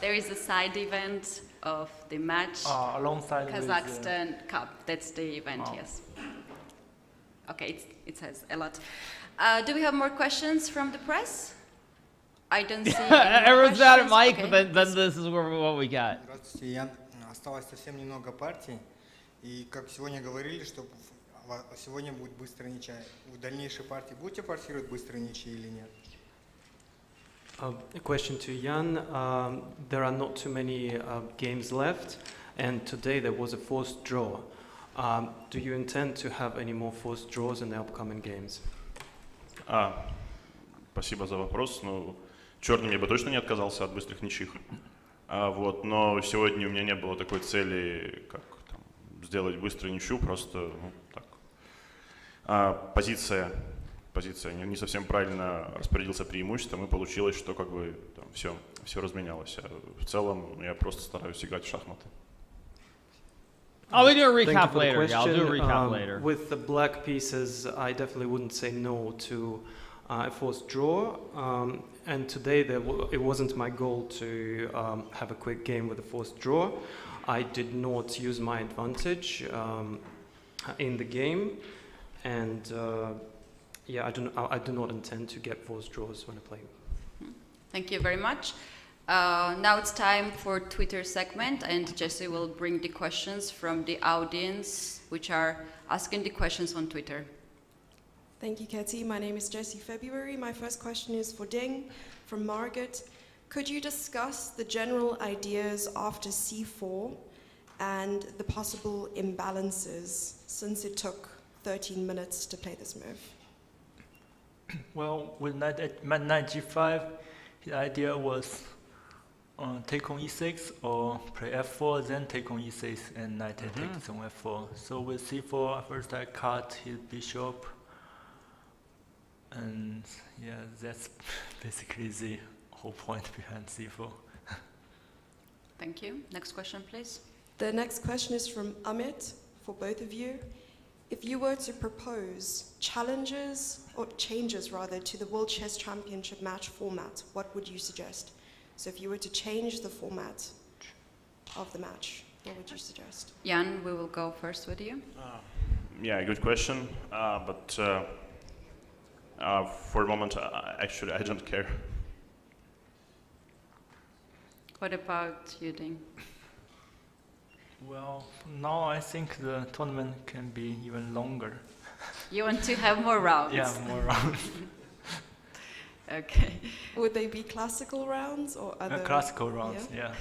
There is a side event of the match, Uh, alongside with. uh, Kazakhstan Cup. That's the event, Oh. yes. Okay, it's, it says a lot. Uh, do we have more questions from the press? I don't see. any more Everyone's mad at questions. Mike, Okay, but then, then please. this is where, what we got. Grazie Jan. осталось совсем немного партий. И как сегодня говорили, что в- ва- сегодня будет быстрая ничья. В дальнейшей партии будете форсировать быстрые ничьи или нет? Uh, a question to Jan. Um, there are not too many uh, games left, and today there was a forced draw. Um, do you intend to have any more forced draws in the upcoming games? А, спасибо за вопрос. Ну, черным я бы точно не отказался от быстрых ничьих. А, вот, но сегодня у меня не было такой цели, как там, сделать быструю ничью, просто ну. А, позиция, позиция не, не совсем правильно распорядился преимуществом, и получилось, что как бы там все, все разменялось. А в целом я просто стараюсь играть в шахматы. I'll do a recap later. Yeah, I'll do a question. recap Um, later. With the black pieces, I definitely wouldn't say no to uh, a forced draw. Um, and today, there w- it wasn't my goal to um, have a quick game with a forced draw. I did not use my advantage um, in the game, and uh, yeah, I do, n- I I do not intend to get those draws when I play. Thank you very much. Uh, now it's time for Twitter segment, and Jesse will bring the questions from the audience, which are asking the questions on Twitter. Thank you, Katie. My name is Jesse February. My first question is for Ding from Margaret. Could you discuss the general ideas after C4 and the possible imbalances since it took 13 minutes to play this move? Well, with knight at knight knight g5, the idea was uh, take on e6 or play f4, then take on e6 and knight mm takes on f4. So with c4, first I cut his bishop, and yeah, that's basically the whole point behind c4. Thank you. Next question, please. The next question is from Amit for both of you. If you were to propose challenges or changes rather to the World Chess Championship match format, what would you suggest? So if you were to change the format of the match, what would you suggest? Ian, we will go first with you. Yeah, good question. Uh, but uh, uh, for the moment, uh, actually, I don't care. What about you, Ding? Well, now I think the tournament can be even longer. You want to have more rounds? Yeah, more rounds. Okay. Would they be classical rounds or Uh, other? classical rounds, yeah.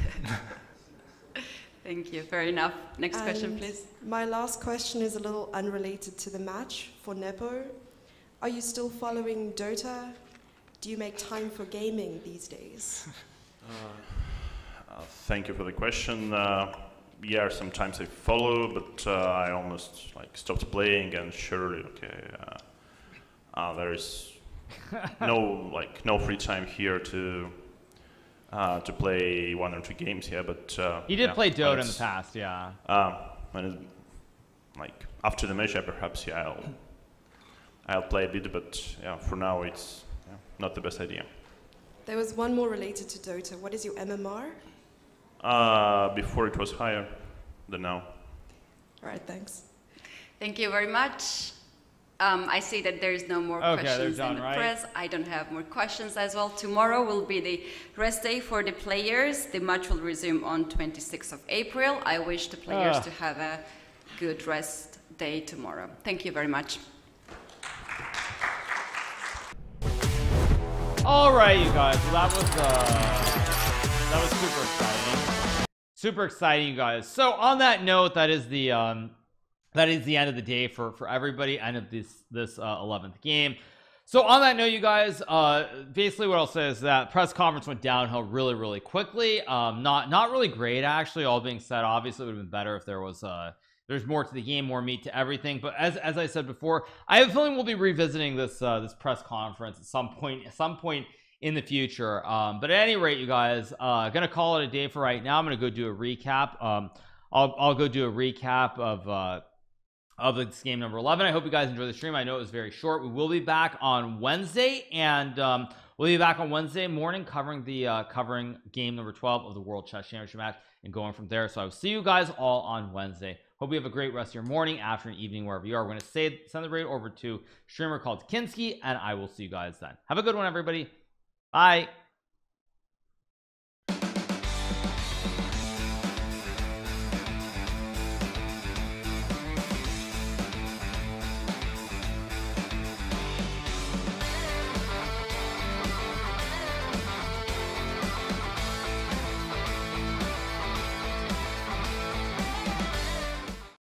Thank you. Fair enough. Next question, please. My last question is a little unrelated to the match for Nepo. Are you still following Dota? Do you make time for gaming these days? Uh, thank you for the question. Yeah, sometimes I follow, but uh, I almost like stopped playing, and surely, okay, uh, uh, there is no like no free time here to uh, to play one or two games here. But uh, He did yeah, play Dota in the past, yeah. Uh, when it, like after the match, perhaps yeah, I'll I'll play a bit, but yeah, for now it's yeah, not the best idea. There was one more related to Dota. What is your MMR? Uh, before it was higher than now. All right, thanks. Thank you very much. Um, I see that there is no more Okay, questions done, in the right? press. I don't have more questions as well. Tomorrow will be the rest day for the players. The match will resume on 26th of April. I wish the players Ah. to have a good rest day tomorrow. Thank you very much. All right, you guys. Well, that was uh, that was super exciting. Super exciting, you guys. So on that note, that is the um, that is the end of the day for for everybody. End of this this uh, 11th game. So on that note, you guys, uh, basically what I'll say is that press conference went downhill really, really quickly. Um, not not really great actually. All being said, obviously it would have been better if there was uh there's more to the game, more meat to everything. But as as I said before, I have a feeling we'll be revisiting this uh, this press conference at some point at some point in the future. Um, but at any rate, you guys, uh, gonna call it a day for right now. I'm gonna go do a recap. Um, I'll I'll go do a recap of uh of this game number 11 i hope you guys enjoy the stream. I know it was very short. We will be back on wednesday and um we'll be back on wednesday morning covering the uh covering game number 12 of the world chess championship match and going from there. So i will see you guys all on wednesday. Hope you have a great rest of your morning afternoon evening wherever you are. We're going to say send the raid over to streamer called kinsky and i will see you guys then. Have a good one everybody bye